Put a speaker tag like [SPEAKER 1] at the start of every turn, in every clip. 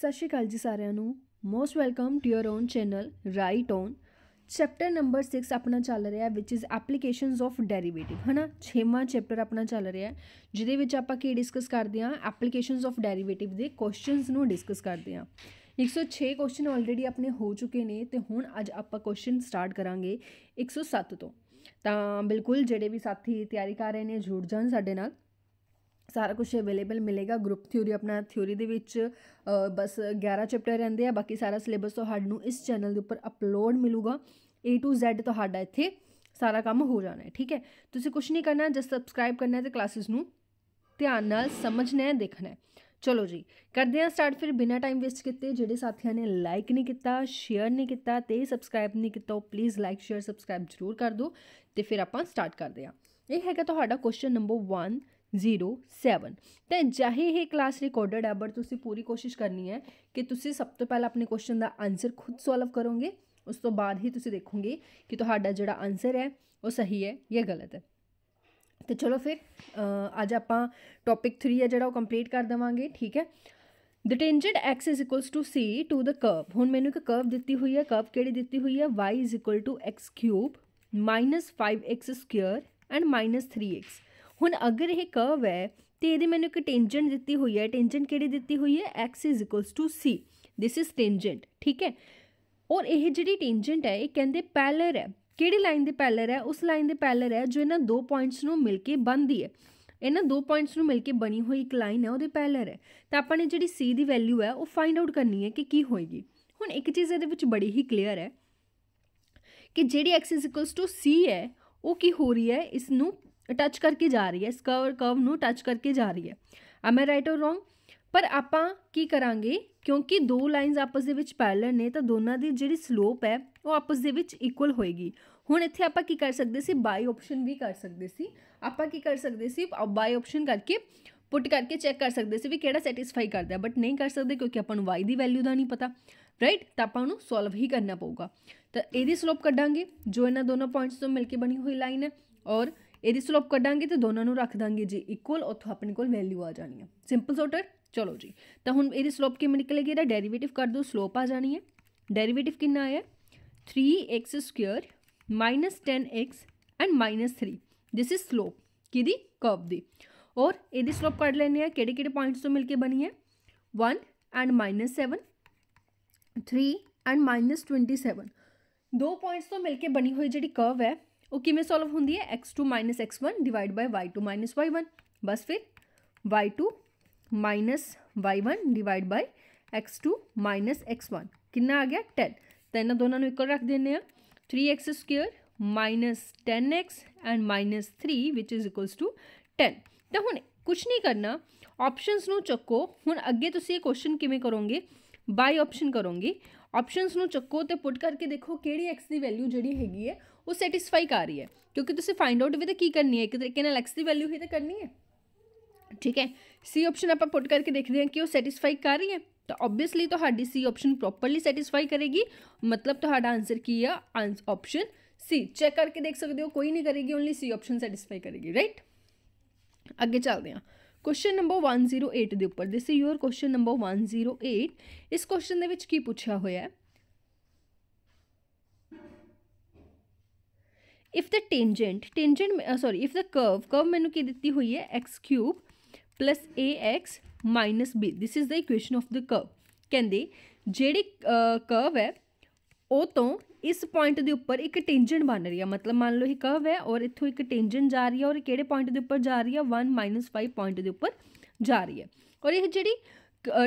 [SPEAKER 1] ਸਤਿ ਸ਼੍ਰੀ ਅਕਾਲ ਜੀ ਸਾਰਿਆਂ ਨੂੰ। Most welcome to your own channel right on chapter number 6 ਆਪਣਾ ਚੱਲ ਰਿਹਾ ਵਿਚ ਇਜ਼ ਐਪਲੀਕੇਸ਼ਨਸ ਆਫ ਡੈਰੀਵੇਟਿਵ ਹਨਾ? ਛੇਵਾਂ ਚੈਪਟਰ ਆਪਣਾ ਚੱਲ ਰਿਹਾ, ਜਿਹਦੇ ਵਿੱਚ ਆਪਾਂ ਕੀ ਡਿਸਕਸ ਕਰਦੇ ਹਾਂ? ਐਪਲੀਕੇਸ਼ਨਸ ਆਫ ਡੈਰੀਵੇਟਿਵ ਦੇ ਕੁਐਸਚਨਸ ਨੂੰ ਡਿਸਕਸ ਕਰਦੇ ਹਾਂ। 106 ਕੁਐਸਚਨ ਆਲਰੇਡੀ ਆਪਣੇ ਹੋ ਚੁੱਕੇ ਨੇ, ਤੇ ਹੁਣ ਅੱਜ ਆਪਾਂ ਕੁਐਸਚਨ ਸਟਾਰਟ ਕਰਾਂਗੇ 107 ਤੋਂ। ਤਾਂ ਬਿਲਕੁਲ ਜਿਹੜੇ ਵੀ ਸਾਥੀ ਤਿਆਰੀ ਕਰ ਰਹੇ ਨੇ, ਜੁੜ ਜਾਣ ਸਾਡੇ ਨਾਲ। ਸਾਰਾ ਕੁਝ ਅਵੇਲੇਬਲ ਮਿਲੇਗਾ। ਗਰੁੱਪ ਥਿਊਰੀ ਆਪਣਾ ਥਿਊਰੀ ਦੇ ਵਿੱਚ ਬਸ 11 ਚੈਪਟਰ ਰਹਿੰਦੇ ਆ। ਬਾਕੀ ਸਾਰਾ ਸਿਲੇਬਸ ਤੁਹਾਨੂੰ ਇਸ ਚੈਨਲ ਦੇ ਉੱਪਰ ਅਪਲੋਡ ਮਿਲੂਗਾ। A to Z ਤੁਹਾਡਾ ਇੱਥੇ ਸਾਰਾ ਕੰਮ ਹੋ ਜਾਣਾ ਹੈ, ਠੀਕ ਹੈ? ਤੁਸੀਂ ਕੁਝ ਨਹੀਂ ਕਰਨਾ ਜਸਟ ਸਬਸਕ੍ਰਾਈਬ ਕਰਨਾ ਹੈ ਤੇ ਕਲਾਸਿਸ ਨੂੰ ਧਿਆਨ ਨਾਲ ਸਮਝਣਾ ਹੈ, ਦੇਖਣਾ ਹੈ। ਚਲੋ ਜੀ, ਕਰਦੇ ਹਾਂ ਸਟਾਰਟ ਫਿਰ ਬਿਨਾ ਟਾਈਮ ਵੇਸਟ ਕੀਤੇ। ਜਿਹੜੇ ਸਾਥੀਆਂ ਨੇ ਲਾਈਕ ਨਹੀਂ ਕੀਤਾ ਸ਼ੇਅਰ ਨਹੀਂ ਕੀਤਾ ਤੇ ਸਬਸਕ੍ਰਾਈਬ ਨਹੀਂ ਕੀਤਾ, ਉਹ ਪਲੀਜ਼ ਲਾਈਕ ਸ਼ੇਅਰ ਸਬਸਕ੍ਰਾਈਬ ਜ਼ਰੂਰ ਕਰ ਦਿਓ ਤੇ ਫਿਰ ਆਪਾਂ ਸਟਾਰਟ ਕਰਦੇ ਹਾਂ। ਇਹ ਹੈਗਾ ਤੁਹਾਡਾ ਕੁਐਸਚਨ ਨੰਬਰ 1 07 ਤੇ ਚਾਹੇ ਇਹ ਕਲਾਸ ਰਿਕਾਰਡਡ ਹੈ ਬਟ ਤੁਸੀਂ ਪੂਰੀ ਕੋਸ਼ਿਸ਼ ਕਰਨੀ ਹੈ ਕਿ ਤੁਸੀਂ ਸਭ ਤੋਂ ਪਹਿਲਾਂ ਆਪਣੇ ਕੁਐਸਚਨ ਦਾ ਆਨਸਰ ਖੁਦ ਸੋਲਵ ਕਰੋਗੇ ਉਸ ਤੋਂ ਬਾਅਦ ਹੀ ਤੁਸੀਂ ਦੇਖੋਗੇ ਕਿ ਤੁਹਾਡਾ ਜਿਹੜਾ ਆਨਸਰ ਹੈ ਉਹ ਸਹੀ ਹੈ ਜਾਂ ਗਲਤ ਹੈ ਤੇ ਚਲੋ ਫਿਰ ਅੱਜ ਆਪਾਂ ਟੌਪਿਕ 3 ਹੈ ਜਿਹੜਾ ਉਹ ਕੰਪਲੀਟ ਕਰ ਦਵਾਂਗੇ ਠੀਕ ਹੈ the tangent x is equals to c to the curve ਹੁਣ ਮੈਨੂੰ ਇੱਕ ਕਰਵ ਦਿੱਤੀ ਹੋਈ ਹੈ ਕਰਵ ਕਿਹੜੀ ਦਿੱਤੀ ਹੋਈ ਹੈ y is equal to x cube minus 5x square and minus 3x ਹੁਣ ਅਗਰ ਇਹ ਕਰਵ ਹੈ, ਤੇ ਇਹਦੇ ਮੈਨੂੰ ਇੱਕ ਟੈਂਜੈਂਟ ਦਿੱਤੀ ਹੋਈ ਹੈ ਟੈਂਜੈਂਟ ਕਿਹੜੀ ਦਿੱਤੀ ਹੋਈ ਹੈ? X c. This is tangent, ਠੀਕ ਹੈ? ਔਰ ਇਹ ਜਿਹੜੀ ਟੈਂਜੈਂਟ ਹੈ, ਇਹ ਕਹਿੰਦੇ ਪੈਲਰ ਹੈ। ਕਿਹੜੀ ਲਾਈਨ ਦੇ ਪੈਲਰ ਹੈ? ਉਸ ਲਾਈਨ ਦੇ ਪੈਲਰ ਹੈ, ਜੋ ਇਹਨਾਂ ਦੋ ਪੁਆਇੰਟਸ ਨੂੰ ਮਿਲ ਕੇ ਬਣਦੀ ਹੈ। ਇਹਨਾਂ ਦੋ ਪੁਆਇੰਟਸ ਨੂੰ ਮਿਲ ਕੇ ਬਣੀ ਹੋਈ ਇੱਕ ਲਾਈਨ ਹੈ, ਉਹਦੇ ਪੈਲਰ ਹੈ। ਤਾਂ ਆਪਾਂ ਨੇ ਜਿਹੜੀ c ਦੀ ਵੈਲਿਊ ਹੈ, ਉਹ ਫਾਈਂਡ ਆਊਟ ਕਰਨੀ ਹੈ ਕਿ ਕੀ ਹੋਏਗੀ। ਹੁਣ ਇੱਕ ਚੀਜ਼ ਇਹਦੇ ਵਿੱਚ ਬੜੀ ਹੀ ਕਲੀਅਰ ਹੈ ਕਿ ਜਿਹੜੀ x c ਹੈ, ਉਹ ਕੀ ਹੋ ਰਹੀ ਹੈ? ਇਸ ਨੂੰ ਟੱਚ ਕਰਕੇ ਜਾ ਰਹੀ ਹੈ, ਇਸ ਕਰਵ ਕਰਵ ਨੂੰ ਟੱਚ ਕਰਕੇ ਜਾ ਰਹੀ ਹੈ। Am I right or wrong ਪਰ ਆਪਾਂ ਕੀ ਕਰਾਂਗੇ, ਕਿਉਂਕਿ ਦੋ ਲਾਈਨਸ ਆਪਸ ਦੇ ਵਿੱਚ ਪੈਰਲਲ ਨੇ, ਤਾਂ ਦੋਨਾਂ ਦੀ ਜਿਹੜੀ ਸਲੋਪ ਹੈ, ਉਹ ਆਪਸ ਦੇ ਵਿੱਚ ਇਕੁਅਲ ਹੋਏਗੀ। ਹੁਣ ਇੱਥੇ ਆਪਾਂ ਕੀ ਕਰ ਸਕਦੇ ਸੀ ਬਾਈ ਆਪਸ਼ਨ ਵੀ ਕਰ ਸਕਦੇ ਸੀ। ਆਪਾਂ ਕੀ ਕਰ ਸਕਦੇ ਸੀ ਬਾਈ ਆਪਸ਼ਨ ਕਰਕੇ ਪੁੱਟ ਕਰਕੇ ਚੈੱਕ ਕਰ ਸਕਦੇ ਸੀ ਵੀ ਕਿਹੜਾ ਸੈਟੀਸਫਾਈ ਕਰਦਾ ਬਟ ਨਹੀਂ ਕਰ ਸਕਦੇ, ਕਿਉਂਕਿ ਆਪਾਂ ਨੂੰ y ਦੀ ਵੈਲਿਊ ਦਾ ਨਹੀਂ ਪਤਾ ਰਾਈਟ ਤਾਂ ਆਪਾਂ ਨੂੰ ਸੋਲਵ ਹੀ ਕਰਨਾ ਪਊਗਾ। ਤਾਂ ਇਹਦੀ ਸਲੋਪ ਕੱਢਾਂਗੇ, ਜੋ ਇਹਨਾਂ ਦੋਨੋਂ ਪੁਆਇੰਟਸ ਤੋਂ ਮਿਲ ਕੇ ਬਣੀ ਹੋਈ ਲਾਈਨ ਹੈ, ਔਰ ਇਹਦੀ ਸਲੋਪ ਕੱਢਾਂਗੇ ਤੇ ਦੋਨਾਂ ਨੂੰ ਰੱਖ ਦਾਂਗੇ ਜੀ ਇਕੁਅਲ ਉੱਥੋਂ ਆਪਣੇ ਕੋਲ ਵੈਲਿਊ ਆ ਜਾਣੀ ਹੈ ਸਿੰਪਲ ਸੋਟਰ ਚਲੋ ਜੀ ਤਾਂ ਹੁਣ ਇਹਦੀ ਸਲੋਪ ਕਿਵੇਂ ਨਿਕਲੇਗੀ ਇਹਦਾ ਡੈਰੀਵੇਟਿਵ ਕਰ ਦੋ ਸਲੋਪ ਆ ਜਾਣੀ ਹੈ ਡੈਰੀਵੇਟਿਵ ਕਿੰਨਾ ਆਇਆ 3x minus 10x and minus 3 this is slope ਕਿਹਦੀ ਕਰਵ ਦੀ ਔਰ ਇਹਦੀ ਸਲੋਪ ਕੱਢ ਲੈਣੇ ਆ ਕਿਹੜੇ ਕਿਹੜੇ ਪੁਆਇੰਟਸ ਤੋਂ ਮਿਲ ਕੇ ਬਣੀ ਹੈ 1 ਐਂਡ -7 3 ਐਂਡ -27 ਦੋ ਪੁਆਇੰਟਸ ਤੋਂ ਮਿਲ ਕੇ ਬਣੀ ਹੋਈ ਜਿਹੜੀ ਕਰਵ ਹੈ ਉਹ ਕਿਵੇਂ ਸੋਲਵ ਹੁੰਦੀ ਹੈ x2 x1 ਡਿਵਾਈਡ ਬਾਈ y2 y1 ਬਸ ਫਿਰ y2 y1 ਡਿਵਾਈਡ ਬਾਈ x2 x1 ਕਿੰਨਾ ਆ ਗਿਆ 10 ਤਾਂ ਇਹਨਾਂ ਦੋਨਾਂ ਨੂੰ ਇਕੁਅਲ ਰੱਖ ਦਿੰਨੇ ਆ 3x square minus 10x and minus 3 which is equals to 10 ਤਾਂ ਹੁਣ ਕੁਝ ਨਹੀਂ ਕਰਨਾ ਆਪਸ਼ਨਸ ਨੂੰ ਚੱਕੋ ਹੁਣ ਅੱਗੇ ਤੁਸੀਂ ਇਹ ਕੁਐਸਚਨ ਕਿਵੇਂ ਕਰੋਗੇ ਬਾਈ ਆਪਸ਼ਨ ਕਰੋਗੇ ਆਪਸ਼ਨਸ ਨੂੰ ਚੱਕੋ ਤੇ ਪੁੱਟ ਕਰਕੇ ਦੇਖੋ ਕਿਹੜੀ x ਦੀ ਵੈਲਿਊ ਜਿਹੜੀ ਹੈਗੀ ਹੈ ਉਹ ਸੈਟੀਸਫਾਈ ਕਰ ਰਹੀ ਹੈ ਕਿਉਂਕਿ ਤੁਸੀਂ ਫਾਈਂਡ ਆਊਟ ਵੀ ਤਾਂ ਕੀ ਕਰਨੀ ਹੈ ਇੱਕ ਤਰੀਕੇ ਨਾਲ x ਦੀ ਵੈਲਿਊ ਹੀ ਤਾਂ ਕਰਨੀ ਹੈ ਠੀਕ ਹੈ ਸੀ ਆਪਸ਼ਨ ਆਪਾਂ ਪੁੱਟ ਕਰਕੇ ਦੇਖਦੇ ਹਾਂ ਕਿ ਉਹ ਸੈਟੀਸਫਾਈ ਕਰ ਰਹੀ ਹੈ ਤਾਂ ਆਬਵੀਅਸਲੀ ਤੁਹਾਡੀ ਸੀ ਆਪਸ਼ਨ ਪ੍ਰੋਪਰਲੀ ਸੈਟੀਸਫਾਈ ਕਰੇਗੀ ਮਤਲਬ ਤੁਹਾਡਾ ਆਨਸਰ ਕੀ ਆ ਆਪਸ਼ਨ ਸੀ ਚੈੱਕ ਕਰਕੇ ਦੇਖ ਸਕਦੇ ਹੋ ਕੋਈ ਨਹੀਂ ਕਰੇਗੀ ਓਨਲੀ ਸੀ ਆਪਸ਼ਨ ਸੈਟੀਸਫਾਈ ਕਰੇਗੀ ਰਾਈਟ ਅੱਗੇ ਚੱਲਦੇ ਹਾਂ ਕੁਐਸਚਨ ਨੰਬਰ 108 ਦੇ ਉੱਪਰ this is your question number 108 ਇਸ ਕੁਐਸਚਨ ਦੇ ਵਿੱਚ ਕੀ ਪੁੱਛਿਆ ਹੋਇਆ ਹੈ if the tangent tangent sorry if the curve curve ਮੈਨੂੰ ਕੀ ਦਿੱਤੀ ਹੋਈ ਹੈ x cube plus ax minus b this is the equation of the curve ਕਹਿੰਦੇ ਜਿਹੜੀ ਕਰਵ ਹੈ ਉਹ ਤੋਂ ਇਸ ਪੁਆਇੰਟ ਦੇ ਉੱਪਰ ਇੱਕ ਟੈਂਜੈਂਟ ਬਣ ਰਹੀ ਹੈ ਮਤਲਬ ਮੰਨ ਲਓ ਇਹ ਕਰਵ ਹੈ ਔਰ ਇੱਥੋਂ ਇੱਕ ਟੈਂਜੈਂਟ ਜਾ ਰਹੀ ਹੈ ਔਰ ਕਿਹੜੇ ਪੁਆਇੰਟ ਦੇ ਉੱਪਰ ਜਾ ਰਹੀ ਹੈ 1 5 ਪੁਆਇੰਟ ਦੇ ਉੱਪਰ ਜਾ ਰਹੀ ਹੈ ਔਰ ਇਹ ਜਿਹੜੀ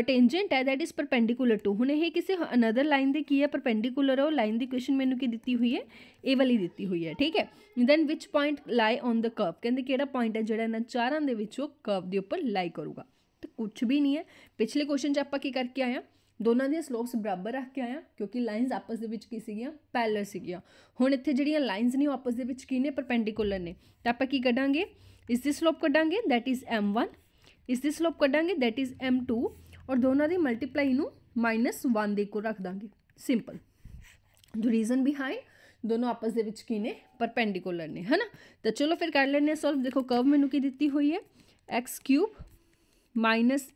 [SPEAKER 1] ਟੈਂਜੈਂਟ ਹੈ ਦੈਟ ਇਜ਼ ਪਰਪੈਂਡੀਕੂਲਰ ਟੂ ਹੁਣ ਇਹ ਕਿਸੇ ਅਨਦਰ ਲਾਈਨ ਦੇ ਕੀ ਹੈ ਪਰਪੈਂਡੀਕੂਲਰ ਹੈ ਉਹ ਲਾਈਨ ਦੀ ਇਕੁਏਸ਼ਨ ਮੈਨੂੰ ਕੀ ਦਿੱਤੀ ਹੋਈ ਹੈ ਇਹ ਵਾਲੀ ਦਿੱਤੀ ਹੋਈ ਹੈ ਠੀਕ ਹੈ then which point lie on the curve ਕਹਿੰਦੇ ਕਿਹੜਾ ਪੁਆਇੰਟ ਹੈ ਜਿਹੜਾ ਇਹਨਾਂ ਚਾਰਾਂ ਦੇ ਵਿੱਚੋਂ ਕਰਵ ਦੇ ਉੱਪਰ ਲਾਈ ਕਰੂਗਾ ਤੇ ਕੁਝ ਵੀ ਨਹੀਂ ਹੈ ਪਿਛਲੇ ਕੁਐਸਚਨ 'ਚ ਆਪਾਂ ਕੀ ਕਰਕੇ ਆਏ ਆ ਦੋਨਾਂ ਦੀਆਂ ਸਲੋਪਸ ਬਰਾਬਰ ਰੱਖ ਕੇ ਆਇਆ ਕਿਉਂਕਿ ਲਾਈਨਸ ਆਪਸ ਦੇ ਵਿੱਚ ਕੀ ਸੀਗੀਆਂ ਪੈਰਲਲ ਸੀਗੀਆਂ ਹੁਣ ਇੱਥੇ ਜਿਹੜੀਆਂ ਲਾਈਨਸ ਨੇ ਉਹ ਆਪਸ ਦੇ ਵਿੱਚ ਕੀ ਨੇ ਪਰਪੈਂਡੀਕੂਲਰ ਨੇ ਤਾਂ ਆਪਾਂ ਕੀ ਕੱਢਾਂਗੇ ਇਸ ਦੀ ਸਲੋਪ ਕੱਢਾਂਗੇ ਥੈਟ ਇਜ਼ m1 ਇਸ ਦੀ ਸਲੋਪ ਕੱਢਾਂਗੇ ਥੈਟ ਇਜ਼ m2 ਔਰ ਦੋਨਾਂ ਦੀ ਮਲਟੀਪਲਾਈ ਨੂੰ -1 ਦੇ ਇਕੁਅਲ ਰੱਖ ਦਾਂਗੇ। ਸਿੰਪਲ ਦ ਰੀਜ਼ਨ ਬਿਹਾਈਂਡ ਦੋਨੋਂ ਆਪਸ ਦੇ ਵਿੱਚ ਕੀ ਨੇ ਪਰਪੈਂਡੀਕੂਲਰ ਨੇ, ਹਨਾ? ਤਾਂ ਚਲੋ ਫਿਰ ਕਰ ਲੈਣੇ ਸੋਲਵ ਦੇਖੋ ਕਰਵ ਮੈਨੂੰ ਕੀ ਦਿੱਤੀ ਹੋਈ ਹੈ? X3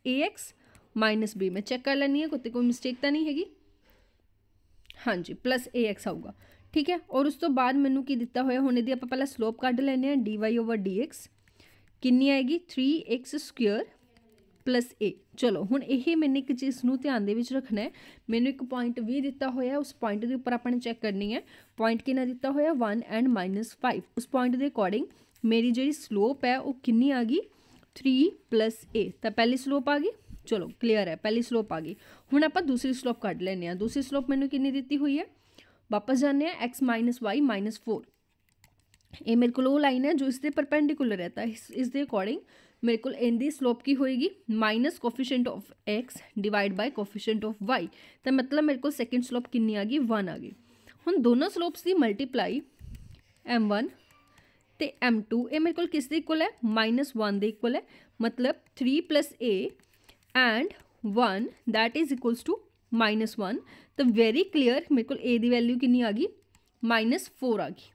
[SPEAKER 1] ax ਮਾਈਨਸ ਬੀ ਮੈਂ ਚੈੱਕ ਕਰ ਲੈਣੀ ਹੈ ਕੋਈ ਕੋਈ ਮਿਸਟੇਕ ਤਾਂ ਨਹੀਂ ਹੈਗੀ? ਹਾਂਜੀ ਪਲੱਸ ਏ ਐਕਸ ਆਊਗਾ। ਠੀਕ ਹੈ? ਔਰ ਉਸ ਤੋਂ ਬਾਅਦ ਮੈਨੂੰ ਕੀ ਦਿੱਤਾ ਹੋਇਆ? ਹੁਣ ਇਹਦੀ ਆਪਾਂ ਪਹਿਲਾਂ ਸਲੋਪ ਕੱਢ ਲੈਨੇ ਆ dy ਓਵਰ dx ਕਿੰਨੀ ਆਏਗੀ? 3x ਸਕੁਅਰ ਪਲੱਸ a ਚਲੋ ਹੁਣ ਇਹ ਮੈਨੇ ਇੱਕ ਚੀਜ਼ ਨੂੰ ਧਿਆਨ ਦੇ ਵਿੱਚ ਰੱਖਣਾ ਹੈ ਮੈਨੂੰ ਇੱਕ ਪੁਆਇੰਟ ਵੀ ਦਿੱਤਾ ਹੋਇਆ ਉਸ ਪੁਆਇੰਟ ਦੇ ਉੱਪਰ ਆਪਾਂ ਨੇ ਚੈੱਕ ਕਰਨੀ ਹੈ ਪੁਆਇੰਟ ਕਿੰਨਾ ਦਿੱਤਾ ਹੋਇਆ 1 ਐਂਡ 5 ਉਸ ਪੁਆਇੰਟ ਦੇ ਅਕੋਰਡਿੰਗ ਮੇਰੀ ਜਿਹੜੀ ਸਲੋਪ ਹੈ ਉਹ ਕਿੰਨੀ ਆ ਗਈ 3 a ਤਾਂ ਪਹਿਲੀ ਸਲੋਪ ਆ ਗਈ ਚਲੋ ਕਲੀਅਰ ਹੈ ਪਹਿਲੀ ਸਲੋਪ ਆ ਗਈ ਹੁਣ ਆਪਾਂ ਦੂਸਰੀ ਸਲੋਪ ਕੱਢ ਲੈਨੇ ਆ ਦੂਸਰੀ ਸਲੋਪ ਮੈਨੂੰ ਕਿੰਨੀ ਦਿੱਤੀ ਹੋਈ ਹੈ ਵਾਪਸ ਜਾਂਦੇ ਆ x y 4 ਇਹ ਮੇਰੇ ਕੋਲ ਉਹ ਲਾਈਨ ਹੈ ਜੋ ਇਸ ਦੇ ਪਰਪੈਂਡੀਕੂਲਰ ਹੈ ਤਾਂ ਇਸ ਦੇ ਅਕੋਰਡਿੰਗ मेरे को एंदी स्लोप की होएगी minus coefficient of x divide by coefficient of y तो मतलब मेरे को सैकेंड स्लोप किन्नी आ गई? वन आ गई। हम दोनों स्लोप्स की मल्टीप्लाई एम वन तो एम टू ये मेरे को किस इक्वल है? माइनस वन के इक्वल है। मतलब three plus a and one that is equals to minus one तो वेरी क्लीयर मेरे को ए की वैल्यू कि आ गई? माइनस फोर आ गई।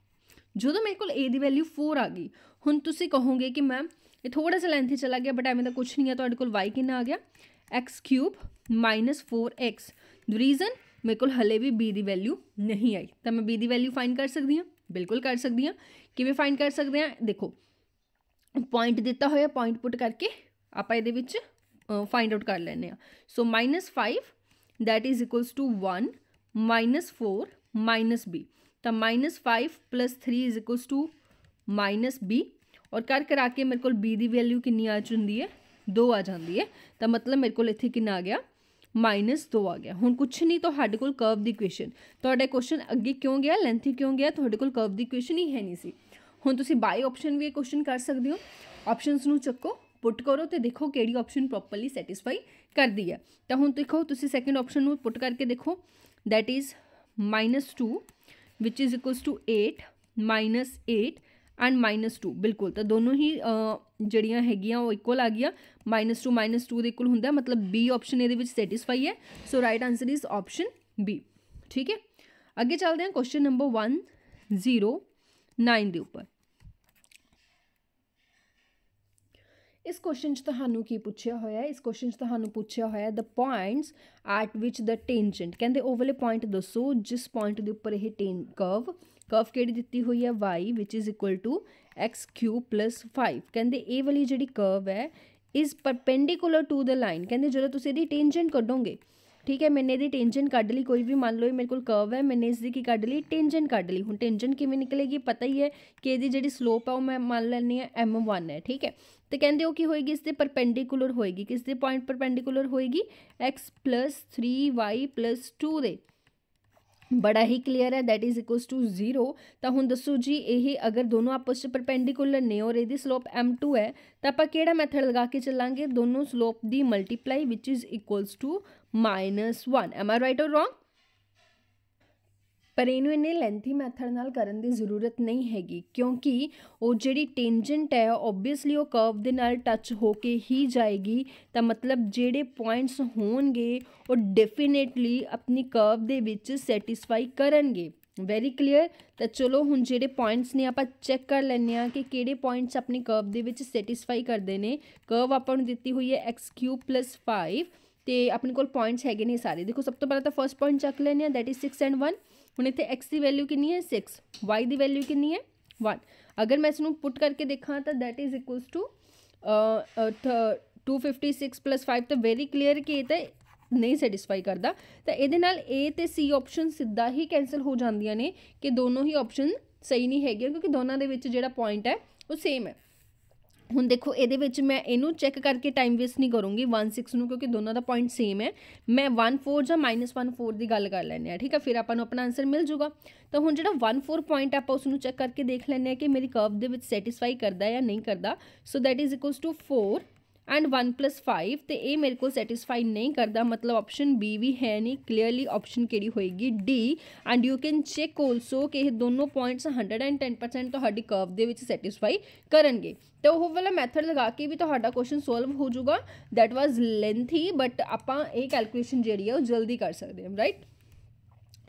[SPEAKER 1] जो तो मेरे को ए की वैल्यू फोर आ गई। हूँ तुम कहोगे कि मैम ਮੈਮ ਇਹ ਥੋੜਾ ਜਿਹਾ ਲੈਂਥੀ ਚਲਾ ਗਿਆ ਬਟ ਐਵੇਂ ਦਾ ਕੁਝ ਨਹੀਂ ਹੈ ਤੁਹਾਡੇ ਕੋਲ y ਕਿੰਨਾ ਆ ਗਿਆ x cube 4x the reason ਮੇਰੇ ਕੋਲ ਹਲੇ ਵੀ b ਦੀ ਵੈਲਿਊ ਨਹੀਂ ਆਈ ਤਾਂ ਮੈਂ b ਦੀ ਵੈਲਿਊ ਫਾਈਂਡ ਕਰ ਸਕਦੀ ਹਾਂ ਬਿਲਕੁਲ ਕਰ ਸਕਦੀ ਹਾਂ ਕਿਵੇਂ ਫਾਈਂਡ ਕਰ ਸਕਦੇ ਹਾਂ ਦੇਖੋ ਪੁਆਇੰਟ ਦਿੱਤਾ ਹੋਇਆ ਪੁਆਇੰਟ ਪੁੱਟ ਕਰਕੇ ਆਪਾਂ ਇਹਦੇ ਵਿੱਚ ਫਾਈਂਡ ਆਊਟ ਕਰ ਲੈਨੇ ਆ ਸੋ -5 that is equals to 1 minus 4 minus b ਤਾਂ -5 plus 3 is equals to minus b ਔਰ ਕਰ ਕਰਾ ਕੇ ਮੇਰੇ ਕੋਲ b ਦੀ ਵੈਲਿਊ ਕਿੰਨੀ ਆ ਜਾਂਦੀ ਹੈ 2 ਆ ਜਾਂਦੀ ਹੈ ਤਾਂ ਮਤਲਬ ਮੇਰੇ ਕੋਲ ਇੱਥੇ ਕਿੰਨਾ ਆ ਗਿਆ -2 ਆ ਗਿਆ ਹੁਣ ਕੁਛ ਨਹੀਂ ਤੁਹਾਡੇ ਕੋਲ ਕਰਵ ਦੀ ਇਕੁਏਸ਼ਨ ਤੁਹਾਡਾ ਕੁਐਸਚਨ ਅੱਗੇ ਕਿਉਂ ਗਿਆ ਲੈਂਥੀ ਕਿਉਂ ਗਿਆ ਤੁਹਾਡੇ ਕੋਲ ਕਰਵ ਦੀ ਇਕੁਏਸ਼ਨ ਹੀ ਹੈ ਨਹੀਂ ਸੀ ਹੁਣ ਤੁਸੀਂ ਬਾਈ ਆਪਸ਼ਨ ਵੀ ਇਹ ਕੁਐਸਚਨ ਕਰ ਸਕਦੇ ਹੋ ਆਪਸ਼ਨਸ ਨੂੰ ਚੱਕੋ ਪੁੱਟ ਕਰੋ ਤੇ ਦੇਖੋ ਕਿਹੜੀ ਆਪਸ਼ਨ ਪ੍ਰੋਪਰਲੀ ਸੈਟੀਸਫਾਈ ਕਰਦੀ ਹੈ ਤਾਂ ਹੁਣ ਦੇਖੋ ਤੁਸੀਂ ਸੈਕੰਡ ਆਪਸ਼ਨ ਨੂੰ ਪੁੱਟ ਕਰਕੇ ਦੇਖੋ that is -2 which is equals to 8 -8 and -2 ਬਿਲਕੁਲ ਤਾਂ ਦੋਨੋਂ ਹੀ ਜਿਹੜੀਆਂ ਹੈਗੀਆਂ ਉਹ ਇਕੁਅਲ ਆ ਗਈਆਂ -2 -2 ਦੇ ਇਕੁਅਲ ਹੁੰਦਾ ਮਤਲਬ B ਆਪਸ਼ਨ ਇਹਦੇ ਵਿੱਚ ਸੈਟੀਸਫਾਈ ਹੈ so right answer is option B ਠੀਕ ਹੈ ਅੱਗੇ ਚੱਲਦੇ ਹਾਂ ਕੁਐਸਚਨ ਨੰਬਰ 109 ਦੇ ਉੱਪਰ ਇਸ ਕੁਐਸਚਨ 'ਚ ਤੁਹਾਨੂੰ ਕੀ ਪੁੱਛਿਆ ਹੋਇਆ ਹੈ ਇਸ ਕੁਐਸਚਨ 'ਚ ਤੁਹਾਨੂੰ ਪੁੱਛਿਆ ਹੋਇਆ ਹੈ the points at which the tangent ਕਹਿੰਦੇ ਉਹ ਵਾਲੇ ਪੁਆਇੰਟ ਦੱਸੋ ਜਿਸ ਪੁਆਇੰਟ ਦੇ ਉੱਪਰ ਇਹ ਟੈਨ ਕਰਵ ਕਰਵ ਕਿਹੜੀ ਦਿੱਤੀ ਹੋਈ ਹੈ y which is equal to x cube 5 ਕਹਿੰਦੇ ਇਹ ਵਾਲੀ ਜਿਹੜੀ ਕਰਵ ਹੈ is perpendicular to the line ਕਹਿੰਦੇ ਜਦੋਂ ਤੁਸੀਂ ਇਹਦੀ ਟੈਂਜੈਂਟ ਕੱਢੋਗੇ ਠੀਕ ਹੈ ਮੈਨੇ ਇਹਦੀ ਟੈਂਜੈਂਟ ਕੱਢ ਲਈ ਕੋਈ ਵੀ ਮੰਨ ਲਓ ਮੇਰੇ ਕੋਲ ਕਰਵ ਹੈ ਮੈਨੇ ਇਸ ਦੀ ਕੀ ਕੱਢ ਲਈ ਟੈਂਜੈਂਟ ਕੱਢ ਲਈ ਹੁਣ ਟੈਂਜੈਂਟ ਕਿਵੇਂ ਨਿਕਲੇਗੀ ਪਤਾ ਹੀ ਹੈ ਕਿ ਇਹਦੀ ਜਿਹੜੀ ਸਲੋਪ ਹੈ ਉਹ ਮੈਂ ਮੰਨ ਲੈਣੀ ਹੈ m1 ਹੈ ਠੀਕ ਹੈ ਤੇ ਕਹਿੰਦੇ ਉਹ ਕੀ ਹੋਏਗੀ ਇਸ ਦੇ ਪਰਪੈਂਡੀਕੂਲਰ ਹੋਏਗੀ ਕਿਸ ਦੇ ਪੁਆਇੰਟ ਪਰਪੈਂਡੀਕੂਲਰ ਹੋਏਗੀ x 3y 2 ਦੇ ਬੜਾ ਹੀ ਕਲੀਅਰ ਹੈ that is equals to 0 ਤਾਂ ਹੁਣ ਦੱਸੋ ਜੀ ਇਹ ਅਗਰ ਦੋਨੋਂ ਆਪਸ ਵਿੱਚ ਪਰਪੈਂਡੀਕੂਲਰ ਨੇ ਔਰ ਇਹਦੀ ਸਲੋਪ m2 ਹੈ ਤਾਂ ਆਪਾਂ ਕਿਹੜਾ ਮੈਥਡ ਲਗਾ ਕੇ ਚੱਲਾਂਗੇ ਦੋਨੋਂ slope the multiply which is equals to -1 am i right or wrong ਪਰ ਇਹਨੂੰ ਇਹਨੇ ਲੈਂਥੀ ਮੈਥਡ ਨਾਲ ਕਰਨ ਦੀ ਜ਼ਰੂਰਤ ਨਹੀਂ ਹੈਗੀ, ਕਿਉਂਕਿ ਉਹ ਜਿਹੜੀ ਟੈਂਜੈਂਟ ਹੈ ਆਬਵੀਅਸਲੀ ਉਹ ਕਰਵ ਦੇ ਨਾਲ ਟੱਚ ਹੋ ਕੇ ਹੀ ਜਾਏਗੀ, ਤਾਂ ਮਤਲਬ ਜਿਹੜੇ ਪੁਆਇੰਟਸ ਹੋਣਗੇ, ਉਹ ਡੈਫੀਨੇਟਲੀ ਆਪਣੀ ਕਰਵ ਦੇ ਵਿੱਚ ਸੈਟੀਸਫਾਈ ਕਰਨਗੇ। ਵੈਰੀ ਕਲੀਅਰ ਤਾਂ ਚਲੋ ਹੁਣ ਜਿਹੜੇ ਪੁਆਇੰਟਸ ਨੇ, ਆਪਾਂ ਚੈੱਕ ਕਰ ਲੈਂਦੇ ਆ ਕਿ ਕਿਹੜੇ ਪੁਆਇੰਟਸ ਆਪਣੀ ਕਰਵ ਦੇ ਵਿੱਚ ਸੈਟੀਸਫਾਈ ਕਰਦੇ ਨੇ। ਕਰਵ ਆਪਾਂ ਨੂੰ ਦਿੱਤੀ ਹੋਈ ਹੈ x3 5 ਤੇ ਆਪਣੇ ਕੋਲ ਪੁਆਇੰਟਸ ਹੈਗੇ ਨੇ ਸਾਰੇ। ਦੇਖੋ, ਸਭ ਤੋਂ ਪਹਿਲਾਂ ਤਾਂ ਫਰਸਟ ਪੁਆਇੰਟ ਚੱਕ ਲੈਂਦੇ ਆ ਦੈਟ ਇਜ਼ 6 ਐਂਡ 1 ਹੁਣ ਇੱਥੇ x ਦੀ ਵੈਲਿਊ ਕਿੰਨੀ ਹੈ? 6 y ਦੀ ਵੈਲਿਊ ਕਿੰਨੀ ਹੈ? 1 ਅਗਰ ਮੈਂ ਇਸ ਨੂੰ ਪੁੱਟ ਕਰਕੇ ਦੇਖਾਂ ਤਾਂ that is equals to 256 5 ਤਾਂ ਵੈਰੀ ਕਲੀਅਰ ਕਿ ਇਹ ਤਾਂ ਨਹੀਂ ਸੈਟੀਸਫਾਈ ਕਰਦਾ। ਤਾਂ ਇਹਦੇ ਨਾਲ A ਤੇ C ਆਪਸ਼ਨ ਸਿੱਧਾ ਹੀ ਕੈਨਸਲ ਹੋ ਜਾਂਦੀਆਂ ਨੇ ਕਿ ਦੋਨੋਂ ਹੀ ਆਪਸ਼ਨ ਸਹੀ ਨਹੀਂ ਹੈਗੇ ਕਿਉਂਕਿ ਦੋਨਾਂ ਦੇ ਵਿੱਚ ਜਿਹੜਾ ਪੁਆਇੰਟ ਹੈ ਉਹ ਸੇਮ ਹੈ। ਹੁਣ ਦੇਖੋ ਇਹਦੇ ਵਿੱਚ ਮੈਂ ਇਹਨੂੰ ਚੈੱਕ ਕਰਕੇ ਟਾਈਮ ਵੇਸਟ ਨਹੀਂ ਕਰੂੰਗੀ 16 ਨੂੰ ਕਿਉਂਕਿ ਦੋਨਾਂ ਦਾ ਪੁਆਇੰਟ ਸੇਮ ਹੈ ਮੈਂ 14 ਜਾਂ -14 ਦੀ ਗੱਲ ਕਰ ਲੈਂਦੇ ਆ ਠੀਕ ਹੈ ਫਿਰ ਆਪਾਂ ਨੂੰ ਆਪਣਾ ਆਨਸਰ ਮਿਲ ਜੂਗਾ ਤਾਂ ਹੁਣ ਜਿਹੜਾ 14 ਪੁਆਇੰਟ ਆਪਾਂ ਉਸ ਨੂੰ ਚੈੱਕ ਕਰਕੇ ਦੇਖ ਲੈਂਦੇ ਆ ਕਿ ਮੇਰੀ ਕਰਵ ਦੇ ਵਿੱਚ ਸੈਟੀਸਫਾਈ ਕਰਦਾ ਜਾਂ ਨਹੀਂ ਕਰਦਾ so that is equals to 4 and 1 5 ਤੇ ਇਹ ਮੇਰੇ ਕੋਲ ਸੈਟੀਸਫਾਈ ਨਹੀਂ ਕਰਦਾ। ਮਤਲਬ ਆਪਸ਼ਨ ਬੀ ਵੀ ਹੈ ਨਹੀਂ। ਕਲੀਅਰਲੀ ਆਪਸ਼ਨ ਕਿਹੜੀ ਹੋਏਗੀ? D and you can check also ਕਿ ਇਹ ਦੋਨੋਂ ਪੁਆਇੰਟਸ 110% ਤੁਹਾਡੀ ਕਰਵ ਦੇ ਵਿੱਚ ਸੈਟੀਸਫਾਈ ਕਰਨਗੇ। ਤੇ ਉਹ ਵਾਲਾ ਮੈਥਡ ਲਗਾ ਕੇ ਵੀ ਤੁਹਾਡਾ ਕੁਐਸਚਨ ਸੋਲਵ ਹੋ ਜਾਊਗਾ। ਦੈਟ ਵਾਸ ਲੈਂਥੀ ਬਟ ਆਪਾਂ ਇਹ ਕੈਲਕੂਲੇਸ਼ਨ ਜਿਹੜੀ ਹੈ ਉਹ ਜਲਦੀ ਕਰ ਸਕਦੇ ਹਾਂ ਰਾਈਟ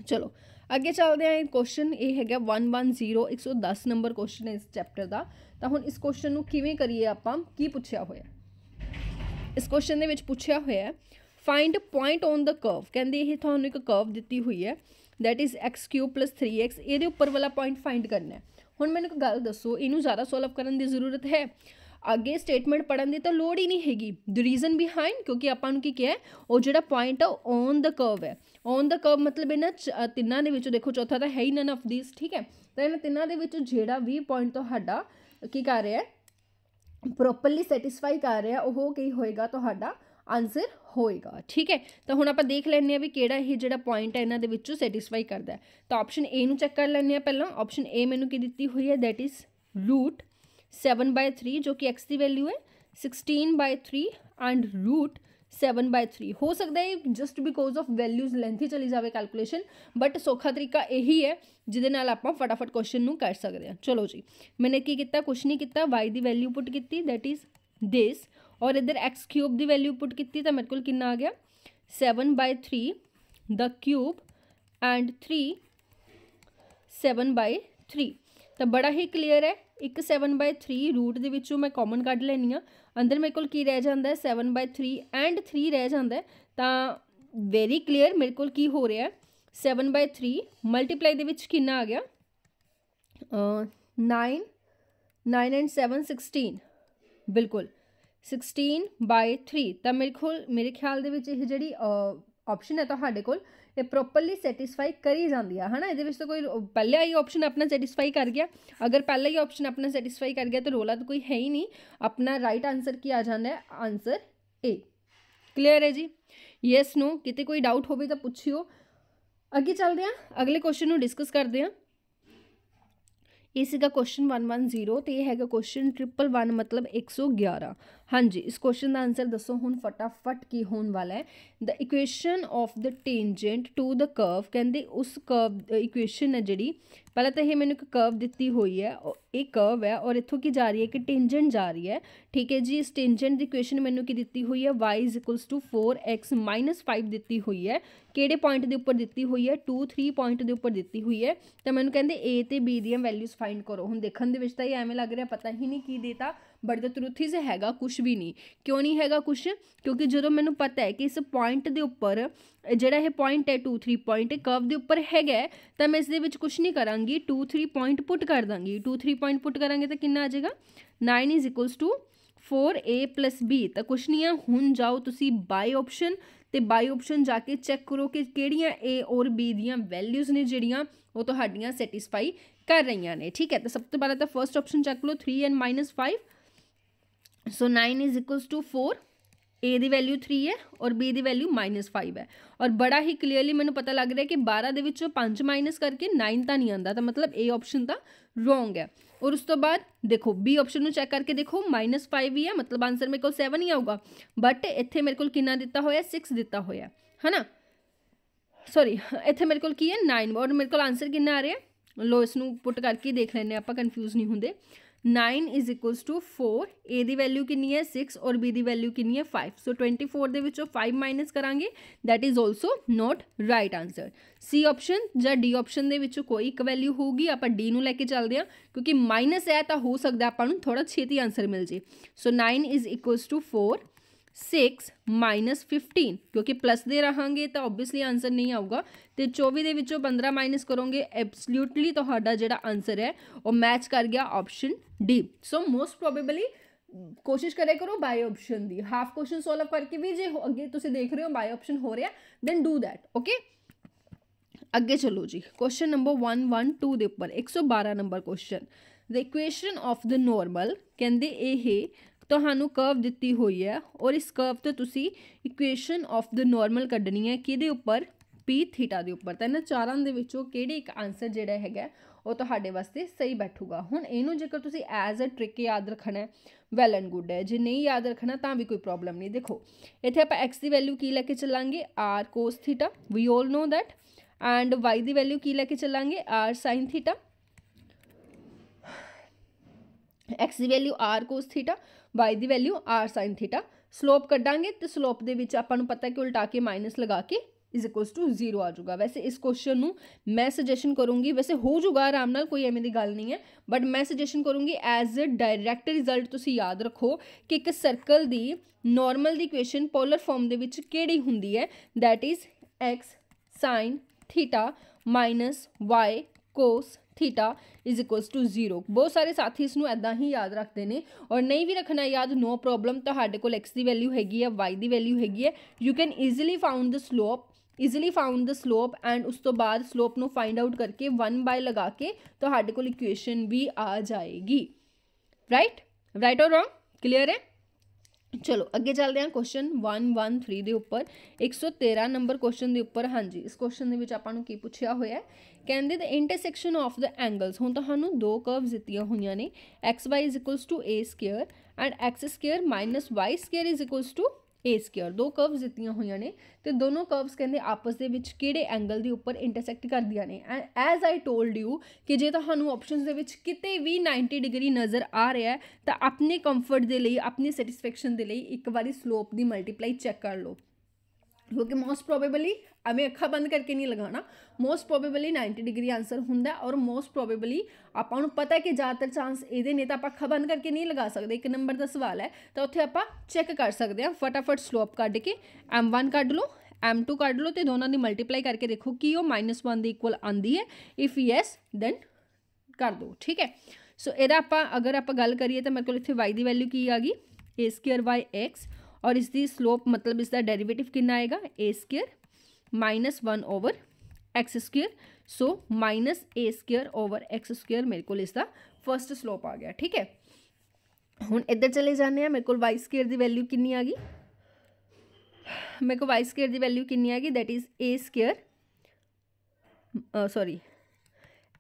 [SPEAKER 1] ਚਲੋ, ਅੱਗੇ ਚੱਲਦੇ ਹਾਂ। ਕੁਐਸਚਨ ਇਹ ਹੈਗਾ 110 110 ਨੰਬਰ ਕੁਐਸਚਨ ਹੈ ਇਸ ਚੈਪਟਰ ਦਾ। ਤਾਂ ਹੁਣ ਇਸ ਕੁਐਸਚਨ ਨੂੰ ਕਿਵੇਂ ਕਰੀਏ ਆਪਾਂ? ਕੀ ਪੁੱਛਿਆ ਹੋਇਆ? ਇਸ ਕੁਐਸਚਨ ਦੇ ਵਿੱਚ ਪੁੱਛਿਆ ਹੋਇਆ ਹੈ find point on the curve ਕਹਿੰਦੇ ਇਹ ਤੁਹਾਨੂੰ ਇੱਕ ਕਰਵ ਦਿੱਤੀ ਹੋਈ ਹੈ, that is x cube 3x ਇਹਦੇ ਉੱਪਰ ਵਾਲਾ ਪੁਆਇੰਟ ਫਾਈਂਡ ਕਰਨਾ ਹੈ। ਹੁਣ ਮੈਨੂੰ ਇੱਕ ਗੱਲ ਦੱਸੋ, ਇਹਨੂੰ ਜ਼ਿਆਦਾ ਸੋਲਵ ਕਰਨ ਦੀ ਜ਼ਰੂਰਤ ਹੈ? ਅੱਗੇ ਸਟੇਟਮੈਂਟ ਪੜਨ ਦੀ ਤਾਂ ਲੋੜ ਹੀ ਨਹੀਂ ਹੈਗੀ। ਦ ਰੀਜ਼ਨ ਬਿਹਾਈਂਡ ਕਿਉਂਕਿ ਆਪਾਂ ਨੂੰ ਕੀ ਕਿਹਾ ਉਹ ਜਿਹੜਾ ਪੁਆਇੰਟ ਆ ਔਨ ਦ ਕਰਵ ਹੈ। ਔਨ ਦ ਕਰਵ ਮਤਲਬ ਇਹਨਾਂ ਤਿੰਨਾਂ ਦੇ ਵਿੱਚੋਂ ਦੇਖੋ, ਚੌਥਾ ਤਾਂ ਹੈ ਹੀ ਨਨ ਆਫ ਥੀਸ ਠੀਕ ਹੈ? ਤਾਂ ਇਹਨਾਂ ਤਿੰਨਾਂ ਦੇ ਵਿੱਚੋਂ ਜਿਹੜਾ ਵੀ ਪੁਆਇੰਟ ਤੁਹਾਡਾ ਕੀ ਕਰ ਰਿਹਾ ਹੈ ਪ੍ਰੋਪਰਲੀ ਸੈਟੀਸਫਾਈ ਕਰ ਰਿਹਾ ਉਹ ਕੀ ਹੋਏਗਾ ਤੁਹਾਡਾ ਆਨਸਰ ਹੋਏਗਾ ਠੀਕ ਹੈ ਤਾਂ ਹੁਣ ਆਪਾਂ ਦੇਖ ਲੈਂਦੇ ਆ ਵੀ ਕਿਹੜਾ ਇਹ ਜਿਹੜਾ ਪੁਆਇੰਟ ਹੈ ਇਹਨਾਂ ਦੇ ਵਿੱਚੋਂ ਸੈਟੀਸਫਾਈ ਕਰਦਾ ਹੈ ਤਾਂ ਆਪਸ਼ਨ A ਨੂੰ ਚੈੱਕ ਕਰ ਲੈਂਦੇ ਆ ਪਹਿਲਾਂ ਆਪਸ਼ਨ A ਮੈਨੂੰ ਕੀ ਦਿੱਤੀ ਹੋਈ ਹੈ ਥੈਟ ਇਜ਼ ਰੂਟ 7 ਬਾਈ 3 ਜੋ ਕਿ x ਦੀ ਵੈਲਿਊ ਹੈ 16 ਬਾਈ 3 ਐਂਡ ਰੂਟ 7 ਬਾਈ 3 ਹੋ ਸਕਦਾ ਹੈ just because of values lengthy ਚਲੀ ਜਾਵੇ ਕੈਲਕੂਲੇਸ਼ਨ ਬਟ ਸੌਖਾ ਤਰੀਕਾ ਇਹੀ ਹੈ ਜਿਹਦੇ ਨਾਲ ਆਪਾਂ ਫਟਾਫਟ ਕੁਐਸਚਨ ਨੂੰ ਕਰ ਸਕਦੇ ਹਾਂ ਚਲੋ ਜੀ ਮੈਨੇ ਕੀ ਕੀਤਾ ਕੁਛ ਨਹੀਂ ਕੀਤਾ y ਦੀ ਵੈਲਿਊ ਪੁੱਟ ਕੀਤੀ ਥੈਟ ਇਜ਼ ਦਿਸ ਔਰ ਇਧਰ x ਕਿਊਬ ਦੀ ਵੈਲਿਊ ਪੁੱਟ ਕੀਤੀ ਤਾਂ ਮੇਰੇ ਕੋਲ ਕਿੰਨਾ ਆ ਗਿਆ 7 ਬਾਈ 3 ਦਾ ਕਿਊਬ ਐਂਡ 3 7 ਬਾਈ 3 ਤਾਂ ਬੜਾ ਹੀ ਕਲੀਅਰ ਹੈ ਇੱਕ 7 ਬਾਈ 3 ਰੂਟ ਦੇ ਵਿੱਚੋਂ ਮੈਂ ਕਾਮਨ ਕੱਢ ਲੈਣੀ ਆ ਅੰਦਰ ਮੇਰੇ ਕੋਲ ਕੀ ਰਹਿ ਜਾਂਦਾ ਹੈ? 7 ਬਾਈ 3 ਐਂਡ 3 ਰਹਿ ਜਾਂਦਾ ਤਾਂ ਵੈਰੀ ਕਲੀਅਰ ਮੇਰੇ ਕੋਲ ਕੀ ਹੋ ਰਿਹਾ 7 ਬਾਈ 3 ਮਲਟੀਪਲਾਈ ਦੇ ਵਿੱਚ ਕਿੰਨਾ ਆ ਗਿਆ? 9 9 ਐਂਡ 7 16 ਬਿਲਕੁਲ। 16 ਬਾਈ 3 ਤਾਂ ਮੇਰੇ ਕੋਲ, ਮੇਰੇ ਖਿਆਲ ਦੇ ਵਿੱਚ ਇਹ ਜਿਹੜੀ ਆਪਸ਼ਨ ਹੈ ਤੁਹਾਡੇ ਕੋਲ ਇਹ ਪ੍ਰੋਪਰਲੀ ਸੈਟੀਸਫਾਈ ਕਰੀ ਜਾਂਦੀ ਆ ਹਨਾ ਇਹਦੇ ਵਿੱਚ ਤਾਂ ਕੋਈ ਪਹਿਲੇ ਆਈ ਆਪਸ਼ਨ ਆਪਣਾ ਸੈਟੀਸਫਾਈ ਕਰ ਗਿਆ ਅਗਰ ਪਹਿਲੇ ਹੀ ਆਪਸ਼ਨ ਆਪਣਾ ਸੈਟੀਸਫਾਈ ਕਰ ਗਿਆ ਤਾਂ ਰੋਲਾ ਤਾਂ ਕੋਈ ਹੈ ਹੀ ਨਹੀਂ ਆਪਣਾ ਰਾਈਟ ਆਨਸਰ ਕੀ ਆ ਜਾਂਦਾ ਹੈ ਆਨਸਰ ਏ ਕਲੀਅਰ ਹੈ ਜੀ ਯੈਸ ਨੋ ਕਿਤੇ ਕੋਈ ਡਾਊਟ ਹੋਵੇ ਤਾਂ ਪੁੱਛਿਓ ਅੱਗੇ ਚੱਲਦੇ ਹਾਂ ਅਗਲੇ ਕੁਐਸਚਨ ਨੂੰ ਡਿਸਕਸ ਕਰਦੇ ਹਾਂ ਇਹ ਸੀਗਾ ਕੁਐਸਚਨ 110 ਤੇ ਇਹ ਹੈਗਾ ਕੁਐਸਚਨ 111 ਮਤਲਬ 111 ਹਾਂਜੀ, ਇਸ ਕੁਐਸਚਨ ਦਾ ਆਨਸਰ ਦੱਸੋ ਹੁਣ ਫਟਾਫਟ ਕੀ ਹੋਣ ਵਾਲਾ ਹੈ। The equation of the tangent to the curve ਕਹਿੰਦੇ ਉਸ ਕਰਵ ਇਕੁਏਸ਼ਨ ਹੈ ਜਿਹੜੀ। ਪਹਿਲਾਂ ਤਾਂ ਇਹ ਮੈਨੂੰ ਇੱਕ ਕਰਵ ਦਿੱਤੀ ਹੋਈ ਹੈ ਇਹ ਕਰਵ ਹੈ ਔਰ ਇੱਥੋਂ ਕੀ ਜਾ ਰਹੀ ਹੈ ਕਿ ਟੈਂਜੈਂਟ ਜਾ ਰਹੀ ਹੈ ਠੀਕ ਹੈ ਜੀ ਇਸ ਟੈਂਜੈਂਟ ਦੀ ਇਕੁਏਸ਼ਨ ਮੈਨੂੰ ਕੀ ਦਿੱਤੀ ਹੋਈ ਹੈ y 4x 5 ਦਿੱਤੀ ਹੋਈ ਹੈ ਕਿਹੜੇ ਪੁਆਇੰਟ ਦੇ ਉੱਪਰ ਦਿੱਤੀ ਹੋਈ ਹੈ 2 3 ਪੁਆਇੰਟ ਦੇ ਉੱਪਰ ਦਿੱਤੀ ਹੋਈ ਹੈ ਤਾਂ ਮੈਨੂੰ ਕਹਿੰਦੇ a ਤੇ b ਦੀਆਂ ਵੈਲਿਊਜ਼ ਫਾਈਂਡ ਕਰੋ ਹੁਣ ਦੇਖਣ ਦੇ ਵਿੱਚ ਤਾਂ ਇਹ ਐਵੇਂ ਲੱਗ ਰਿਹਾ ਪਤਾ ਹੀ ਨਹੀਂ ਕੀ ਦੇਤਾ ਬਟ ਦ ਟਰੂਥ ਇਜ਼ ਹੈਗਾ ਕੁਝ ਵੀ ਨਹੀਂ। ਕਿਉਂ ਨਹੀਂ ਹੈਗਾ ਕੁਝ ਕਿਉਂਕਿ ਜਦੋਂ ਮੈਨੂੰ ਪਤਾ ਹੈ ਕਿ ਇਸ ਪੁਆਇੰਟ ਦੇ ਉੱਪਰ, ਜਿਹੜਾ ਇਹ ਪੁਆਇੰਟ ਹੈ 2 3 ਪੁਆਇੰਟ ਕਰਵ ਦੇ ਉੱਪਰ ਹੈਗਾ ਤਾਂ ਮੈਂ ਇਸ ਦੇ ਵਿੱਚ ਕੁਝ ਨਹੀਂ ਕਰਾਂਗੀ। 2 3 ਪੁਆਇੰਟ ਪੁੱਟ ਕਰ ਦਾਂਗੀ। 2 3 ਪੁਆਇੰਟ ਪੁੱਟ ਕਰਾਂਗੇ ਤਾਂ ਕਿੰਨਾ ਆ ਜਾਏਗਾ? 9 4a b ਤਾਂ ਕੁਛ ਨਹੀਂ ਆ, ਹੁਣ ਜਾਓ ਤੁਸੀਂ ਬਾਈ ਆਪਸ਼ਨ ਤੇ ਬਾਈ ਆਪਸ਼ਨ ਜਾ ਕੇ ਚੈੱਕ ਕਰੋ ਕਿ ਕਿਹੜੀਆਂ a ਔਰ b ਦੀਆਂ ਵੈਲਿਊਜ਼ ਨੇ ਜਿਹੜੀਆਂ ਉਹ ਤੁਹਾਡੀਆਂ ਸੈਟੀਸਫਾਈ ਕਰ ਰਹੀਆਂ ਨੇ। ਠੀਕ ਹੈ, ਤਾਂ ਸਭ ਤੋਂ ਪਹਿਲਾਂ ਤਾਂ ਫਰਸਟ ਆਪਸ਼ਨ ਚੱਕ ਲਓ 3 and 5 so 9 is equals to 4 a ਦੀ ਵੈਲਿਊ 3 ਹੈ ਔਰ b ਦੀ ਵੈਲਿਊ -5 ਹੈ ਔਰ ਬੜਾ ਹੀ ਕਲੀਅਰਲੀ ਮੈਨੂੰ ਪਤਾ ਲੱਗ ਰਿਹਾ ਕਿ 12 ਦੇ ਵਿੱਚੋਂ 5 ਮਾਈਨਸ ਕਰਕੇ 9 ਤਾਂ ਨਹੀਂ ਆਂਦਾ ਤਾਂ ਮਤਲਬ a ਆਪਸ਼ਨ ਤਾਂ ਰੋਂਗ ਹੈ ਔਰ ਉਸ ਤੋਂ ਬਾਅਦ ਦੇਖੋ b ਆਪਸ਼ਨ ਨੂੰ ਚੈੱਕ ਕਰਕੇ ਦੇਖੋ -5 ਹੀ ਹੈ ਮਤਲਬ ਆਨਸਰ ਮੇਰੇ ਕੋਲ 7 ਹੀ ਆਊਗਾ ਬਟ ਇੱਥੇ ਮੇਰੇ ਕੋਲ ਕਿੰਨਾ ਦਿੱਤਾ ਹੋਇਆ 6 ਦਿੱਤਾ ਹੋਇਆ ਹਨਾ ਸੌਰੀ ਇੱਥੇ ਮੇਰੇ ਕੋਲ ਕੀ ਹੈ 9 ਔਰ ਮੇਰੇ ਕੋਲ ਆਨਸਰ ਕਿੰਨਾ ਆ ਰਿਹਾ ਲੋ ਇਸ ਨੂੰ ਪੁੱਟ ਕਰਕੇ ਦੇਖ ਲੈਣੇ ਆਪਾਂ ਕਨਫਿਊਜ਼ ਨਹੀਂ ਹੁੰਦੇ 9 is equals to 4 a ਦੀ ਵੈਲਿਊ ਕਿੰਨੀ ਹੈ 6 ਔਰ b ਦੀ ਵੈਲਿਊ ਕਿੰਨੀ ਹੈ 5 ਸੋ 24 ਦੇ ਵਿੱਚੋਂ 5 ਮਾਈਨਸ ਕਰਾਂਗੇ that is also not right answer c option ਜਾਂ d ਆਪਸ਼ਨ ਦੇ ਵਿੱਚੋਂ ਕੋਈ ਇੱਕ ਵੈਲਿਊ ਹੋਊਗੀ ਆਪਾਂ d ਨੂੰ ਲੈ ਕੇ ਚੱਲਦੇ ਹਾਂ ਕਿਉਂਕਿ ਮਾਈਨਸ ਹੈ ਤਾਂ ਹੋ ਸਕਦਾ ਆਪਾਂ ਨੂੰ ਥੋੜਾ ਛੇਤੀ ਆਨਸਰ ਮਿਲ ਜੇ ਸੋ 9 is equals to 4 6 15 ਕਿਉਂਕਿ ਪਲੱਸ ਦੇ ਰਹਾਂਗੇ ਤਾਂ ਆਬਵੀਅਸਲੀ ਆਨਸਰ ਨਹੀਂ ਆਊਗਾ ਤੇ 24 ਦੇ ਵਿੱਚੋਂ 15 ਮਾਈਨਸ ਕਰੋਗੇ ਐਬਸੋਲੂਟਲੀ ਤੁਹਾਡਾ ਜਿਹੜਾ ਆਨਸਰ ਹੈ ਉਹ ਮੈਚ ਕਰ ਗਿਆ option D so most probably ਕੋਸ਼ਿਸ਼ ਕਰੇ ਕਰੋ ਬਾਈ ਆਪਸ਼ਨ ਦੀ ਹਾਫ ਕੁਐਸਚਨ ਸੋਲਵ ਕਰਕੇ ਵੀ ਜੇ ਅੱਗੇ ਤੁਸੀਂ ਦੇਖ ਰਹੇ ਹੋ ਬਾਈ ਆਪਸ਼ਨ ਹੋ ਰਿਹਾ ਦੈਨ ਡੂ ਥੈਟ ਓਕੇ ਅੱਗੇ ਚਲੋ ਜੀ ਕੁਐਸਚਨ ਨੰਬਰ 112 ਦੇ ਉੱਪਰ 112 number question the equation of the normal ਕਹਿੰਦੇ ਇਹ ਤੁਹਾਨੂੰ ਕਰਵ ਦਿੱਤੀ ਹੋਈ ਹੈ ਔਰ ਇਸ ਕਰਵ ਤੋਂ ਤੁਸੀਂ ਇਕੁਏਸ਼ਨ ਆਫ ਦ ਨਾਰਮਲ ਕੱਢਣੀ ਹੈ ਕਿਹਦੇ ਉੱਪਰ p ਥੀਟਾ ਦੇ ਉੱਪਰ ਤਾਂ ਇਹਨਾਂ ਚਾਰਾਂ ਦੇ ਵਿੱਚੋਂ ਕਿਹੜੇ ਇੱਕ ਆਨਸਰ ਜਿਹੜਾ ਹੈਗਾ ਉਹ ਤੁਹਾਡੇ ਵਾਸਤੇ ਸਹੀ ਬੈਠੂਗਾ ਹੁਣ ਇਹਨੂੰ ਜੇਕਰ ਤੁਸੀਂ ਐਜ਼ ਅ ਟ੍ਰਿਕ ਯਾਦ ਰੱਖਣਾ ਹੈ ਵੈਲ ਐਂਡ ਗੁੱਡ ਹੈ ਜੇ ਨਹੀਂ ਯਾਦ ਰੱਖਣਾ ਤਾਂ ਵੀ ਕੋਈ ਪ੍ਰੋਬਲਮ ਨਹੀਂ ਦੇਖੋ ਇੱਥੇ ਆਪਾਂ x ਦੀ ਵੈਲਿਊ ਕੀ ਲੈ ਕੇ ਚੱਲਾਂਗੇ r cos theta we all know that and y ਦੀ ਵੈਲਿਊ ਕੀ ਲੈ ਕੇ ਚੱਲਾਂਗੇ r sin ਥੀਟਾ x ਦੀ value r cos theta y ਦੀ value r sin theta slope ਕੱਢਾਂਗੇ ਤੇ ਸਲੋਪ ਦੇ ਵਿੱਚ ਆਪਾਂ ਨੂੰ ਪਤਾ ਕਿ ਉਲਟਾ ਕੇ ਮਾਈਨਸ ਲਗਾ ਕੇ ਇਜ਼ ਇਕੁਅਲਸ ਟੂ 0 ਆ ਜਾਊਗਾ। ਵੈਸੇ ਇਸ ਕੁਐਸਚਨ ਨੂੰ ਮੈਂ ਸੁਜੈਸ਼ਨ ਕਰੂੰਗੀ, ਵੈਸੇ ਹੋ ਜਾਊਗਾ ਆਰਾਮ ਨਾਲ, ਕੋਈ ਐਵੇਂ ਦੀ ਗੱਲ ਨਹੀਂ ਹੈ। ਬਟ ਮੈਂ ਸੁਜੈਸ਼ਨ ਕਰੂੰਗੀ ਐਜ਼ ਅ ਡਾਇਰੈਕਟ ਰਿਜ਼ਲਟ ਤੁਸੀਂ ਯਾਦ ਰੱਖੋ ਕਿ ਇੱਕ ਸਰਕਲ ਦੀ ਨਾਰਮਲ ਦੀ ਇਕੁਏਸ਼ਨ ਪੋਲਰ ਫਾਰਮ ਦੇ ਵਿੱਚ ਕਿਹੜੀ ਹੁੰਦੀ ਹੈ? That is x sin theta minus y cos theta is equals to 0 ਬਹੁਤ ਸਾਰੇ ਸਾਥੀ ਇਸ ਨੂੰ ਐਦਾਂ ਹੀ ਯਾਦ ਰੱਖਦੇ ਨੇ ਔਰ ਨਹੀਂ ਵੀ ਰੱਖਣਾ ਯਾਦ ਨੋ ਪ੍ਰੋਬਲਮ ਤੁਹਾਡੇ ਕੋਲ x ਦੀ ਵੈਲਿਊ ਹੈਗੀ ਹੈ y ਦੀ ਵੈਲਿਊ ਹੈਗੀ ਹੈ you can easily found the slope easily found the slope and ਉਸ ਤੋਂ ਬਾਅਦ ਸਲੋਪ ਨੂੰ ਫਾਈਂਡ ਆਊਟ ਕਰਕੇ 1 ਬਾਈ ਲਗਾ ਕੇ ਤੁਹਾਡੇ ਕੋਲ ਇਕੁਏਸ਼ਨ ਵੀ ਆ ਜਾਏਗੀ right right or wrong clear ਹੈ ਚਲੋ, ਅੱਗੇ ਚੱਲਦੇ ਹਾਂ ਕੁਐਸਚਨ 113 ਦੇ ਉੱਪਰ। 113 ਨੰਬਰ ਕੁਐਸਚਨ ਦੇ ਉੱਪਰ, ਹਾਂਜੀ, ਇਸ ਕੁਐਸਚਨ ਦੇ ਵਿੱਚ ਆਪਾਂ ਨੂੰ ਕੀ ਪੁੱਛਿਆ ਹੋਇਆ ਹੈ? ਕਹਿੰਦੇ the intersection of the angles ਹੁਣ ਤੁਹਾਨੂੰ ਦੋ ਕਰਵਸ ਦਿੱਤੀਆਂ ਹੋਈਆਂ ਨੇ xy a2 and x2 y2 a square ਦੋ ਕਰਵਸ ਦਿੱਤੀਆਂ ਹੋਈਆਂ ਨੇ ਤੇ ਦੋਨੋਂ ਕਰਵਸ ਕਹਿੰਦੇ ਆਪਸ ਦੇ ਵਿੱਚ ਕਿਹੜੇ ਐਂਗਲ ਦੇ ਉੱਪਰ ਇੰਟਰਸੈਕਟ ਕਰਦੀਆਂ ਨੇ। And as I told you ਕਿ ਜੇ ਤੁਹਾਨੂੰ ਆਪਸ਼ਨਸ ਦੇ ਵਿੱਚ ਕਿਤੇ ਵੀ 90 ਡਿਗਰੀ ਨਜ਼ਰ ਆ ਰਿਹਾ ਹੈ, ਤਾਂ ਆਪਣੇ ਕੰਫਰਟ ਦੇ ਲਈ, ਆਪਣੀ ਸੈਟੀਸਫੈਕਸ਼ਨ ਦੇ ਲਈ ਇੱਕ ਵਾਰੀ ਸਲੋਪ ਦੀ ਮਲਟੀਪਲਾਈ ਚੈੱਕ ਕਰ ਲਓ। ਕਿਉਂਕਿ ਮੋਸਟ ਪ੍ਰੋਬੇਬਲੀ हमें ਅੱਖਾਂ ਬੰਦ ਕਰਕੇ ਨਹੀਂ ਲਗਾਉਣਾ ਮੋਸਟ ਪ੍ਰੋਬੇਬਲੀ 90 ਡਿਗਰੀ ਆਨਸਰ ਹੁੰਦਾ ਔਰ ਮੋਸਟ ਪ੍ਰੋਬੇਬਲੀ ਆਪਾਂ ਨੂੰ ਪਤਾ ਹੈ ਕਿ ਜ਼ਿਆਦਾਤਰ ਚਾਂਸ ਇਹਦੇ ਨੇ ਤਾਂ ਆਪਾਂ ਅੱਖਾਂ ਬੰਦ ਕਰਕੇ ਨਹੀਂ ਲਗਾ ਸਕਦੇ ਇੱਕ ਨੰਬਰ ਦਾ ਸਵਾਲ ਹੈ ਤਾਂ ਉੱਥੇ ਆਪਾਂ ਚੈੱਕ ਕਰ ਸਕਦੇ ਹਾਂ ਫਟਾਫਟ ਸਲੋਪ ਕੱਢ ਕੇ m1 ਕੱਢ ਲਓ m2 ਕੱਢ ਲਓ ਤੇ ਦੋਨਾਂ ਦੀ ਮਲਟੀਪਲਾਈ ਕਰਕੇ ਦੇਖੋ ਕੀ ਉਹ -1 ਦੇ ਇਕੁਅਲ ਆਂਦੀ ਹੈ ਇਫ ਯੈਸ ਦੈਨ ਕਰ ਦਿਓ ਠੀਕ ਹੈ ਸੋ ਇਹਦਾ ਆਪਾਂ ਅਗਰ ਆਪਾਂ ਗੱਲ ਕਰੀਏ ਤਾਂ ਮੇਰੇ ਕੋਲ ਇੱਥੇ y ਦੀ ਵੈਲਿਊ ਕੀ ਆ ਗਈ a2 yx ਔਰ ਇਸ ਦੀ ਸਲੋਪ ਮਤਲਬ ਇਸ ਦਾ ਡੈਰੀਵੇਟਿਵ ਕਿੰਨਾ ਆਏਗਾ a2 minus one over X square so minus A square over X square मेरे को इसका फ़र्स्ट स्लोप आ गया, ठीक है? हूँ इधर चले जाने मेरे को वाई स्केयर की वैल्यू कि आ गई? मेरे को वाई स्केयर की वैल्यू कि आ गई? That is A square sorry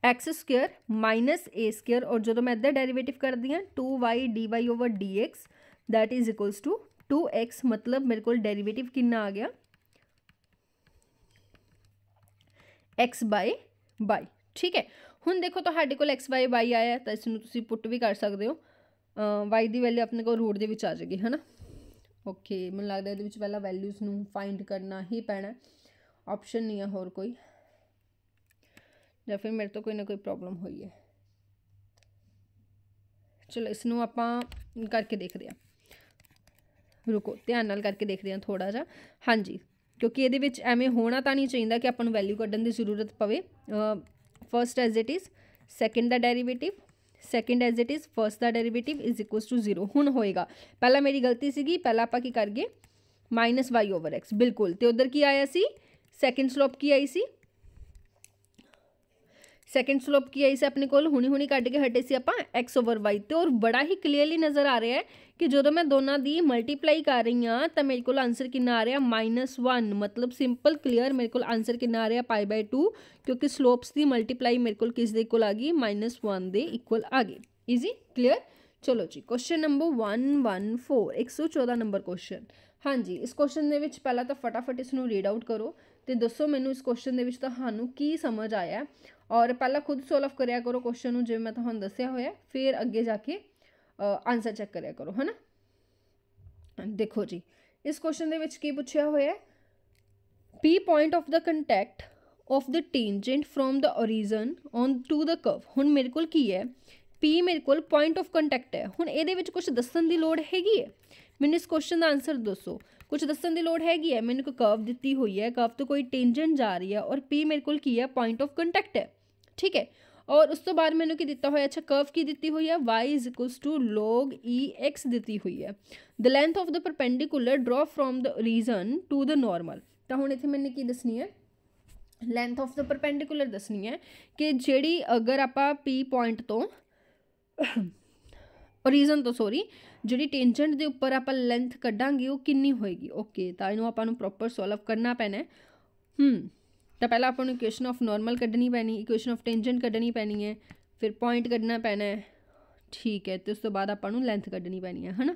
[SPEAKER 1] X square minus A square और जो तो मैं इधर डेरीवेटिव कर दी two Y D Y over D X that is equals to two X मतलब मेरे को डेरीवेटिव कि आ गया? X ਬਾਈ y, ਠੀਕ ਹੈ? ਹੁਣ ਦੇਖੋ ਤੁਹਾਡੇ ਕੋਲ x y y ਆਇਆ ਤਾਂ ਇਸ ਨੂੰ ਤੁਸੀਂ ਪੁੱਟ ਵੀ ਕਰ ਸਕਦੇ ਹੋ। y ਦੀ ਵੈਲਿਊ ਆਪਣੇ ਕੋਲ ਰੂਟ ਦੇ ਵਿੱਚ ਆ ਜਾਏਗੀ, ਹੈਨਾ? ਓਕੇ ਮੈਨੂੰ ਲੱਗਦਾ ਇਹਦੇ ਵਿੱਚ ਪਹਿਲਾਂ ਵੈਲਿਊਜ਼ ਨੂੰ ਫਾਈਂਡ ਕਰਨਾ ਹੀ ਪੈਣਾ ਆਪਸ਼ਨ ਨਹੀਂ ਹੈ ਹੋਰ ਕੋਈ। ਜਾਂ ਫਿਰ ਮੇਰੇ ਤੋਂ ਕੋਈ ਨਾ ਕੋਈ ਪ੍ਰੋਬਲਮ ਹੋਈ ਹੈ। ਚਲੋ ਇਸ ਨੂੰ ਆਪਾਂ ਕਰਕੇ ਦੇਖਦੇ ਹਾਂ। ਰੁਕੋ, ਧਿਆਨ ਨਾਲ ਕਰਕੇ ਦੇਖਦੇ ਹਾਂ ਥੋੜਾ ਜਿਹਾ। ਹਾਂਜੀ ਕਿਉਂਕਿ ਇਹਦੇ ਵਿੱਚ ਐਵੇਂ ਹੋਣਾ ਤਾਂ ਨਹੀਂ ਚਾਹੀਦਾ ਕਿ ਆਪਾਂ ਨੂੰ ਵੈਲਿਊ ਕੱਢਣ ਦੀ ਜ਼ਰੂਰਤ ਪਵੇ first as it is second the derivative second as it is first the derivative is equals to 0 ਹੁਣ ਹੋਏਗਾ ਪਹਿਲਾਂ ਮੇਰੀ ਗਲਤੀ ਸੀਗੀ ਪਹਿਲਾਂ ਆਪਾਂ ਕੀ ਕਰ ਗਏ -y x ਬਿਲਕੁਲ ਤੇ ਉਧਰ ਕੀ ਆਇਆ ਸੀ ਸੈਕੰਡ ਸਲੋਪ ਕੀ ਆਈ ਸੀ ਸੈਕੰਡ ਸਲੋਪ ਕੀ ਆਈ ਸੀ ਆਪਣੇ ਕੋਲ ਹੁਣੀ ਹੁਣੀ ਕੱਢ ਕੇ ਹਟੇ ਸੀ ਆਪਾਂ x y ਤੇ ਔਰ ਬੜਾ ਹੀ ਕਲੀਅਰਲੀ ਨਜ਼ਰ ਆ ਰਿਹਾ ਹੈ ਕਿ ਜਦੋਂ ਮੈਂ ਦੋਨਾਂ ਦੀ ਮਲਟੀਪਲਾਈ ਕਰ ਰਹੀ ਹਾਂ, ਤਾਂ ਮੇਰੇ ਕੋਲ ਆਨਸਰ ਕਿੰਨਾ ਆ ਰਿਹਾ? -1 ਮਤਲਬ ਸਿੰਪਲ ਕਲੀਅਰ ਮੇਰੇ ਕੋਲ ਆਨਸਰ ਕਿੰਨਾ ਆ ਰਿਹਾ? π/2 ਕਿਉਂਕਿ ਸਲੋਪਸ ਦੀ ਮਲਟੀਪਲਾਈ ਮੇਰੇ ਕੋਲ ਕਿਸ ਦੇ ਇਕੁਅਲ ਆ ਗਈ? -1 ਦੇ ਇਕੁਅਲ ਆ ਗਈ। ਈਜ਼ੀ ਕਲੀਅਰ ਚਲੋ ਜੀ ਕੁਐਸਚਨ ਨੰਬਰ 114 114 ਨੰਬਰ ਕੁਐਸਚਨ ਹਾਂਜੀ, ਇਸ ਕੁਐਸਚਨ ਦੇ ਵਿੱਚ ਪਹਿਲਾਂ ਤਾਂ ਫਟਾਫਟ ਇਸ ਨੂੰ ਰੀਡ ਆਊਟ ਕਰੋ ਤੇ ਦੱਸੋ ਮੈਨੂੰ ਇਸ ਕੁਐਸਚਨ ਦੇ ਵਿੱਚ ਤੁਹਾਨੂੰ ਕੀ ਸਮਝ ਆਇਆ। ਔਰ ਪਹਿਲਾਂ ਖੁਦ ਸੋਲਵ ਕਰਿਆ ਕਰੋ ਕੁਐਸਚਨ ਨੂੰ, ਜਿਵੇਂ ਮੈਂ ਤੁਹਾਨੂੰ ਦੱਸਿਆ ਹੋਇਆ। ਫਿਰ ਅੱਗੇ ਜਾ ਕੇ ਆਨਸਰ ਚੈੱਕ ਕਰਿਆ ਕਰੋ, ਹਨਾ? ਦੇਖੋ ਜੀ, ਇਸ ਕੁਐਸਚਨ ਦੇ ਵਿੱਚ ਕੀ ਪੁੱਛਿਆ ਹੋਇਆ ਹੈ? P point of the contact of the tangent from the origin on to the curve. ਹੁਣ ਮੇਰੇ ਕੋਲ ਕੀ ਹੈ? ਪੀ ਮੇਰੇ ਕੋਲ ਪੁਆਇੰਟ of ਕੰਟੈਕਟ ਹੈ। ਹੁਣ ਇਹਦੇ ਵਿੱਚ ਕੁਝ ਦੱਸਣ ਦੀ ਲੋੜ ਹੈਗੀ ਹੈ? ਮੈਨੂੰ ਇਸ ਕੁਐਸਚਨ ਦਾ ਆਨਸਰ ਦੱਸੋ। ਕੁਝ ਦੱਸਣ ਦੀ ਲੋੜ ਹੈਗੀ ਹੈ? ਮੈਨੂੰ ਕੋਈ ਕਰਵ ਦਿੱਤੀ ਹੋਈ ਹੈ। ਕਰਵ ਤੋਂ ਕੋਈ ਟੈਂਜੈਂਟ ਜਾ ਰਹੀ ਹੈ ਔਰ ਪੀ ਮੇਰੇ ਕੋਲ ਕੀ ਹੈ? ਪੁਆਇੰਟ ਆਫ ਕੰਟੈਕਟ ਹੈ। ਠੀਕ ਹੈ? ਔਰ ਉਸ ਤੋਂ ਬਾਅਦ ਮੈਨੂੰ ਕੀ ਦਿੱਤਾ ਹੋਇਆ ਅੱਛਾ ਕਰਵ ਕੀ ਦਿੱਤੀ ਹੋਈ ਹੈ y log ex ਦਿੱਤੀ ਹੋਈ ਹੈ the length of the perpendicular draw from the origin to the normal ਤਾਂ ਹੁਣ ਇੱਥੇ ਮੈਨੇ ਕੀ ਦੱਸਣੀ ਹੈ ਲੈਂਥ ਆਫ ਦ ਪਰਪੈਂਡੀਕੂਲਰ ਦੱਸਣੀ ਹੈ ਕਿ ਜਿਹੜੀ ਅਗਰ ਆਪਾਂ P ਪੁਆਇੰਟ ਤੋਂ ਰੀਜਨ ਤੋਂ ਸੌਰੀ ਜਿਹੜੀ ਟੈਂਜੈਂਟ ਦੇ ਉੱਪਰ ਆਪਾਂ ਲੈਂਥ ਕੱਢਾਂਗੇ ਉਹ ਕਿੰਨੀ ਹੋਏਗੀ ਓਕੇ ਤਾਂ ਇਹਨੂੰ ਆਪਾਂ ਨੂੰ ਪ੍ਰੋਪਰ ਸੋਲਵ ਕਰਨਾ ਪੈਣਾ ਹੂੰ ਤਾਂ ਪਹਿਲਾਂ ਆਪਾਂ ਨੂੰ ਇਕੁਏਸ਼ਨ ਆਫ ਨਾਰਮਲ ਕੱਢਣੀ ਪੈਣੀ ਇਕੁਏਸ਼ਨ ਆਫ ਟੈਂਜੈਂਟ ਕੱਢਣੀ ਪੈਣੀ ਹੈ, ਫਿਰ ਪੁਆਇੰਟ ਕੱਢਣਾ ਪੈਣਾ ਹੈ। ਠੀਕ ਹੈ, ਤੇ ਉਸ ਤੋਂ ਬਾਅਦ ਆਪਾਂ ਨੂੰ ਲੈਂਥ ਕੱਢਣੀ ਪੈਣੀ ਹੈ, ਹਨਾ?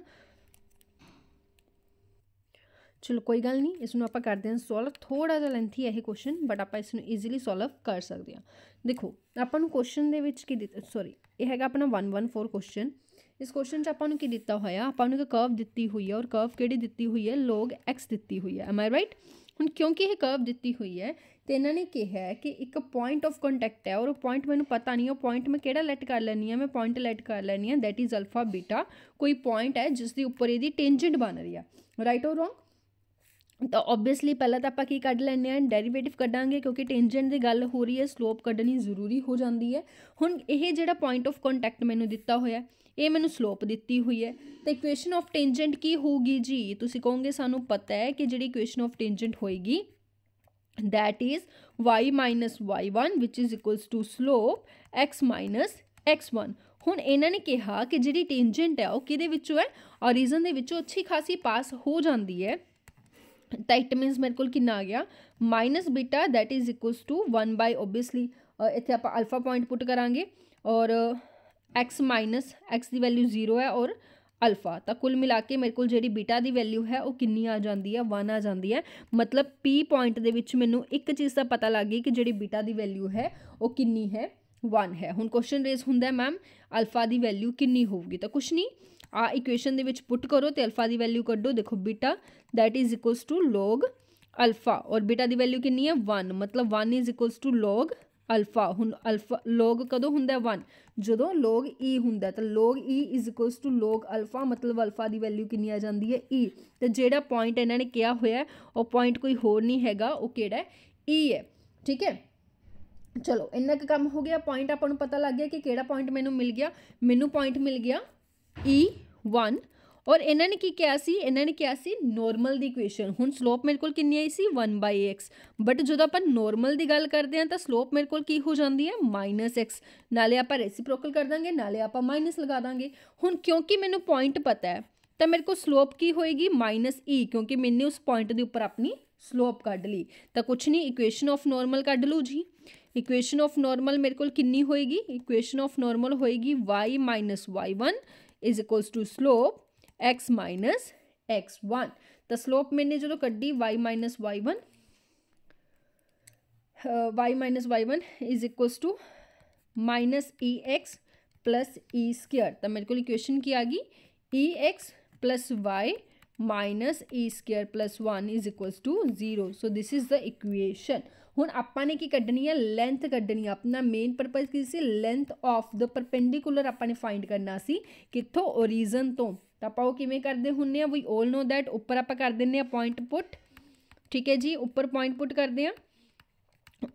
[SPEAKER 1] ਚਲੋ, ਕੋਈ ਗੱਲ ਨਹੀਂ ਇਸ ਨੂੰ ਆਪਾਂ ਕਰਦੇ ਹਾਂ ਸੋਲਵ ਥੋੜਾ ਜਿਹਾ ਲੈਂਥੀ ਹੈ ਇਹ ਕੁਐਸਚਨ ਬਟ ਆਪਾਂ ਇਸ ਨੂੰ ਈਜ਼ੀਲੀ ਸੋਲਵ ਕਰ ਸਕਦੇ ਹਾਂ। ਦੇਖੋ, ਆਪਾਂ ਨੂੰ ਕੁਐਸਚਨ ਦੇ ਵਿੱਚ ਕੀ ਦਿੱਤਾ ਸੌਰੀ ਇਹ ਹੈਗਾ ਆਪਣਾ 114 ਕੁਐਸਚਨ ਇਸ ਕੁਐਸਚਨ 'ਚ ਆਪਾਂ ਨੂੰ ਕੀ ਦਿੱਤਾ ਹੋਇਆ? ਆਪਾਂ ਨੂੰ ਇੱਕ ਕਰਵ ਦਿੱਤੀ ਹੋਈ ਹੈ, ਔਰ ਕਰਵ ਕਿਹੜੀ ਦਿੱਤੀ ਹੋਈ ਹੈ? ਲੋਗ x ਦਿੱਤੀ ਹੋਈ ਹੈ। ਐਮ ਆਈ ਰਾਈਟ ਹੁਣ ਕਿਉਂਕਿ ਇਹ ਕਰਵ ਦਿੱਤੀ ਹੋਈ ਹੈ, ਤੇ ਇਹਨਾਂ ਨੇ ਕਿਹਾ ਹੈ ਕਿ ਇੱਕ ਪੁਆਇੰਟ ਆਫ ਕੰਟੈਕਟ ਹੈ ਔਰ ਉਹ ਪੁਆਇੰਟ ਮੈਨੂੰ ਪਤਾ ਨਹੀਂ, ਉਹ ਪੁਆਇੰਟ ਮੈਂ ਕਿਹੜਾ ਲੈਟ ਕਰ ਲੈਣੀ ਆ ਮੈਂ ਪੁਆਇੰਟ ਲੈਟ ਕਰ ਲੈਣੀ ਆ ਦੈਟ ਇਜ਼ ਅਲਫਾ ਬੀਟਾ ਕੋਈ ਪੁਆਇੰਟ ਹੈ ਜਿਸ ਦੇ ਉੱਪਰ ਇਹਦੀ ਟੈਂਜੈਂਟ ਬਣ ਰਹੀ ਆ ਰਾਈਟ ਔਰ ਰੋਂਗ ਤਾਂ ਆਬਵੀਅਸਲੀ ਪਹਿਲਾਂ ਤਾਂ ਆਪਾਂ ਕੀ ਕੱਢ ਲੈਂਦੇ ਹਾਂ ਡੈਰੀਵੇਟਿਵ ਕੱਢਾਂਗੇ ਕਿਉਂਕਿ ਟੈਂਜੈਂਟ ਦੀ ਗੱਲ ਹੋ ਰਹੀ ਹੈ ਸਲੋਪ ਕੱਢਣੀ ਜ਼ਰੂਰੀ ਹੋ ਜਾਂਦੀ ਹੈ। ਹੁਣ ਇਹ ਜਿਹੜਾ ਪੁਆਇੰਟ ਆਫ ਕੰਟੈਕਟ ਮੈਨੂੰ ਦਿੱਤਾ ਹੋਇਆ ਇਹ ਮੈਨੂੰ ਸਲੋਪ ਦਿੱਤੀ ਹੋਈ ਹੈ ਤਾਂ ਇਕੁਏਸ਼ਨ ਆਫ ਟੈਂਜੈਂਟ ਕੀ ਹੋਊਗੀ ਜੀ ਤੁਸੀਂ ਕਹੋਗੇ ਸਾਨੂੰ ਪਤਾ ਹੈ ਕਿ ਜਿਹੜੀ ਇਕੁਏਸ਼ਨ ਆਫ ਟੈਂਜੈਂਟ ਹੋਏਗੀ that is y minus y1 which is equals to slope x minus x1 ਹੁਣ ਇਹਨਾਂ ਨੇ ਕਿਹਾ ਕਿ ਜਿਹੜੀ ਟੈਂਜੈਂਟ ਹੈ ਉਹ ਕਿਹਦੇ ਵਿੱਚੋਂ ਹੈ ਔਰੀਜਨ ਦੇ ਵਿੱਚੋਂ ਅੱਛੀ ਖਾਸੀ ਪਾਸ ਹੋ ਜਾਂਦੀ ਹੈ ਤਾਂ ਇਟ ਮੀਨਸ ਮੇਰੇ ਕੋਲ ਕਿੰਨਾ ਆ ਗਿਆ minus beta that is equals to 1 by obviously ਇੱਥੇ ਆਪਾਂ ਅਲਫਾ ਪੁਆਇੰਟ ਪੁੱਟ ਕਰਾਂਗੇ ਔਰ x ਮਾਈਨਸ x ਦੀ ਵੈਲਿਊ 0 ਹੈ ਔਰ ਅਲਫਾ ਤਾਂ ਕੁੱਲ ਮਿਲਾ ਕੇ ਮੇਰੇ ਕੋਲ ਜਿਹੜੀ ਬੀਟਾ ਦੀ ਵੈਲਿਊ ਹੈ ਉਹ ਕਿੰਨੀ ਆ ਜਾਂਦੀ ਹੈ? 1 ਆ ਜਾਂਦੀ ਹੈ। ਮਤਲਬ p ਪੁਆਇੰਟ ਦੇ ਵਿੱਚ ਮੈਨੂੰ ਇੱਕ ਚੀਜ਼ ਦਾ ਪਤਾ ਲੱਗ ਗਈ ਕਿ ਜਿਹੜੀ ਬੀਟਾ ਦੀ ਵੈਲਿਊ ਹੈ ਉਹ ਕਿੰਨੀ ਹੈ? 1 ਹੈ। ਹੁਣ ਕੁਐਸਚਨ ਰੇਜ਼ ਹੁੰਦਾ ਮੈਮ ਅਲਫਾ ਦੀ ਵੈਲਿਊ ਕਿੰਨੀ ਹੋਊਗੀ? ਤਾਂ ਕੁਛ ਨਹੀਂ। ਆ ਇਕੁਏਸ਼ਨ ਦੇ ਵਿੱਚ ਪੁੱਟ ਕਰੋ ਤੇ ਅਲਫਾ ਦੀ ਵੈਲਿਊ ਕੱਢੋ। ਦੇਖੋ beta that is equals to log alpha ਔਰ ਬੀਟਾ ਦੀ ਵੈਲਿਊ ਕਿੰਨੀ ਹੈ? 1 ਮਤਲਬ 1 is equals to log alpha ਹੁਣ ਅਲਫਾ log ਕਦੋਂ ਹੁੰਦਾ 1 ਜਦੋਂ log e ਹੁੰਦਾ ਤਾਂ log e is equals to log alpha, ਮਤਲਬ ਅਲਫਾ ਦੀ ਵੈਲਿਊ ਕਿੰਨੀ ਆ ਜਾਂਦੀ ਹੈ? e. ਤੇ ਜਿਹੜਾ ਪੁਆਇੰਟ ਇਹਨਾਂ ਨੇ ਕਿਹਾ ਹੋਇਆ ਉਹ ਪੁਆਇੰਟ ਕੋਈ ਹੋਰ ਨਹੀਂ ਹੈਗਾ, ਉਹ ਕਿਹੜਾ ਹੈ? e ਹੈ। ਠੀਕ ਹੈ? ਚਲੋ, ਇੰਨਾ ਕੁ ਕੰਮ ਹੋ ਗਿਆ। ਪੁਆਇੰਟ ਆਪਾਂ ਨੂੰ ਪਤਾ ਲੱਗ ਗਿਆ ਕਿ ਕਿਹੜਾ ਪੁਆਇੰਟ ਮੈਨੂੰ ਮਿਲ ਗਿਆ। ਮੈਨੂੰ ਪੁਆਇੰਟ ਮਿਲ ਗਿਆ e1 ਔਰ ਇਹਨਾਂ ਨੇ ਕੀ ਕਿਹਾ ਸੀ ਇਹਨਾਂ ਨੇ ਕਿਹਾ ਸੀ ਨੋਰਮਲ ਦੀ ਇਕੁਏਸ਼ਨ ਹੁਣ ਸਲੋਪ ਮੇਰੇ ਕੋਲ ਕਿੰਨੀ ਆਈ ਸੀ 1/x ਬਟ ਜਦੋਂ ਆਪਾਂ ਨੋਰਮਲ ਦੀ ਗੱਲ ਕਰਦੇ ਹਾਂ ਤਾਂ ਸਲੋਪ ਮੇਰੇ ਕੋਲ ਕੀ ਹੋ ਜਾਂਦੀ ਹੈ -x ਨਾਲੇ ਆਪਾਂ ਰੈਸੀਪ੍ਰੋਕਲ ਕਰ ਦਾਂਗੇ ਨਾਲੇ ਆਪਾਂ ਮਾਈਨਸ ਲਗਾ ਦਾਂਗੇ ਹੁਣ ਕਿਉਂਕਿ ਮੈਨੂੰ ਪੁਆਇੰਟ ਪਤਾ ਹੈ ਤਾਂ ਮੇਰੇ ਕੋਲ ਸਲੋਪ ਕੀ ਹੋਏਗੀ -e ਕਿਉਂਕਿ ਮੈਨੇ ਉਸ ਪੁਆਇੰਟ ਦੇ ਉੱਪਰ ਆਪਣੀ ਸਲੋਪ ਕੱਢ ਲਈ ਤਾਂ ਕੁਛ ਨਹੀਂ ਇਕੁਏਸ਼ਨ ਆਫ ਨੋਰਮਲ ਕੱਢ ਲਓ ਜੀ ਇਕੁਏਸ਼ਨ ਆਫ ਨੋਰਮਲ ਮੇਰੇ ਕੋਲ ਕਿੰਨੀ ਹੋਏਗੀ ਇਕੁਏਸ਼ਨ ਆਫ ਨੋਰਮਲ ਹੋਏਗੀ y y1 is equals to slope x minus x one. The slope मैंने जो cut the y minus y one uh, y minus y one is equals to minus e x plus e square तो मेरे को equation की आ गई। E x plus y minus e square plus one is equals to zero so this is the equation हूँ आपने की क्डनी है लेंथ क्डनी अपना मेन परपज़ की लेंथ ऑफ़ द परपेंडिकुलर आपने फाइंड करना सी कितों ओरिजन तो। ਤਾਂ ਆਪਾਂ ਉਹ ਕਿਵੇਂ ਕਰਦੇ ਹੁੰਨੇ ਆ ਵੀ 올 ਨੋ ਦੈਟ ਉੱਪਰ ਆਪਾਂ ਕਰ ਦਿੰਨੇ ਆ ਪੁਆਇੰਟ ਪੁੱਟ ਠੀਕ ਹੈ ਜੀ ਉੱਪਰ ਪੁਆਇੰਟ ਪੁੱਟ ਕਰਦੇ ਆ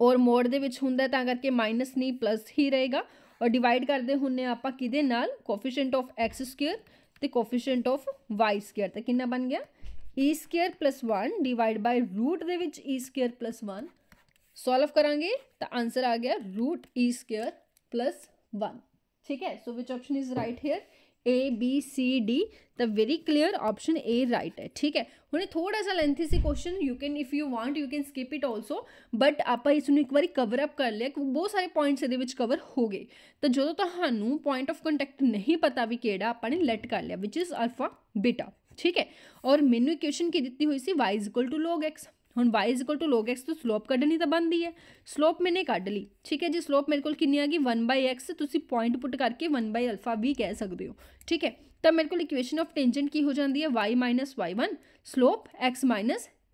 [SPEAKER 1] ਔਰ ਮੋਡ ਦੇ ਵਿੱਚ ਹੁੰਦਾ ਤਾਂ ਕਰਕੇ ਮਾਈਨਸ ਨਹੀਂ ਪਲੱਸ ਹੀ ਰਹੇਗਾ ਔਰ ਡਿਵਾਈਡ ਕਰਦੇ ਹੁੰਨੇ ਆਪਾਂ ਕਿਹਦੇ ਨਾਲ ਕੋਫੀਸ਼ੀਐਂਟ ਆਫ x ਸਕੁਅਰ ਤੇ ਕੋਫੀਸ਼ੀਐਂਟ ਆਫ y ਸਕੁਅਰ ਤਾਂ ਕਿੰਨਾ ਬਣ ਗਿਆ e square 1 divide by root ਦੇ ਵਿੱਚ e ਸਕੁਅਰ 1 ਸੋਲਵ ਕਰਾਂਗੇ ਤਾਂ ਆਨਸਰ ਆ ਗਿਆ ਰੂਟ e ਸਕੁਅਰ 1 ਠੀਕ ਹੈ so which option is right here A B C D ਤਾਂ very clear option A right ਹੈ ਠੀਕ ਹੈ ਹੁਣ ਇਹ ਥੋੜਾ ਜਿਹਾ lengthy C question you can if you want you can skip it also but ਆਪਾਂ ਇਸ ਨੂੰ ਇੱਕ ਵਾਰੀ ਕਵਰ ਅਪ ਕਰ ਲਿਆ ਕਿ ਬਹੁਤ ਸਾਰੇ ਪੁਆਇੰਟਸ ਇਹਦੇ ਵਿੱਚ ਕਵਰ ਹੋ ਗਏ ਤਾਂ ਜਦੋਂ ਤੁਹਾਨੂੰ ਪੁਆਇੰਟ ਆਫ ਕੰਟੈਕਟ ਨਹੀਂ ਪਤਾ ਵੀ ਕਿਹੜਾ ਆਪਾਂ ਨੇ ਲੈਟ ਕਰ ਲਿਆ ਵਿਚ ਇਜ਼ ਅਲਫਾ ਬੀਟਾ ਠੀਕ ਹੈ ਔਰ ਮੈਨੂੰ ਇਕੁਏਸ਼ਨ ਕੀ ਦਿੱਤੀ ਹੋਈ ਸੀ y log x ਹੁਣ y log x ਤੋਂ ਸਲੋਪ ਕੱਢਣੀ ਤਾਂ ਬਣਦੀ ਹੈ। ਸਲੋਪ ਮੈਨੇ ਕੱਢ ਲਈ। ਠੀਕ ਹੈ ਜੀ ਸਲੋਪ ਮੇਰੇ ਕੋਲ ਕਿੰਨੀ ਆ ਗਈ? 1/x ਤੁਸੀਂ ਪੁਆਇੰਟ ਪੁੱਟ ਕਰਕੇ 1/α ਵੀ ਕਹਿ ਸਕਦੇ ਹੋ। ਠੀਕ ਹੈ, ਤਾਂ ਮੇਰੇ ਕੋਲ ਇਕੁਏਸ਼ਨ ਆਫ ਟੈਂਜੈਂਟ ਕੀ ਹੋ ਜਾਂਦੀ ਹੈ? y y1 slope x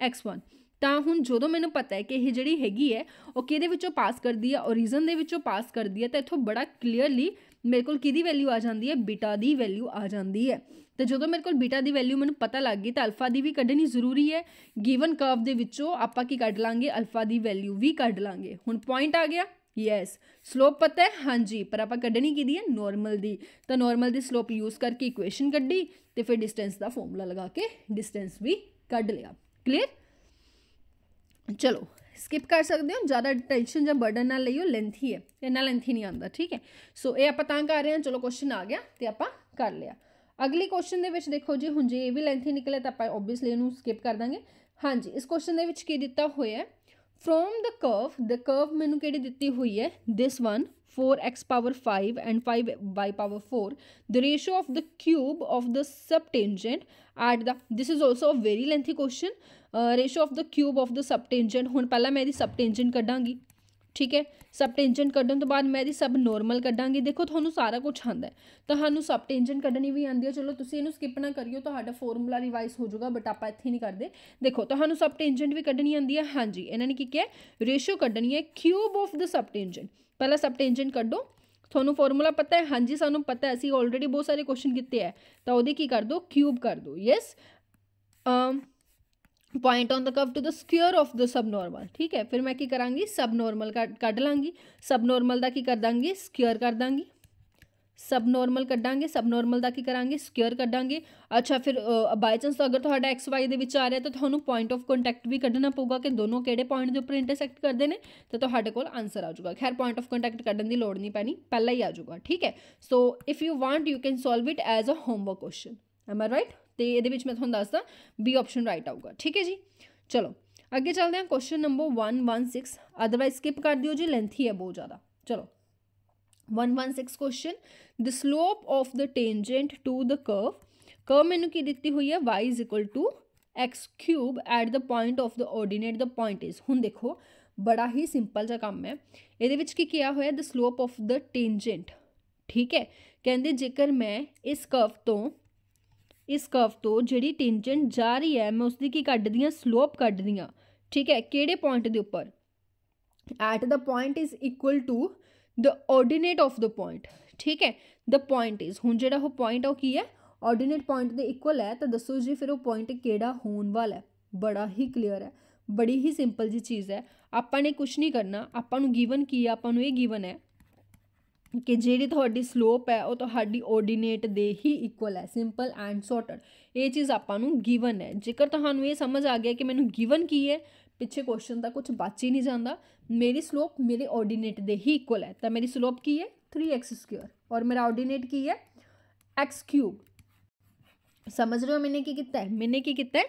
[SPEAKER 1] x1 ਤਾਂ ਹੁਣ ਜਦੋਂ ਮੈਨੂੰ ਪਤਾ ਹੈ ਕਿ ਇਹ ਜਿਹੜੀ ਹੈਗੀ ਹੈ, ਉਹ ਕਿਹਦੇ ਵਿੱਚੋਂ ਪਾਸ ਕਰਦੀ ਹੈ? ਓਰੀਜਨ ਦੇ ਵਿੱਚੋਂ ਪਾਸ ਕਰਦੀ ਹੈ। ਤਾਂ ਇਥੋਂ ਬੜਾ ਕਲੀਅਰਲੀ ਮੇਰੇ ਕੋਲ ਕਿਹਦੀ ਵੈਲਿਊ ਆ ਜਾਂਦੀ ਹੈ? ਬੀਟਾ ਦੀ ਵੈਲਿਊ ਆ ਜਾਂਦੀ ਹੈ। ਤੇ ਜਦੋਂ ਮੇਰੇ ਕੋਲ ਬੀਟਾ ਦੀ ਵੈਲਿਊ ਮੈਨੂੰ ਪਤਾ ਲੱਗ ਗਈ ਤਾਂ ਅਲਫਾ ਦੀ ਵੀ ਕੱਢਣੀ ਜ਼ਰੂਰੀ ਹੈ, ਗਿਵਨ ਕਰਵ ਦੇ ਵਿੱਚੋਂ ਆਪਾਂ ਕੀ ਕੱਢ ਲਾਂਗੇ? ਅਲਫਾ ਦੀ ਵੈਲਿਊ ਵੀ ਕੱਢ ਲਾਂਗੇ। ਹੁਣ ਪੁਆਇੰਟ ਆ ਗਿਆ। ਯੈਸ ਸਲੋਪ ਪਤਾ ਹੈ? ਹਾਂਜੀ, ਪਰ ਆਪਾਂ ਕੱਢਣੀ ਕਿਹਦੀ ਹੈ? ਨਾਰਮਲ ਦੀ। ਤਾਂ ਨਾਰਮਲ ਦੀ ਸਲੋਪ ਯੂਜ਼ ਕਰਕੇ ਇਕੁਏਸ਼ਨ ਕੱਢੀ ਤੇ ਫਿਰ ਡਿਸਟੈਂਸ ਦਾ ਫਾਰਮੂਲਾ ਲਗਾ ਕੇ ਡਿਸਟੈਂਸ ਵੀ ਕੱਢ ਲਿਆ। ਕਲੀਅਰ ਚਲੋ ਸਕਿਪ ਕਰ ਸਕਦੇ ਹੋ। ਜ਼ਿਆਦਾ ਟੈਨਸ਼ਨ ਜਾਂ ਬਰਡਨ ਨਾ ਲਈਓ ਲੈਂਥੀ ਹੈ। ਇੰਨਾ ਲੈਂਥੀ ਨਹੀਂ ਆਉਂਦਾ, ਠੀਕ ਹੈ? ਸੋ ਇਹ ਆਪਾਂ ਤਾਂ ਕਰ ਰਹੇ ਹਾਂ। ਚਲੋ ਕੁਐਸਚਨ ਆ ਗਿਆ ਤੇ ਆਪਾਂ ਕਰ ਲਿਆ। ਅਗਲੀ ਕੁਐਸਚਨ ਦੇ ਵਿੱਚ ਦੇਖੋ ਜੀ ਹੁਣ ਜੇ ਇਹ ਵੀ ਲੈਂਥੀ ਨਿਕਲੇ ਤਾਂ ਆਪਾਂ ਆਬਵੀਅਸਲੀ ਇਹਨੂੰ ਸਕਿਪ ਕਰ ਦਾਂਗੇ ਹਾਂਜੀ ਇਸ ਕੁਐਸਚਨ ਦੇ ਵਿੱਚ ਕੀ ਦਿੱਤਾ ਹੋਇਆ ਹੈ from the curve the curve ਮੈਨੂੰ ਕਿਹੜੀ ਦਿੱਤੀ ਹੋਈ ਹੈ this one 4x power 5 and 5 by power 4 the ratio of the cube of the subtangent at the this is also a very lengthy question uh, ratio of the cube of the subtangent ਹੁਣ ਪਹਿਲਾਂ ਮੈਂ ਇਹਦੀ subtangent ਕੱਢਾਂਗੀ ਠੀਕ ਹੈ? ਸਬ tangent ਕੱਢਣ ਤੋਂ ਬਾਅਦ ਮੈਂ ਇਹਦੀ ਸਬ ਨੋਰਮਲ ਕੱਢਾਂਗੀ। ਦੇਖੋ, ਤੁਹਾਨੂੰ ਸਾਰਾ ਕੁਝ ਆਂਦਾ ਤੁਹਾਨੂੰ ਸਬ ਟੈਂਜੈਂਟ ਕੱਢਣੀ ਵੀ ਆਂਦੀ ਹੈ। ਚਲੋ, ਤੁਸੀਂ ਇਹਨੂੰ ਸਕਿਪ ਨਾ ਕਰਿਓ, ਤੁਹਾਡਾ ਫਾਰਮੂਲਾ ਰਿਵਾਈਜ਼ ਹੋ ਜਾਊਗਾ ਬਟ ਆਪਾਂ ਇੱਥੇ ਨਹੀਂ ਕਰਦੇ। ਦੇਖੋ ਤੁਹਾਨੂੰ ਸਬ ਟੈਂਜੈਂਟ ਵੀ ਕੱਢਣੀ ਆਂਦੀ ਹੈ। ਹਾਂਜੀ, ਇਹਨਾਂ ਨੇ ਕੀ ਕਿਹਾ? ਰੇਸ਼ੋ ਕੱਢਣੀ ਹੈ। Cube of the sub tangent ਪਹਿਲਾਂ ਸਬ ਟੈਂਜੈਂਟ ਕੱਢੋ। ਤੁਹਾਨੂੰ ਫਾਰਮੂਲਾ ਪਤਾ ਹੈ? ਹਾਂਜੀ, ਸਾਨੂੰ ਪਤਾ ਹੈ। ਅਸੀਂ ਆਲਰੇਡੀ ਬਹੁਤ ਸਾਰੇ ਕੁਐਸਚਨ ਕੀਤੇ ਹੈ। ਤਾਂ ਉਹਦੇ ਕੀ ਕਰ ਦੋ? ਕਿਊਬ ਕਰ ਦੋ। Yes um point on the curve to the square of the subnormal ਠੀਕ ਹੈ ਫਿਰ ਮੈਂ ਕੀ ਕਰਾਂਗੀ ਸਬ ਨਾਰਮਲ ਕੱਢ ਲਾਂਗੀ ਸਬ ਨਾਰਮਲ ਦਾ ਕੀ ਕਰ ਦਾਂਗੀ ਸਕੁਅਰ ਕਰ ਦਾਂਗੀ ਸਬ ਨਾਰਮਲ ਕੱਢਾਂਗੇ ਸਬ ਨਾਰਮਲ ਦਾ ਕੀ ਕਰਾਂਗੇ ਸਕੁਅਰ ਕੱਢਾਂਗੇ ਅੱਛਾ ਫਿਰ ਬਾਈ ਚਾਂਸ ਅਗਰ ਤੁਹਾਡਾ ਐਕਸ ਵਾਈ ਦੇ ਵਿੱਚ ਆ ਰਿਹਾ ਤਾਂ ਤੁਹਾਨੂੰ ਪੁਆਇੰਟ ਆਫ ਕੰਟੈਕਟ ਵੀ ਕੱਢਣਾ ਪਊਗਾ ਕਿ ਦੋਨੋਂ ਕਿਹੜੇ ਪੁਆਇੰਟ ਦੇ ਉੱਪਰ ਇੰਟਰਸੈਕਟ ਕਰਦੇ ਨੇ ਤਾਂ ਤੁਹਾਡੇ ਕੋਲ ਆਨਸਰ ਆ ਜਾਊਗਾ ਖੈਰ ਪੁਆਇੰਟ ਆਫ ਕੰਟੈਕਟ ਕੱਢਣ ਦੀ ਲੋੜ ਨਹੀਂ ਪੈਣੀ ਪਹਿਲਾਂ ਹੀ ਆ ਜਾਊਗਾ ਠੀਕ ਹੈ so if you want you can solve it as a homework question am I right ਤੇ ਇਹਦੇ ਵਿੱਚ ਮੈਂ ਤੁਹਾਨੂੰ ਦੱਸਦਾ ਬੀ ਆਪਸ਼ਨ ਰਾਈਟ ਆਊਗਾ ਠੀਕ ਹੈ ਜੀ ਚਲੋ ਅੱਗੇ ਚੱਲਦੇ ਹਾਂ ਕੁਐਸਚਨ ਨੰਬਰ 116 ਅਦਰਵਾਈਜ਼ ਸਕਿਪ ਕਰ ਦਿਓ ਜੀ ਲੈਂਥੀ ਹੈ ਬਹੁਤ ਜ਼ਿਆਦਾ ਚਲੋ 116 question the slope of the tangent to the curve curve ਮੈਨੂੰ ਕੀ ਦਿੱਤੀ ਹੋਈ ਹੈ y x cube at the point of the ordinate the point is ਹੁਣ ਦੇਖੋ ਬੜਾ ਹੀ ਸਿੰਪਲ ਜਿਹਾ ਕੰਮ ਹੈ ਇਹਦੇ ਵਿੱਚ ਕੀ ਕਿਹਾ ਹੋਇਆ the slope of the tangent ਠੀਕ ਹੈ ਕਹਿੰਦੇ ਜੇਕਰ ਮੈਂ ਇਸ ਕਰਵ ਤੋਂ ਇਸ ਕਰਵ ਤੋਂ ਜਿਹੜੀ ਟੈਂਜੈਂਟ ਜਾ ਰਹੀ ਹੈ, ਮੈਂ ਉਸ ਦੀ ਕੀ ਕੱਢਦੀ ਹਾਂ? ਸਲੋਪ ਕੱਢਦੀ ਹਾਂ। ਠੀਕ ਹੈ? ਕਿਹੜੇ ਪੁਆਇੰਟ ਦੇ ਉੱਪਰ? At the point is equal to the ordinate of the point ਠੀਕ ਹੈ? ਦ ਪੁਆਇੰਟ ਇਜ਼ ਹੁਣ ਜਿਹੜਾ ਉਹ ਪੁਆਇੰਟ ਉਹ ਕੀ ਹੈ? ਆਰਡੀਨੇਟ ਪੁਆਇੰਟ ਦੇ ਇਕੁਅਲ ਹੈ, ਤਾਂ ਦੱਸੋ ਜੀ ਫਿਰ ਉਹ ਪੁਆਇੰਟ ਕਿਹੜਾ ਹੋਣ ਵਾਲਾ ਹੈ? ਬੜਾ ਹੀ ਕਲੀਅਰ ਹੈ। ਬੜੀ ਹੀ ਸਿੰਪਲ ਜੀ ਚੀਜ਼ ਹੈ। ਆਪਾਂ ਨੇ ਕੁਝ ਨਹੀਂ ਕਰਨਾ। ਆਪਾਂ ਨੂੰ ਗਿਵਨ ਕੀ ਹੈ? ਆਪਾਂ ਨੂੰ ਇਹ ਗਿਵਨ ਹੈ ਕਿ ਜਿਹੜੀ ਤੁਹਾਡੀ ਸਲੋਪ ਹੈ, ਉਹ ਤੁਹਾਡੀ ਆਰਡੀਨੇਟ ਦੇ ਹੀ ਇਕੁਅਲ ਹੈ ਸਿੰਪਲ ਐਂਡ ਸੌਰਟਡ ਇਹ ਚੀਜ਼ ਆਪਾਂ ਨੂੰ ਗਿਵਨ ਹੈ। ਜੇਕਰ ਤੁਹਾਨੂੰ ਇਹ ਸਮਝ ਆ ਗਿਆ ਕਿ ਮੈਨੂੰ ਗਿਵਨ ਕੀ ਹੈ, ਪਿੱਛੇ ਕੁਐਸਚਨ ਦਾ ਕੁਝ ਬਚ ਹੀ ਨਹੀਂ ਜਾਂਦਾ। ਮੇਰੀ ਸਲੋਪ ਮੇਰੇ ਆਰਡੀਨੇਟ ਦੇ ਹੀ ਇਕੁਅਲ ਹੈ। ਤਾਂ ਮੇਰੀ ਸਲੋਪ ਕੀ ਹੈ? 3x2 ਔਰ ਮੇਰਾ ਆਰਡੀਨੇਟ ਕੀ ਹੈ? x ਸਮਝ ਰਹੇ ਹੋ ਮੈਨੇ ਕੀ ਕੀਤਾ ਹੈ? ਮੈਨੇ ਕੀ ਕੀਤਾ ਹੈ?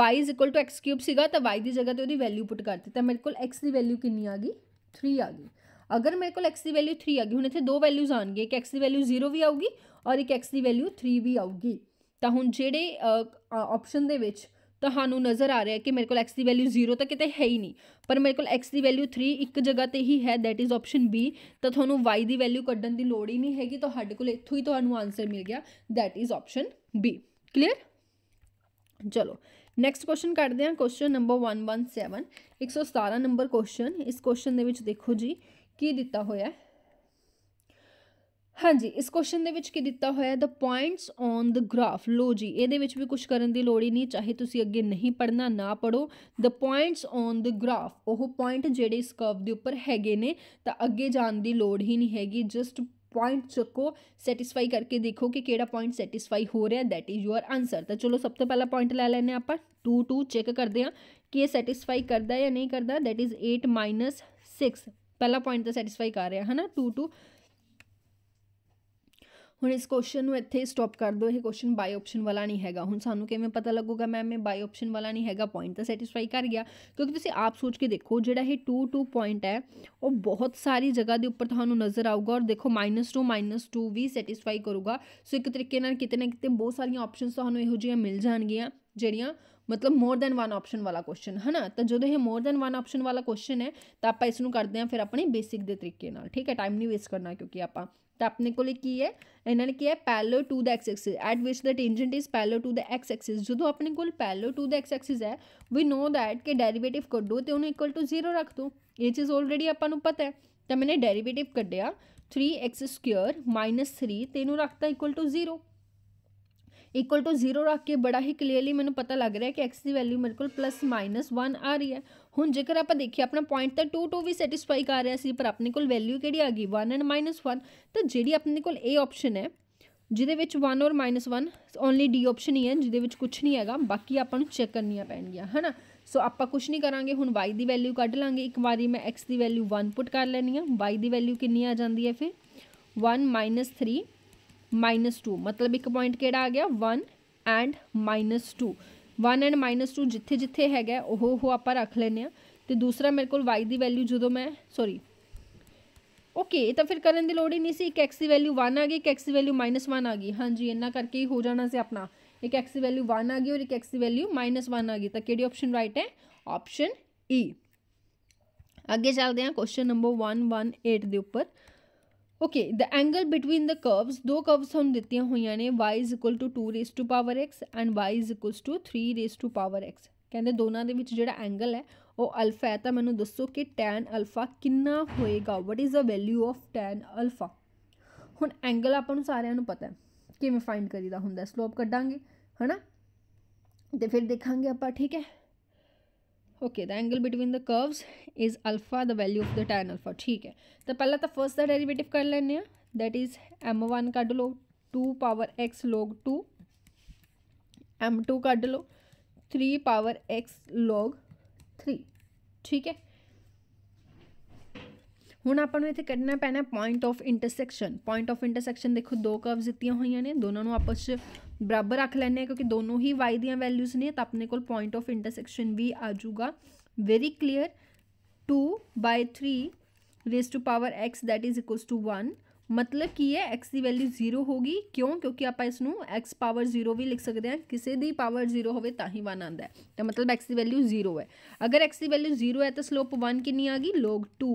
[SPEAKER 1] y x ਕਿਊਬ ਸੀਗਾ, ਤਾਂ y ਦੀ ਜਗ੍ਹਾ ਤੇ ਉਹਦੀ ਵੈਲਿਊ ਪੁੱਟ ਕਰਤੀ। ਤਾਂ ਮੇਰੇ ਕੋਲ x ਦੀ ਵੈਲਿਊ ਕਿੰਨੀ ਆ ਗਈ? 3 ਆ ਗਈ। ਅਗਰ ਮੇਰੇ ਕੋਲ x ਦੀ ਵੈਲਿਊ 3 ਆ ਗਈ, ਹੁਣ ਇੱਥੇ ਦੋ ਵੈਲਿਊਜ਼ ਆਣਗੇ ਇੱਕ x ਦੀ ਵੈਲਿਊ 0 ਵੀ ਆਊਗੀ ਔਰ ਇੱਕ x ਦੀ ਵੈਲਿਊ 3 ਵੀ ਆਊਗੀ। ਤਾਂ ਹੁਣ ਜਿਹੜੇ ਆਪਸ਼ਨ ਦੇ ਵਿੱਚ ਤੁਹਾਨੂੰ ਨਜ਼ਰ ਆ ਰਿਹਾ ਕਿ ਮੇਰੇ ਕੋਲ x ਦੀ ਵੈਲਿਊ 0 ਤਾਂ ਕਿਤੇ ਹੈ ਹੀ ਨਹੀਂ, ਪਰ ਮੇਰੇ ਕੋਲ x ਦੀ ਵੈਲਿਊ 3 ਇੱਕ ਜਗ੍ਹਾ ਤੇ ਹੀ ਹੈ ਥੈਟ ਇਜ਼ ਆਪਸ਼ਨ B, ਤਾਂ ਤੁਹਾਨੂੰ y ਦੀ ਵੈਲਿਊ ਕੱਢਣ ਦੀ ਲੋੜ ਹੀ ਨਹੀਂ ਹੈਗੀ, ਤੁਹਾਡੇ ਕੋਲ ਇੱਥੋਂ ਹੀ ਤੁਹਾਨੂੰ ਆਨਸਰ ਮਿਲ ਗਿਆ that is option B clear ਚਲੋ ਨੈਕਸਟ ਕੁਐਸਚਨ ਕੱਢਦੇ ਹਾਂ ਕੁਐਸਚਨ ਨੰਬਰ 117 117 ਨੰਬਰ ਕੁਐਸਚਨ ਇਸ ਕੁਐਸਚਨ ਦੇ ਵਿੱਚ ਦੇਖੋ ਜੀ ਕੀ ਦਿੱਤਾ ਹੋਇਆ ਹਾਂਜੀ, ਇਸ ਕੁਐਸਚਨ ਦੇ ਵਿੱਚ ਕੀ ਦਿੱਤਾ ਹੋਇਆ ਹੈ? The points on the graph ਲੋ ਜੀ, ਇਹਦੇ ਵਿੱਚ ਵੀ ਕੁਝ ਕਰਨ ਦੀ ਲੋੜ ਹੀ ਨਹੀਂ, ਚਾਹੇ ਤੁਸੀਂ ਅੱਗੇ ਨਹੀਂ ਪੜਨਾ ਨਾ ਪੜੋ the points on the graph ਉਹ ਪੁਆਇੰਟ ਜਿਹੜੇ ਇਸ ਕਰਵ ਦੇ ਉੱਪਰ ਹੈਗੇ ਨੇ, ਤਾਂ ਅੱਗੇ ਜਾਣ ਦੀ ਲੋੜ ਹੀ ਨਹੀਂ ਹੈਗੀ। ਜਸਟ ਪੁਆਇੰਟ ਚੱਕੋ ਸੈਟੀਸਫਾਈ ਕਰਕੇ ਦੇਖੋ ਕਿ ਕਿਹੜਾ ਪੁਆਇੰਟ ਸੈਟੀਸਫਾਈ ਹੋ ਰਿਹਾ ਦੈਟ ਇਜ਼ ਯੂਅਰ ਆਨਸਰ ਤਾਂ ਚਲੋ, ਸਭ ਤੋਂ ਪਹਿਲਾ ਪੁਆਇੰਟ ਲੈ ਲੈਨੇ ਆਪਾਂ। 2 2 ਚੈੱਕ ਕਰਦੇ ਹਾਂ ਕਿ ਇਹ ਸੈਟੀਸਫਾਈ ਕਰਦਾ ਜਾਂ ਨਹੀਂ ਕਰਦਾ। ਦੈਟ ਇਜ਼ 8 6 ਪਹਿਲਾ ਪੁਆਇੰਟ ਤਾਂ ਸੈਟੀਸਫਾਈ ਕਰ ਰਿਹਾ, ਹਨਾ? 2 2 ਹੁਣ ਇਸ ਕੁਐਸਚਨ ਨੂੰ ਇੱਥੇ ਸਟਾਪ ਕਰ ਦਿਓ, ਇਹ ਕੁਐਸਚਨ ਬਾਈ ਆਪਸ਼ਨ ਵਾਲਾ ਨਹੀਂ ਹੈਗਾ। ਹੁਣ ਸਾਨੂੰ ਕਿਵੇਂ ਪਤਾ ਲੱਗੂਗਾ ਮੈਮ ਇਹ ਬਾਈ ਆਪਸ਼ਨ ਵਾਲਾ ਨਹੀਂ ਹੈਗਾ? ਪੁਆਇੰਟ ਤਾਂ ਸੈਟੀਸਫਾਈ ਕਰ ਗਿਆ, ਕਿਉਂਕਿ ਤੁਸੀਂ ਆਪ ਸੋਚ ਕੇ ਦੇਖੋ, ਜਿਹੜਾ ਇਹ 2 2 ਪੁਆਇੰਟ ਹੈ, ਉਹ ਬਹੁਤ ਸਾਰੀ ਜਗ੍ਹਾ ਦੇ ਉੱਪਰ ਤੁਹਾਨੂੰ ਨਜ਼ਰ ਆਊਗਾ ਔਰ ਦੇਖੋ -2 2 ਵੀ ਸੈਟੀਸਫਾਈ ਕਰੂਗਾ। ਸੋ ਇੱਕ ਤਰੀਕੇ ਨਾਲ ਕਿਤੇ ਨਾ ਕਿਤੇ ਬਹੁਤ ਸਾਰੀਆਂ ਆਪਸ਼ਨਸ ਤੁਹਾਨੂੰ ਇਹੋ ਜਿਹੀਆਂ ਮਿਲ ਜਾਣਗੀਆਂ, ਜਿਹੜੀਆਂ ਮਤਲਬ ਮੋਰ ਦੈਨ ਵਨ ਆਪਸ਼ਨ ਵਾਲਾ ਕੁਐਸਚਨ ਹਨਾ ਤਾਂ ਜਦੋਂ ਇਹ ਮੋਰ ਦੈਨ ਵਨ ਆਪਸ਼ਨ ਵਾਲਾ ਕੁਐਸਚਨ ਹੈ ਤਾਂ ਆਪਾਂ ਇਸ ਨੂੰ ਕਰਦੇ ਹਾਂ ਫਿਰ ਆਪਣੇ ਬੇਸਿਕ ਦੇ ਤਰੀਕੇ ਨਾਲ ਠੀਕ ਹੈ ਟਾਈਮ ਨਹੀਂ ਵੇਸਟ ਕਰਨਾ ਕਿਉਂਕਿ ਆਪਾਂ ਤਾਂ ਆਪਣੇ ਕੋਲੇ ਕੀ ਹੈ ਇਹਨਾਂ ਨੇ ਕੀ ਹੈ parallel to the X axis at which the tangent is parallel to the X axis ਜਦੋਂ ਆਪਣੇ ਕੋਲ parallel to the X axis ਹੈ ਵੀ ਨੋ ਦੈਟ ਕਿ ਡੈਰੀਵੇਟਿਵ ਕੱਢੋ ਤੇ ਉਹਨੂੰ ਇਕੁਅਲ ਟੂ 0 ਰੱਖ ਦੋ ਇਹ ਚੀਜ਼ ਆਲਰੇਡੀ ਆਪਾਂ ਨੂੰ ਪਤਾ ਹੈ ਤਾਂ ਮੈਨੇ ਡੈਰੀਵੇਟਿਵ ਕੱਢਿਆ 3x2 3 ਤੇ ਇਹਨੂੰ ਰੱਖਤਾ ਇਕੁਅਲ ਟੂ 0 ਇਕੁਅਲ ਟੂ 0 ਰੱਖ ਕੇ ਬੜਾ ਹੀ ਕਲੀਅਰਲੀ ਮੈਨੂੰ ਪਤਾ ਲੱਗ ਰਿਹਾ ਕਿ x ਦੀ ਵੈਲਿਊ ਮੇਰੇ ਕੋਲ ਪਲੱਸ ਮਾਈਨਸ 1 ਆ ਰਹੀ ਹੈ ਹੁਣ ਜੇਕਰ ਆਪਾਂ ਦੇਖੀਏ ਆਪਣਾ ਪੁਆਇੰਟ ਤਾਂ 2 2 ਵੀ ਸੈਟੀਸਫਾਈ ਕਰ ਰਿਹਾ ਸੀ ਪਰ ਆਪਣੇ ਕੋਲ ਵੈਲਿਊ ਕਿਹੜੀ ਆ ਗਈ 1 ਐਂਡ ਮਾਈਨਸ 1 ਤਾਂ ਜਿਹੜੀ ਆਪਣੇ ਕੋਲ ਇਹ ਆਪਸ਼ਨ ਹੈ ਜਿਹਦੇ ਵਿੱਚ 1 ਔਰ ਮਾਈਨਸ 1 ਓਨਲੀ ਡੀ ਆਪਸ਼ਨ ਹੀ ਹੈ ਜਿਹਦੇ ਵਿੱਚ ਕੁਝ ਨਹੀਂ ਹੈਗਾ ਬਾਕੀ ਆਪਾਂ ਨੂੰ ਚੈੱਕ ਕਰਨੀਆਂ ਪੈਣਗੀਆਂ ਹਨਾ ਸੋ ਆਪਾਂ ਕੁਝ ਨਹੀਂ ਕਰਾਂਗੇ ਹੁਣ y ਦੀ ਵੈਲਿਊ ਕੱਢ ਲਾਂਗੇ ਇੱਕ ਵਾਰੀ ਮੈਂ x ਦੀ ਵੈਲਿਊ 1 ਪੁੱਟ ਕਰ ਲੈਣੀ ਆ y ਦੀ ਵੈਲਿਊ ਕਿੰਨੀ ਆ ਜਾਂਦੀ ਹੈ ਫਿਰ 1 3 2 ਮਤਲਬ ਇੱਕ ਪੁਆਇੰਟ ਕਿਹੜਾ ਆ ਗਿਆ 1 ਐਂਡ -2 1 ਐਂਡ -2 ਜਿੱਥੇ ਜਿੱਥੇ ਹੈਗਾ ਉਹ ਉਹ ਆਪਾਂ ਰੱਖ ਲੈਨੇ ਆ ਤੇ ਦੂਸਰਾ ਮੇਰੇ ਕੋਲ y ਦੀ ਵੈਲਿਊ ਜਦੋਂ ਮੈਂ ਸੌਰੀ ਓਕੇ ਤਾਂ ਫਿਰ ਕਰਨ ਦੀ ਲੋੜ ਹੀ ਨਹੀਂ ਸੀ ਇੱਕ x ਦੀ ਵੈਲਿਊ 1 ਆ ਗਈ ਇੱਕ x ਦੀ ਵੈਲਿਊ -1 ਆ ਗਈ ਹਾਂਜੀ ਇੰਨਾ ਕਰਕੇ ਹੀ ਹੋ ਜਾਣਾ ਸੀ ਆਪਣਾ ਇੱਕ x ਦੀ ਵੈਲਿਊ 1 ਆ ਗਈ ਔਰ ਇੱਕ x ਦੀ ਵੈਲਿਊ -1 ਆ ਗਈ ਤਾਂ ਕਿਹੜੀ ਆਪਸ਼ਨ ਰਾਈਟ ਹੈ ਆਪਸ਼ਨ E ਅੱਗੇ ਚੱਲਦੇ ਹਾਂ ਕੁਐਸਚਨ ਨੰਬਰ 118 ਦੇ ਉੱਪਰ okay the angle between the curves ਦੋ ਕਰਵਸ ਤੁਹਾਨੂੰ ਦਿੱਤੀਆਂ ਹੋਈਆਂ ਨੇ y 2 raised to power x and y 3 raised to power x. ਕਹਿੰਦੇ ਦੋਨਾਂ ਦੇ ਵਿੱਚ ਜਿਹੜਾ ਐਂਗਲ ਹੈ ਉਹ ਅਲਫਾ ਹੈ ਤਾਂ ਮੈਨੂੰ ਦੱਸੋ ਕਿ ਟੈਨ ਅਲਫਾ ਕਿੰਨਾ ਹੋਏਗਾ what is the value of tan alpha ਹੁਣ ਐਂਗਲ ਆਪਾਂ ਨੂੰ ਸਾਰਿਆਂ ਨੂੰ ਪਤਾ ਹੈ ਕਿਵੇਂ ਫਾਈਂਡ ਕਰੀਦਾ ਹੁੰਦਾ ਸਲੋਪ ਕੱਢਾਂਗੇ ਹਨਾ ਤੇ ਫਿਰ ਦੇਖਾਂਗੇ ਆਪਾਂ ਠੀਕ ਹੈ okay the angle between the curves is alpha the value of the tan alpha ਠੀਕ ਹੈ ਤਾਂ ਪਹਿਲਾਂ ਤਾਂ ਫਰਸਟ ਦਾ ਡੈਰੀਵੇਟਿਵ ਕਰ ਲੈਣੇ ਆ ਦੈਟ ਇਜ਼ m1 ਕੱਢ ਲਓ 2 ਪਾਵਰ x log 2 m2 ਕੱਢ ਲਓ 3 ਪਾਵਰ x log 3 ਠੀਕ ਹੈ ਹੁਣ ਆਪਾਂ ਨੂੰ ਇੱਥੇ ਕੱਢਣਾ ਪੈਣਾ point of intersection point of intersection ਦੇਖੋ ਦੋ ਕਰਵਸ ਦਿੱਤੀਆਂ ਹੋਈਆਂ ਨੇ ਦੋਨਾਂ ਨੂੰ ਆਪਸ ਵਿੱਚ ਬਰਾਬਰ ਰੱਖ ਲੈਣੇ ਆ ਕਿਉਂਕਿ ਦੋਨੋਂ ਹੀ y ਦੀਆਂ ਵੈਲਿਊਜ਼ ਨੇ ਤਾਂ ਆਪਣੇ ਕੋਲ ਪੁਆਇੰਟ ਆਫ ਇੰਟਰਸੈਕਸ਼ਨ ਵੀ ਆ ਜਾਊਗਾ very clear 2 3 raise to power x that is equals to 1 ਮਤਲਬ ਕੀ ਹੈ x ਦੀ ਵੈਲਿਊ 0 ਹੋਗੀ ਕਿਉਂ ਕਿਉਂਕਿ ਆਪਾਂ ਇਸ ਨੂੰ x ਪਾਵਰ 0 ਵੀ ਲਿਖ ਸਕਦੇ ਹਾਂ ਕਿਸੇ ਦੀ ਪਾਵਰ 0 ਹੋਵੇ ਤਾਂ ਹੀ 1 ਆਂਦਾ ਹੈ ਤਾਂ ਮਤਲਬ x ਦੀ ਵੈਲਿਊ 0 ਹੈ ਅਗਰ x ਦੀ ਵੈਲਿਊ 0 ਹੈ ਤਾਂ ਸਲੋਪ 1 ਕਿੰਨੀ ਆ ਗਈ log 2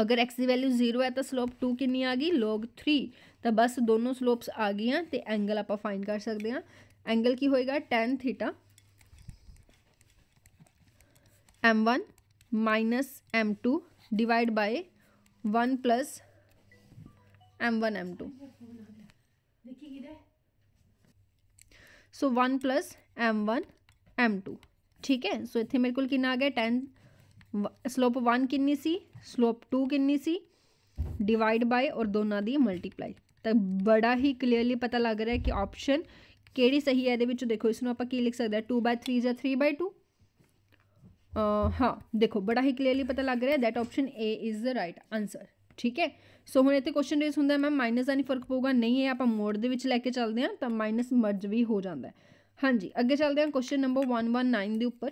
[SPEAKER 1] ਅਗਰ x ਦੀ ਵੈਲਿਊ 0 ਹੈ ਤਾਂ ਸਲੋਪ 2 ਕਿੰਨੀ ਆ ਗਈ log 3 ਤਾਂ ਬਸ ਦੋਨੋਂ ਸਲੋਪਸ ਆ ਗਈਆਂ ਤੇ ਐਂਗਲ ਆਪਾਂ ਫਾਈਂਡ ਕਰ ਸਕਦੇ ਹਾਂ ਐਂਗਲ ਕੀ ਹੋਏਗਾ tan theta m1 minus m2 divide by 1 plus m1 m2 so 1 plus m1 m2 ਠੀਕ ਹੈ ਸੋ ਇੱਥੇ ਮੇਰੇ ਕੋਲ ਕਿੰਨਾ ਆ ਗਿਆ 10 ਸਲੋਪ 1 ਕਿੰਨੀ ਸੀ ਸਲੋਪ 2 ਕਿੰਨੀ ਸੀ ਡਿਵਾਈਡ ਬਾਈ ਔਰ ਦੋਨਾਂ ਦੀ ਮਲਟੀਪਲਾਈ ਤਾਂ ਬੜਾ ਹੀ ਕਲੀਅਰਲੀ ਪਤਾ ਲੱਗ ਰਿਹਾ ਹੈ ਕਿ ਆਪਸ਼ਨ ਕਿਹੜੀ ਸਹੀ ਹੈ ਇਹਦੇ ਵਿੱਚ ਦੇਖੋ ਇਸ ਨੂੰ ਆਪਾਂ ਕੀ ਲਿਖ ਸਕਦੇ ਹਾਂ 2/3 ਜਾਂ 3/2 ਹਾਂ ਦੇਖੋ ਬੜਾ ਹੀ ਕਲੀਅਰਲੀ ਪਤਾ ਲੱਗ ਰਿਹਾ that option A is the right answer ਠੀਕ ਹੈ ਸੋ ਹੁਣ ਇੱਥੇ ਕੁਐਸਚਨ ਰੇਸ ਹੁੰਦਾ ਮੈਂ ਮਾਈਨਸ ਦਾ ਨਹੀਂ ਫਰਕ ਪਊਗਾ ਨਹੀਂ ਹੈ ਆਪਾਂ ਮੋਡ ਦੇ ਵਿੱਚ ਲੈ ਕੇ ਚੱਲਦੇ ਹਾਂ ਤਾਂ ਮਾਈਨਸ ਮਰਜ ਵੀ ਹੋ ਜਾਂਦਾ ਹੈ ਹਾਂਜੀ ਅੱਗੇ ਚੱਲਦੇ ਹਾਂ ਕੁਐਸਚਨ ਨੰਬਰ 119 ਦੇ ਉੱਪਰ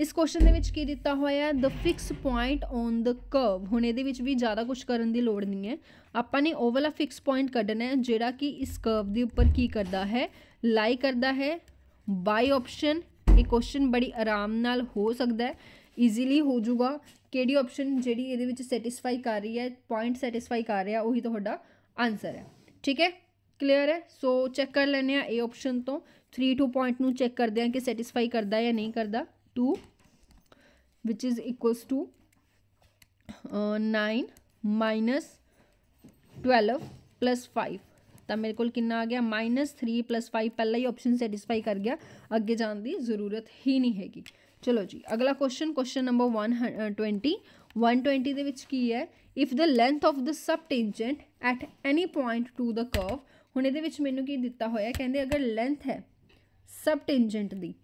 [SPEAKER 1] ਇਸ ਕੁਐਸਚਨ ਦੇ ਵਿੱਚ ਕੀ ਦਿੱਤਾ ਹੋਇਆ ਹੈ? The fix point on the curve ਹੁਣ ਇਹਦੇ ਵਿੱਚ ਵੀ ਜ਼ਿਆਦਾ ਕੁਝ ਕਰਨ ਦੀ ਲੋੜ ਨਹੀਂ ਹੈ। ਆਪਾਂ ਨੇ ਉਹ ਵਾਲਾ ਫਿਕਸ ਪੁਆਇੰਟ ਕੱਢਣਾ ਹੈ, ਜਿਹੜਾ ਕਿ ਇਸ ਕਰਵ ਦੇ ਉੱਪਰ ਕੀ ਕਰਦਾ ਹੈ? ਲਾਈ ਕਰਦਾ ਹੈ। ਬਾਈ ਆਪਸ਼ਨ ਇਹ ਕੁਐਸਚਨ ਬੜੀ ਆਰਾਮ ਨਾਲ ਹੋ ਸਕਦਾ ਹੈ। ਈਜ਼ੀਲੀ ਹੋ ਜਾਊਗਾ। ਕਿਹੜੀ ਆਪਸ਼ਨ ਜਿਹੜੀ ਇਹਦੇ ਵਿੱਚ ਸੈਟੀਸਫਾਈ ਕਰ ਰਹੀ ਹੈ ਪੁਆਇੰਟ ਸੈਟੀਸਫਾਈ ਕਰ ਰਿਹਾ, ਉਹੀ ਤੁਹਾਡਾ ਆਨਸਰ ਹੈ। ਠੀਕ ਹੈ? ਕਲੀਅਰ ਹੈ? ਸੋ ਚੈੱਕ ਕਰ ਲੈਣੇ ਆ ਇਹ ਆਪਸ਼ਨ ਤੋਂ। 3 2 ਪੁਆਇੰਟ ਨੂੰ ਚੈੱਕ ਕਰਦੇ ਆ ਕਿ ਸੈਟੀਸਫਾਈ ਕਰਦਾ ਜਾਂ ਨਹੀਂ ਕਰਦਾ। 2 which is equals to uh, 9 minus 12 plus 5 ਤਾਂ ਮੇਰੇ ਕੋਲ ਕਿੰਨਾ ਆ ਗਿਆ? -3 5 ਪਹਿਲਾ ਹੀ ਆਪਸ਼ਨ ਸੈਟੀਸਫਾਈ ਕਰ ਗਿਆ। ਅੱਗੇ ਜਾਣ ਦੀ ਜ਼ਰੂਰਤ ਹੀ ਨਹੀਂ ਹੈਗੀ। ਚਲੋ ਜੀ ਅਗਲਾ ਕੁਐਸਚਨ ਕੁਐਸਚਨ ਨੰਬਰ 120 120 ਦੇ ਵਿੱਚ ਕੀ ਹੈ? If the length of the sub subtangent at any point to the curve ਹੁਣ ਇਹਦੇ ਵਿੱਚ ਮੈਨੂੰ ਕੀ ਦਿੱਤਾ ਹੋਇਆ ਕਹਿੰਦੇ ਅਗਰ ਲੈਂਥ ਹੈ sub subtangent the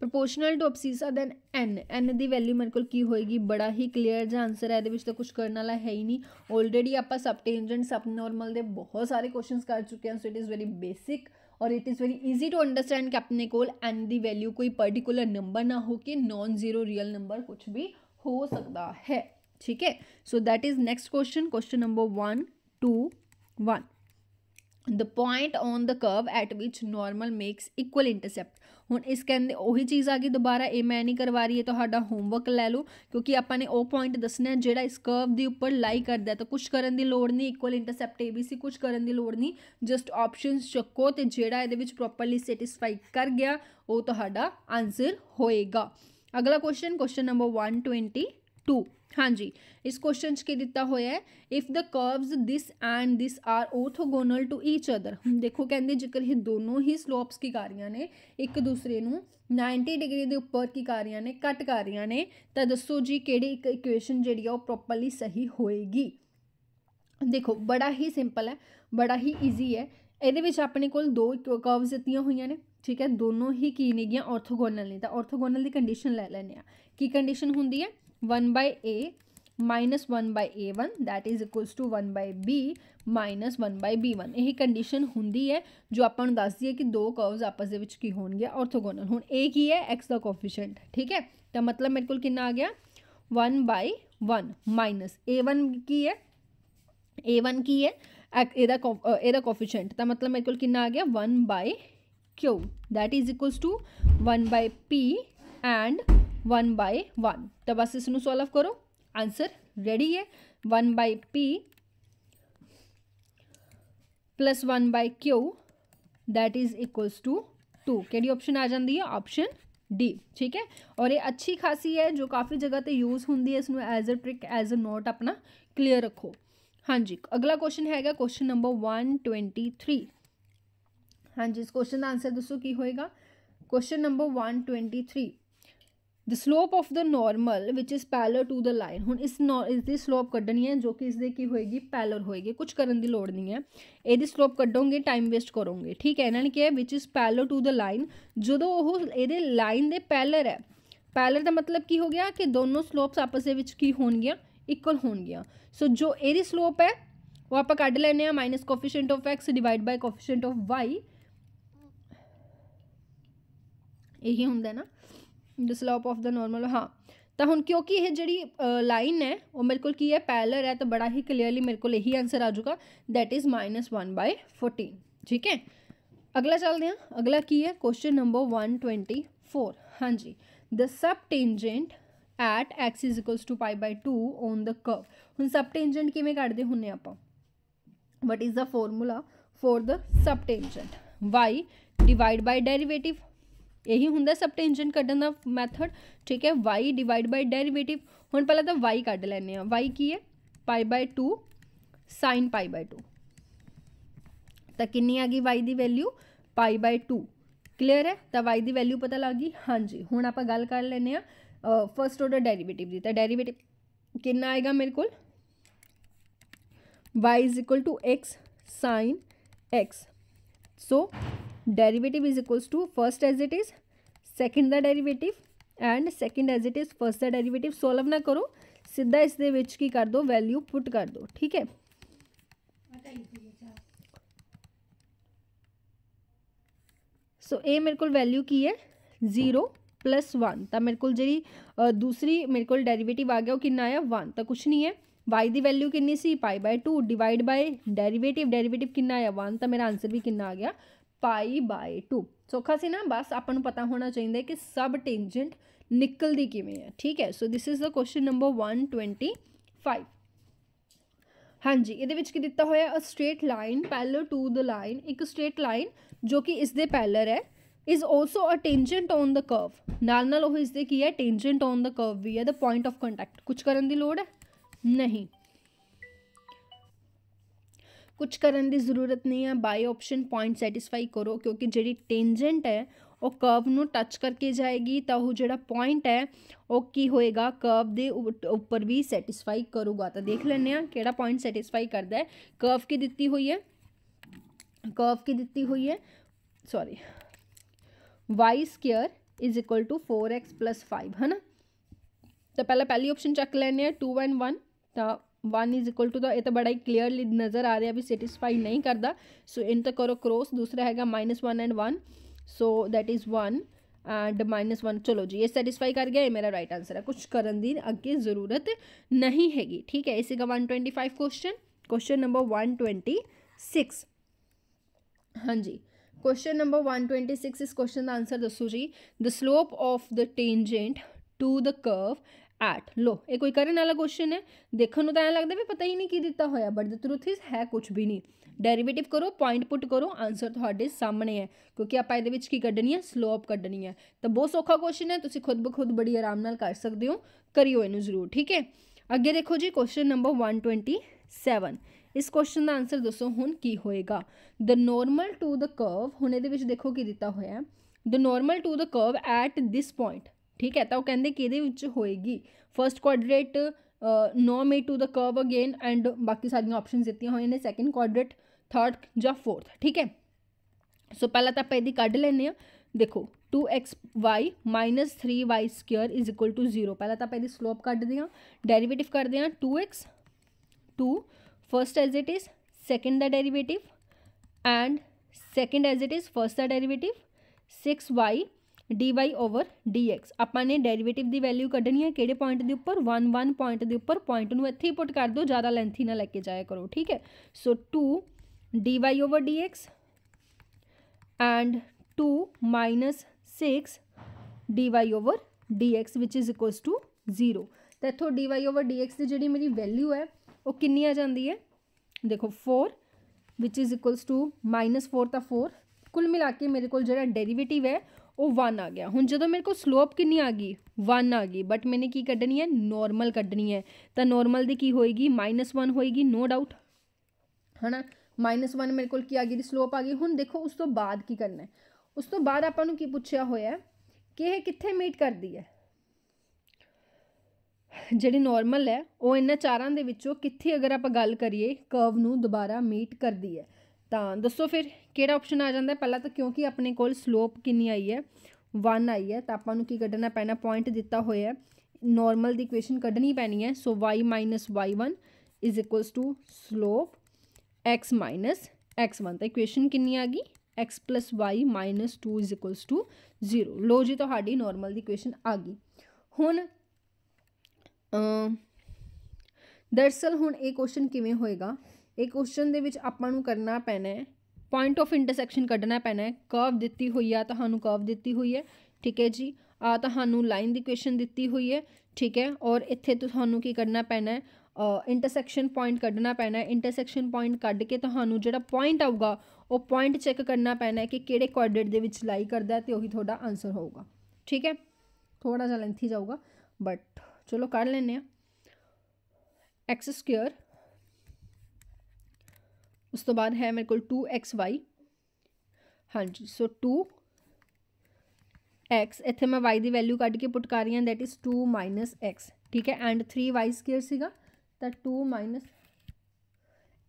[SPEAKER 1] proportional to abscissa then n n the value ਮੇਰੇ ਕੋਲ ਕੀ ਹੋਏਗੀ ਬੜਾ ਹੀ ਕਲੀਅਰ ਜਿਹਾ ਆਨਸਰ ਹੈ ਇਹਦੇ ਵਿੱਚ ਤਾਂ ਕੁਝ ਕਰਨ ਵਾਲਾ ਹੈ ਹੀ ਨਹੀਂ ਆਲਰੇਡੀ ਆਪਾਂ ਸਬ ਟੈਂਜੈਂਟ ਸਬ ਨਾਰਮਲ ਦੇ ਬਹੁਤ ਸਾਰੇ ਕੁਐਸਚਨਸ ਕਰ ਚੁੱਕੇ ਹਾਂ so it is very basic ਔਰ it is very easy to understand ਕਿ ਆਪਣੇ ਕੋਲ n ਦੀ ਵੈਲਿਊ ਕੋਈ ਪਾਰਟਿਕੂਲਰ ਨੰਬਰ ਨਾ ਹੋ ਕੇ ਨਾਨ ਜ਼ੀਰੋ ਰੀਅਲ ਨੰਬਰ ਕੁਝ ਵੀ ਹੋ ਸਕਦਾ ਹੈ ਠੀਕ ਹੈ so that is next question question number 1 2 1 the point on the curve at which normal makes equal intercept ਹੁਣ ਇਸ ਕਹਿੰਦੇ ਉਹੀ ਚੀਜ਼ ਆ ਗਈ ਦੁਬਾਰਾ ਇਹ ਮੈਂ ਨਹੀਂ ਕਰਵਾ ਰਹੀ ਹੈ ਤੁਹਾਡਾ ਹੋਮਵਰਕ ਲੈ ਲਓ ਕਿਉਂਕਿ ਆਪਾਂ ਨੇ ਉਹ ਪੁਆਇੰਟ ਦੱਸਣਾ ਜਿਹੜਾ ਇਸ ਕਰਵ ਦੇ ਉੱਪਰ ਲਾਈ ਕਰਦਾ ਤਾਂ ਕੁਝ ਕਰਨ ਦੀ ਲੋੜ ਨਹੀਂ ਇਕੁਅਲ ਇੰਟਰਸੈਪਟ ABC ਕੁਝ ਕਰਨ ਦੀ ਲੋੜ ਨਹੀਂ ਜਸਟ ਆਪਸ਼ਨਸ ਚੱਕੋ ਤੇ ਜਿਹੜਾ ਇਹਦੇ ਵਿੱਚ ਪ੍ਰੋਪਰਲੀ ਸੈਟੀਸਫਾਈ ਕਰ ਗਿਆ ਉਹ ਤੁਹਾਡਾ ਆਨਸਰ ਹੋਏਗਾ ਅਗਲਾ ਕੁਐਸਚਨ ਕੁਐਸਚਨ ਨੰਬਰ 122 ਹਾਂਜੀ, ਇਸ ਕੁਐਸਚਨ 'ਚ ਕੀ ਦਿੱਤਾ ਹੋਇਆ ਹੈ? If the curves this and this are orthogonal to each other ਦੇਖੋ ਕਹਿੰਦੇ ਜੇਕਰ ਇਹ ਦੋਨੋਂ ਹੀ ਸਲੋਪਸ ਕੀ ਕਰ ਰਹੀਆਂ ਨੇ, ਇੱਕ ਦੂਸਰੇ ਨੂੰ 90 ਡਿਗਰੀ ਦੇ ਉੱਪਰ ਕੀ ਕਰ ਰਹੀਆਂ ਨੇ ਕੱਟ ਕਰ ਰਹੀਆਂ ਨੇ, ਤਾਂ ਦੱਸੋ ਜੀ ਕਿਹੜੀ ਇੱਕ ਇਕੁਏਸ਼ਨ ਜਿਹੜੀ ਆ ਉਹ ਪ੍ਰੋਪਰਲੀ ਸਹੀ ਹੋਏਗੀ? ਦੇਖੋ, ਬੜਾ ਹੀ ਸਿੰਪਲ ਹੈ, ਬੜਾ ਹੀ ਈਜ਼ੀ ਹੈ। ਇਹਦੇ ਵਿੱਚ ਆਪਣੇ ਕੋਲ ਦੋ ਕਰਵਸ ਦਿੱਤੀਆਂ ਹੋਈਆਂ ਨੇ, ਠੀਕ ਹੈ? ਦੋਨੋਂ ਹੀ ਕੀ ਨੇਗੀਆਂ ਆਰਥੋਗੋਨਲ ਨੇ, ਤਾਂ ਆਰਥੋਗੋਨਲ ਦੀ ਕੰਡੀਸ਼ਨ ਲੈ ਲੈਣੇ ਆ ਕੀ ਕੰਡੀਸ਼ਨ ਹੁੰਦੀ ਹੈ? 1 by a minus 1 by a1 that is equals to 1 by b minus 1 by b1 ਇਹ ਕੰਡੀਸ਼ਨ ਹੁੰਦੀ ਹੈ ਜੋ ਆਪਾਂ ਨੂੰ ਦੱਸਦੀ ਹੈ ਕਿ ਦੋ ਕਰਵਸ ਆਪਸ ਦੇ ਵਿੱਚ ਕੀ ਹੋਣਗੇ ਆਰਥੋਗੋਨਲ ਹੁਣ a ਕੀ ਹੈ x ਦਾ ਕੋਐਫੀਸ਼ੀਐਂਟ ਠੀਕ ਹੈ ਤਾਂ ਮਤਲਬ ਮੇਰੇ ਕੋਲ ਕਿੰਨਾ ਆ ਗਿਆ 1 by 1 minus a1 ਕੀ ਹੈ a1 ਕੀ ਹੈ ਇਹਦਾ ਇਹਦਾ ਕੋਐਫੀਸ਼ੀਐਂਟ ਤਾਂ ਮਤਲਬ ਮੇਰੇ ਕੋਲ ਕਿੰਨਾ ਆ ਗਿਆ 1 by Q that is equals to one by one. तो बस इसमें सॉल्व करो। आंसर रेडी है। One by p plus one by q that is equals to two कि ऑप्शन आ जाती है? ऑप्शन डी ठीक है? और ये अच्छी खासी है, जो काफ़ी जगह पर यूज़ होंगी है as a trick as a note अपना क्लीयर रखो। हाँ जी, अगला क्वेश्चन है question number one twenty three हाँ जी, इस क्वेश्चन का आंसर दसो, की होएगा? Question number one twenty three the slope of the normal which is parallel to the line ਹੁਣ ਇਸ ਇਸ ਦੀ ਸਲੋਪ ਕੱਢਣੀ ਹੈ, ਜੋ ਕਿ ਇਸ ਦੇ ਕੀ ਹੋਏਗੀ? ਪੈਲਰ ਹੋਏਗੀ। ਕੁਝ ਕਰਨ ਦੀ ਲੋੜ ਨਹੀਂ ਹੈ। ਇਹਦੀ ਸਲੋਪ ਕੱਢੋਗੇ ਟਾਈਮ ਵੇਸਟ ਕਰੋਗੇ। ਠੀਕ ਹੈ, ਇਹਨਾਂ ਨੇ ਕਿਹਾ which is parallel to the line ਜਦੋਂ ਉਹ ਇਹਦੇ ਲਾਈਨ ਦੇ ਪੈਲਰ ਹੈ ਪੈਲਰ ਦਾ ਮਤਲਬ ਕੀ ਹੋ ਗਿਆ ਕਿ ਦੋਨੋਂ ਸਲੋਪਸ ਆਪਸ ਦੇ ਵਿੱਚ ਕੀ ਹੋਣਗੀਆਂ? ਇਕੁਅਲ ਹੋਣਗੀਆਂ। ਸੋ ਜੋ ਇਹਦੀ ਸਲੋਪ ਹੈ, ਉਹ ਆਪਾਂ ਕੱਢ ਲੈਨੇ ਆ minus coefficient of x divide by coefficient of y ਇਹੀ ਹੁੰਦਾ ਨਾ। the slope of the normal ਹਾਂ ਤਾਂ ਹੁਣ ਕਿਉਂਕਿ ਇਹ ਜਿਹੜੀ ਲਾਈਨ ਹੈ ਉਹ ਮੇਰੇ ਕੋਲ ਕੀ ਹੈ ਪੈਰਲਰ ਹੈ ਤਾਂ ਬੜਾ ਹੀ ਕਲੀਅਰਲੀ ਮੇਰੇ ਕੋਲ ਇਹੀ ਆਨਸਰ ਆ ਜਾਊਗਾ ਦੈਟ ਇਜ਼ -1/14 ਠੀਕ ਹੈ ਅਗਲਾ ਚੱਲਦੇ ਹਾਂ ਅਗਲਾ ਕੀ ਹੈ ਕੁਐਸਚਨ ਨੰਬਰ 124 ਹਾਂਜੀ the sub tangent at x π/2 on the curve ਹੁਣ ਸਬ ਟੈਂਜੈਂਟ ਕਿਵੇਂ ਕੱਢਦੇ ਹੁੰਨੇ ਆਪਾਂ what is the formula for the subtangent y divided by derivative यही होंगे सब टेंजेंट कढ़न का मैथड, ठीक है? वाई डिवाइड बाय डेरीवेटिव हूँ पहले तो वाई क्ड लें वाई की है? Pi by two sine pi by two तो कि आ गई वाई की value pi by two clear है? तो वाई की वैल्यू पता लग गई? हाँ जी। हूँ आप गल कर लें फस्ट ऑर्डर डेरीवेटिव की तो डेरीवेटिव कि आएगा मेरे को y is equal to x sine x so derivative is equals to first as it is second the derivative and second as it is first the derivative. Solve ना करो सीधा इस दे की कर दो वैल्यू पुट कर दो ठीक है? सो so, ए मेरे को वैल्यू की है ज़ीरो प्लस वन तो मेरे को जी दूसरी मेरे को डेरीवेटिव आ गया कि आया? वन तो कुछ नहीं है। वाई की वैल्यू कि सी? Pi by two divide by derivative derivative कि आया? वन तो मेरा आंसर भी कि आ गया। ਪਾਈ ਬਾਈ 2 ਸੌਖਾ ਸੀ ਨਾ? ਬਸ ਆਪਾਂ ਨੂੰ ਪਤਾ ਹੋਣਾ ਚਾਹੀਦਾ ਕਿ ਸਬ ਟੈਂਜੈਂਟ ਨਿਕਲਦੀ ਕਿਵੇਂ ਹੈ। ਠੀਕ ਹੈ? So this is the question number 125 ਹਾਂਜੀ, ਇਹਦੇ ਵਿੱਚ ਕੀ ਦਿੱਤਾ ਹੋਇਆ? A straight line parallel to the line ਇੱਕ ਸਟ੍ਰੇਟ ਲਾਈਨ ਜੋ ਕਿ ਇਸ ਦੇ ਪੈਰਲਲ ਹੈ। Is also a tangent on the curve ਨਾਲ ਨਾਲ ਉਹ ਇਸ ਦੇ ਕੀ ਹੈ? Tangent ਔਨ the ਕਰਵ ਵੀ ਹੈ। ਦ ਪੁਆਇੰਟ of ਕੰਟੈਕਟ ਕੁਝ ਕਰਨ ਦੀ ਲੋੜ ਹੈ? ਨਹੀਂ। ਕੁਝ ਕਰਨ ਦੀ ਜ਼ਰੂਰਤ ਨਹੀਂ ਹੈ ਬਾਈ ਆਪਸ਼ਨ ਪੁਆਇੰਟ ਸੈਟੀਸਫਾਈ ਕਰੋ ਕਿਉਂਕਿ ਜਿਹੜੀ ਟੈਂਜੈਂਟ ਹੈ ਉਹ ਕਰਵ ਨੂੰ ਟੱਚ ਕਰਕੇ ਜਾਏਗੀ ਤਾਂ ਉਹ ਜਿਹੜਾ ਪੁਆਇੰਟ ਹੈ ਉਹ ਕੀ ਹੋਏਗਾ ਕਰਵ ਦੇ ਉੱਪਰ ਵੀ ਸੈਟੀਸਫਾਈ ਕਰੂਗਾ ਤਾਂ ਦੇਖ ਲੈਂਦੇ ਆ ਕਿਹੜਾ ਪੁਆਇੰਟ ਸੈਟੀਸਫਾਈ ਕਰਦਾ ਹੈ ਕਰਵ ਕੀ ਦਿੱਤੀ ਹੋਈ ਹੈ ਕਰਵ ਕੀ ਦਿੱਤੀ ਹੋਈ ਹੈ sorry y square is equal to 4x 5 ਹੈ ਨਾ ਤਾਂ ਪਹਿਲਾਂ ਪਹਿਲੀ ਆਪਸ਼ਨ ਚੱਕ ਲੈਣੇ ਆ 2 ਐਂਡ 1 ਤਾਂ one is equal to the ये तो बड़ा ही क्लीयरली नज़र आ रहा भी सेटिस्फाई नहीं करता। सो इन तो करो क्रॉस दूसरा है minus one and one so that is one and minus one चलो जी, ये सेटिस्फाई कर गया, ये मेरा राइट आंसर है। कुछ करन की अगे ज़रूरत नहीं हैगी, ठीक है? इसी का one twenty five question question number one twenty six हाँ जी question number one twenty six इस क्वेश्चन का आंसर दसो जी। The slope of the tangent to the curve at ਲੋ ਇਹ ਕੋਈ ਕਰਨ ਵਾਲਾ ਕੁਐਸਚਨ ਹੈ। ਦੇਖਣ ਨੂੰ ਤਾਂ ਐਂ ਲੱਗਦਾ ਵੀ ਪਤਾ ਹੀ ਨਹੀਂ ਕੀ ਦਿੱਤਾ ਹੋਇਆ ਬਟ ਦ ਟਰੂਥ ਇਜ਼ ਹੈ ਕੁਝ ਵੀ ਨਹੀਂ। ਡੈਰੀਵੇਟਿਵ ਕਰੋ ਪੁਆਇੰਟ ਪੁੱਟ ਕਰੋ ਆਨਸਰ ਤੁਹਾਡੇ ਸਾਹਮਣੇ ਹੈ। ਕਿਉਂਕਿ ਆਪਾਂ ਇਹਦੇ ਵਿੱਚ ਕੀ ਕੱਢਣੀ ਹੈ? ਸਲੋਪ ਕੱਢਣੀ ਹੈ। ਤਾਂ ਬਹੁਤ ਸੌਖਾ ਕੁਐਸਚਨ ਹੈ, ਤੁਸੀਂ ਖੁਦ ਬਖੁਦ ਬੜੀ ਆਰਾਮ ਨਾਲ ਕਰ ਸਕਦੇ ਹੋ। ਕਰਿਓ ਇਹਨੂੰ ਜ਼ਰੂਰ, ਠੀਕ ਹੈ? ਅੱਗੇ ਦੇਖੋ ਜੀ ਕੁਐਸਚਨ ਨੰਬਰ 127 ਇਸ ਕੁਐਸਚਨ ਦਾ ਆਨਸਰ ਦੱਸੋ ਹੁਣ ਕੀ ਹੋਏਗਾ? The normal to the curve ਹੁਣ ਇਹਦੇ ਵਿੱਚ ਦੇਖੋ ਕੀ ਦਿੱਤਾ ਹੋਇਆ the normal to the curve at this point ਠੀਕ ਹੈ ਤਾਂ ਉਹ ਕਹਿੰਦੇ ਕਿ ਇਹਦੇ ਵਿੱਚ ਹੋਏਗੀ first ਕੁਆਡਰੇਟ no may to the curve again and ਬਾਕੀ ਸਾਰੀਆਂ ਆਪਸ਼ਨਸ ਦਿੱਤੀਆਂ ਹੋਈਆਂ ਨੇ ਸੈਕੰਡ ਕੁਆਡਰੇਟ ਥਰਡ ਜਾਂ ਫੋਰਥ ਠੀਕ ਹੈ ਸੋ ਪਹਿਲਾਂ ਤਾਂ ਆਪਾਂ ਇਹਦੀ ਕੱਢ ਲੈਨੇ ਆ ਦੇਖੋ 2xy 3y ਸਕੁਅਰ 0 ਪਹਿਲਾਂ ਤਾਂ ਆਪਾਂ ਇਹਦੀ ਸਲੋਪ ਕੱਢਦੇ ਆ ਡੈਰੀਵੇਟਿਵ ਕਰਦੇ ਆ 2x 2 first as it is second the derivative and second as it is first the derivative 6y D Y over D X अपने डेरीवेटिव की वैल्यू कढ़नी है कि पॉइंट के उपर वन वन पॉइंट के उपर पॉइंट में इतने ही पुट कर दो ज़्यादा लेंथी ना लैके जाया करो ठीक है so two D Y over D X and 2 minus 6 dy over dx which is equals to 0 ਤਾਂ ਇੱਥੋਂ dy ਓਵਰ dx ਦੀ ਜਿਹੜੀ ਮੇਰੀ ਵੈਲਿਊ ਹੈ ਉਹ ਕਿੰਨੀ ਆ ਜਾਂਦੀ ਹੈ ਦੇਖੋ 4 which is equals to minus 4 ਤਾਂ 4 ਕੁੱਲ ਮਿਲਾ ਕੇ ਮੇਰੇ ਕੋਲ ਜਿਹੜਾ ਡੈਰੀਵੇਟਿਵ ਹੈ ਉਹ 1 ਆ ਗਿਆ। ਹੁਣ ਜਦੋਂ ਮੇਰੇ ਕੋਲ ਸਲੋਪ ਕਿੰਨੀ ਆ ਗਈ? 1 ਆ ਗਈ। ਬਟ ਮੈਨੇ ਕੀ ਕੱਢਣੀ ਹੈ? ਨੋਰਮਲ ਕੱਢਣੀ ਹੈ। ਤਾਂ ਨੋਰਮਲ ਦੀ ਕੀ ਹੋਏਗੀ? -1 ਹੋਏਗੀ ਨੋ ਡਾਊਟ ਹਨਾ? -1 ਮੇਰੇ ਕੋਲ ਕੀ ਆ ਗਈ? ਦੀ ਸਲੋਪ ਆ ਗਈ। ਹੁਣ ਦੇਖੋ, ਉਸ ਤੋਂ ਬਾਅਦ ਕੀ ਕਰਨਾ ਹੈ? ਉਸ ਤੋਂ ਬਾਅਦ ਆਪਾਂ ਨੂੰ ਕੀ ਪੁੱਛਿਆ ਹੋਇਆ ਕਿ ਇਹ ਕਿੱਥੇ ਮੀਟ ਕਰਦੀ ਹੈ? ਜਿਹੜੀ ਨਾਰਮਲ ਹੈ, ਉਹ ਇਹਨਾਂ ਚਾਰਾਂ ਦੇ ਵਿੱਚੋਂ ਕਿੱਥੇ ਅਗਰ ਆਪਾਂ ਗੱਲ ਕਰੀਏ ਕਰਵ ਨੂੰ ਦੁਬਾਰਾ ਮੀਟ ਕਰਦੀ ਹੈ। ਤਾਂ ਦੱਸੋ ਫਿਰ। ਕਿਹੜਾ ਆਪਸ਼ਨ ਆ ਜਾਂਦਾ ਪਹਿਲਾਂ ਤਾਂ ਕਿਉਂਕਿ ਆਪਣੇ ਕੋਲ ਸਲੋਪ ਕਿੰਨੀ ਆਈ ਹੈ? 1 ਆਈ ਹੈ, ਤਾਂ ਆਪਾਂ ਨੂੰ ਕੀ ਕੱਢਣਾ ਪੈਣਾ? ਪੁਆਇੰਟ ਦਿੱਤਾ ਹੋਇਆ ਹੈ। ਨਾਰਮਲ ਦੀ ਇਕੁਏਸ਼ਨ ਕੱਢਣੀ ਪੈਣੀ ਹੈ। So y y1 is equals to slope x x1 ਤਾਂ ਇਕੁਏਸ਼ਨ ਕਿੰਨੀ ਆ ਗਈ? x y 2 is equals to 0 ਲੋ ਜੀ, ਤੁਹਾਡੀ ਨਾਰਮਲ ਦੀ ਇਕੁਏਸ਼ਨ ਆ ਗਈ। ਹੁਣ ਦਰਸਲ ਹੁਣ ਇਹ ਕੁਐਸਚਨ ਕਿਵੇਂ ਹੋਏਗਾ? ਇਹ ਕੁਐਸਚਨ ਦੇ ਵਿੱਚ ਆਪਾਂ ਨੂੰ ਕਰਨਾ ਪੈਣਾ ਹੈ ਪੁਆਇੰਟ ਆਫ ਇੰਟਰਸੈਕਸ਼ਨ ਕੱਢਣਾ ਪੈਣਾ ਹੈ ਕਰਵ ਦਿੱਤੀ ਹੋਈ ਆ ਤੁਹਾਨੂੰ ਕਰਵ ਦਿੱਤੀ ਹੋਈ ਹੈ ਠੀਕ ਹੈ ਜੀ ਆ ਤੁਹਾਨੂੰ ਲਾਈਨ ਦੀ ਇਕੁਏਸ਼ਨ ਦਿੱਤੀ ਹੋਈ ਹੈ ਠੀਕ ਹੈ ਔਰ ਇੱਥੇ ਤੁਹਾਨੂੰ ਕੀ ਕਰਨਾ ਪੈਣਾ ਹੈ ਇੰਟਰਸੈਕਸ਼ਨ ਪੁਆਇੰਟ ਕੱਢਣਾ ਪੈਣਾ ਹੈ ਇੰਟਰਸੈਕਸ਼ਨ ਪੁਆਇੰਟ ਕੱਢ ਕੇ ਤੁਹਾਨੂੰ ਜਿਹੜਾ ਪੁਆਇੰਟ ਆਊਗਾ ਉਹ ਪੁਆਇੰਟ ਚੈੱਕ ਕਰਨਾ ਪੈਣਾ ਹੈ ਕਿ ਕਿਹੜੇ ਕੋਆਰਡੀਨੇਟ ਦੇ ਵਿੱਚ ਲਾਈ ਕਰਦਾ ਤੇ ਉਹੀ ਤੁਹਾਡਾ ਆਨਸਰ ਹੋਊਗਾ ਠੀਕ ਹੈ ਥੋੜਾ ਜਿਹਾ ਲੈਂਥੀ ਜਾਊਗਾ ਬਟ ਚਲੋ ਕਰ ਲੈਨੇ ਆ x ਸਕੁਅਰ ਉਸ ਤੋਂ ਬਾਅਦ ਹੈ ਮੇਰੇ ਕੋਲ 2xy ਹਾਂਜੀ ਸੋ 2 x ਇੱਥੇ ਮੈਂ y ਦੀ ਵੈਲਿਊ ਕੱਢ ਕੇ ਪੁੱਟ ਕਰ ਰਹੀ ਹਾਂ ਦੈਟ ਇਜ਼ 2 x ਠੀਕ ਹੈ ਐਂਡ 3y ਸਕੁਅਰ ਸੀਗਾ ਤਾਂ 2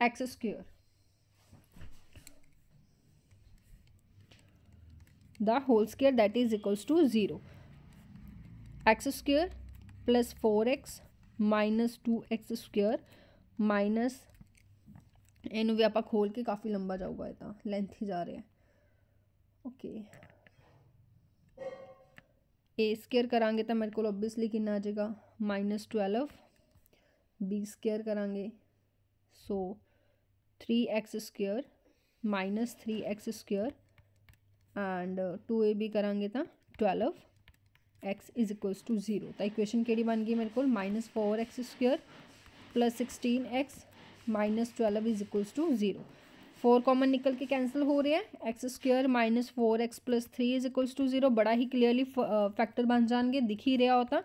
[SPEAKER 1] x square the whole square that is equals to 0 x square plus 4x minus 2x square minus ਇਹਨੂੰ ਵੀ ਆਪਾਂ ਖੋਲ ਕੇ ਕਾਫੀ ਲੰਬਾ ਜਾਊਗਾ ਇਹ ਤਾਂ ਲੈਂਥ ਹੀ ਜਾ ਰਿਹਾ ਓਕੇ a ਸਕੁਅਰ ਕਰਾਂਗੇ ਤਾਂ ਮੇਰੇ ਕੋਲ ਆਬਵੀਅਸਲੀ ਕਿੰਨਾ ਆ ਜਾਏਗਾ -12 b ਸਕੁਅਰ ਕਰਾਂਗੇ ਸੋ 3x square -3x square and 2ab ਕਰਾਂਗੇ ਤਾਂ 12 x is equals to 0 ਤਾਂ ਇਕੁਏਸ਼ਨ ਕਿਹੜੀ ਬਣ ਗਈ ਮੇਰੇ ਕੋਲ -4x square plus 16x minus 12 is equals to 0 4 common ਨਿਕਲ ਕੇ ਕੈਨਸਲ ਹੋ ਰਿਹਾ ਹੈ x square minus 4x plus 3 is equals to 0 ਬੜਾ ਹੀ ਕਲੀਅਰਲੀ ਫੈਕਟਰ ਬਣ ਜਾਣਗੇ ਦਿਖ ਹੀ ਰਿਹਾ ਹੋ ਤਾਂ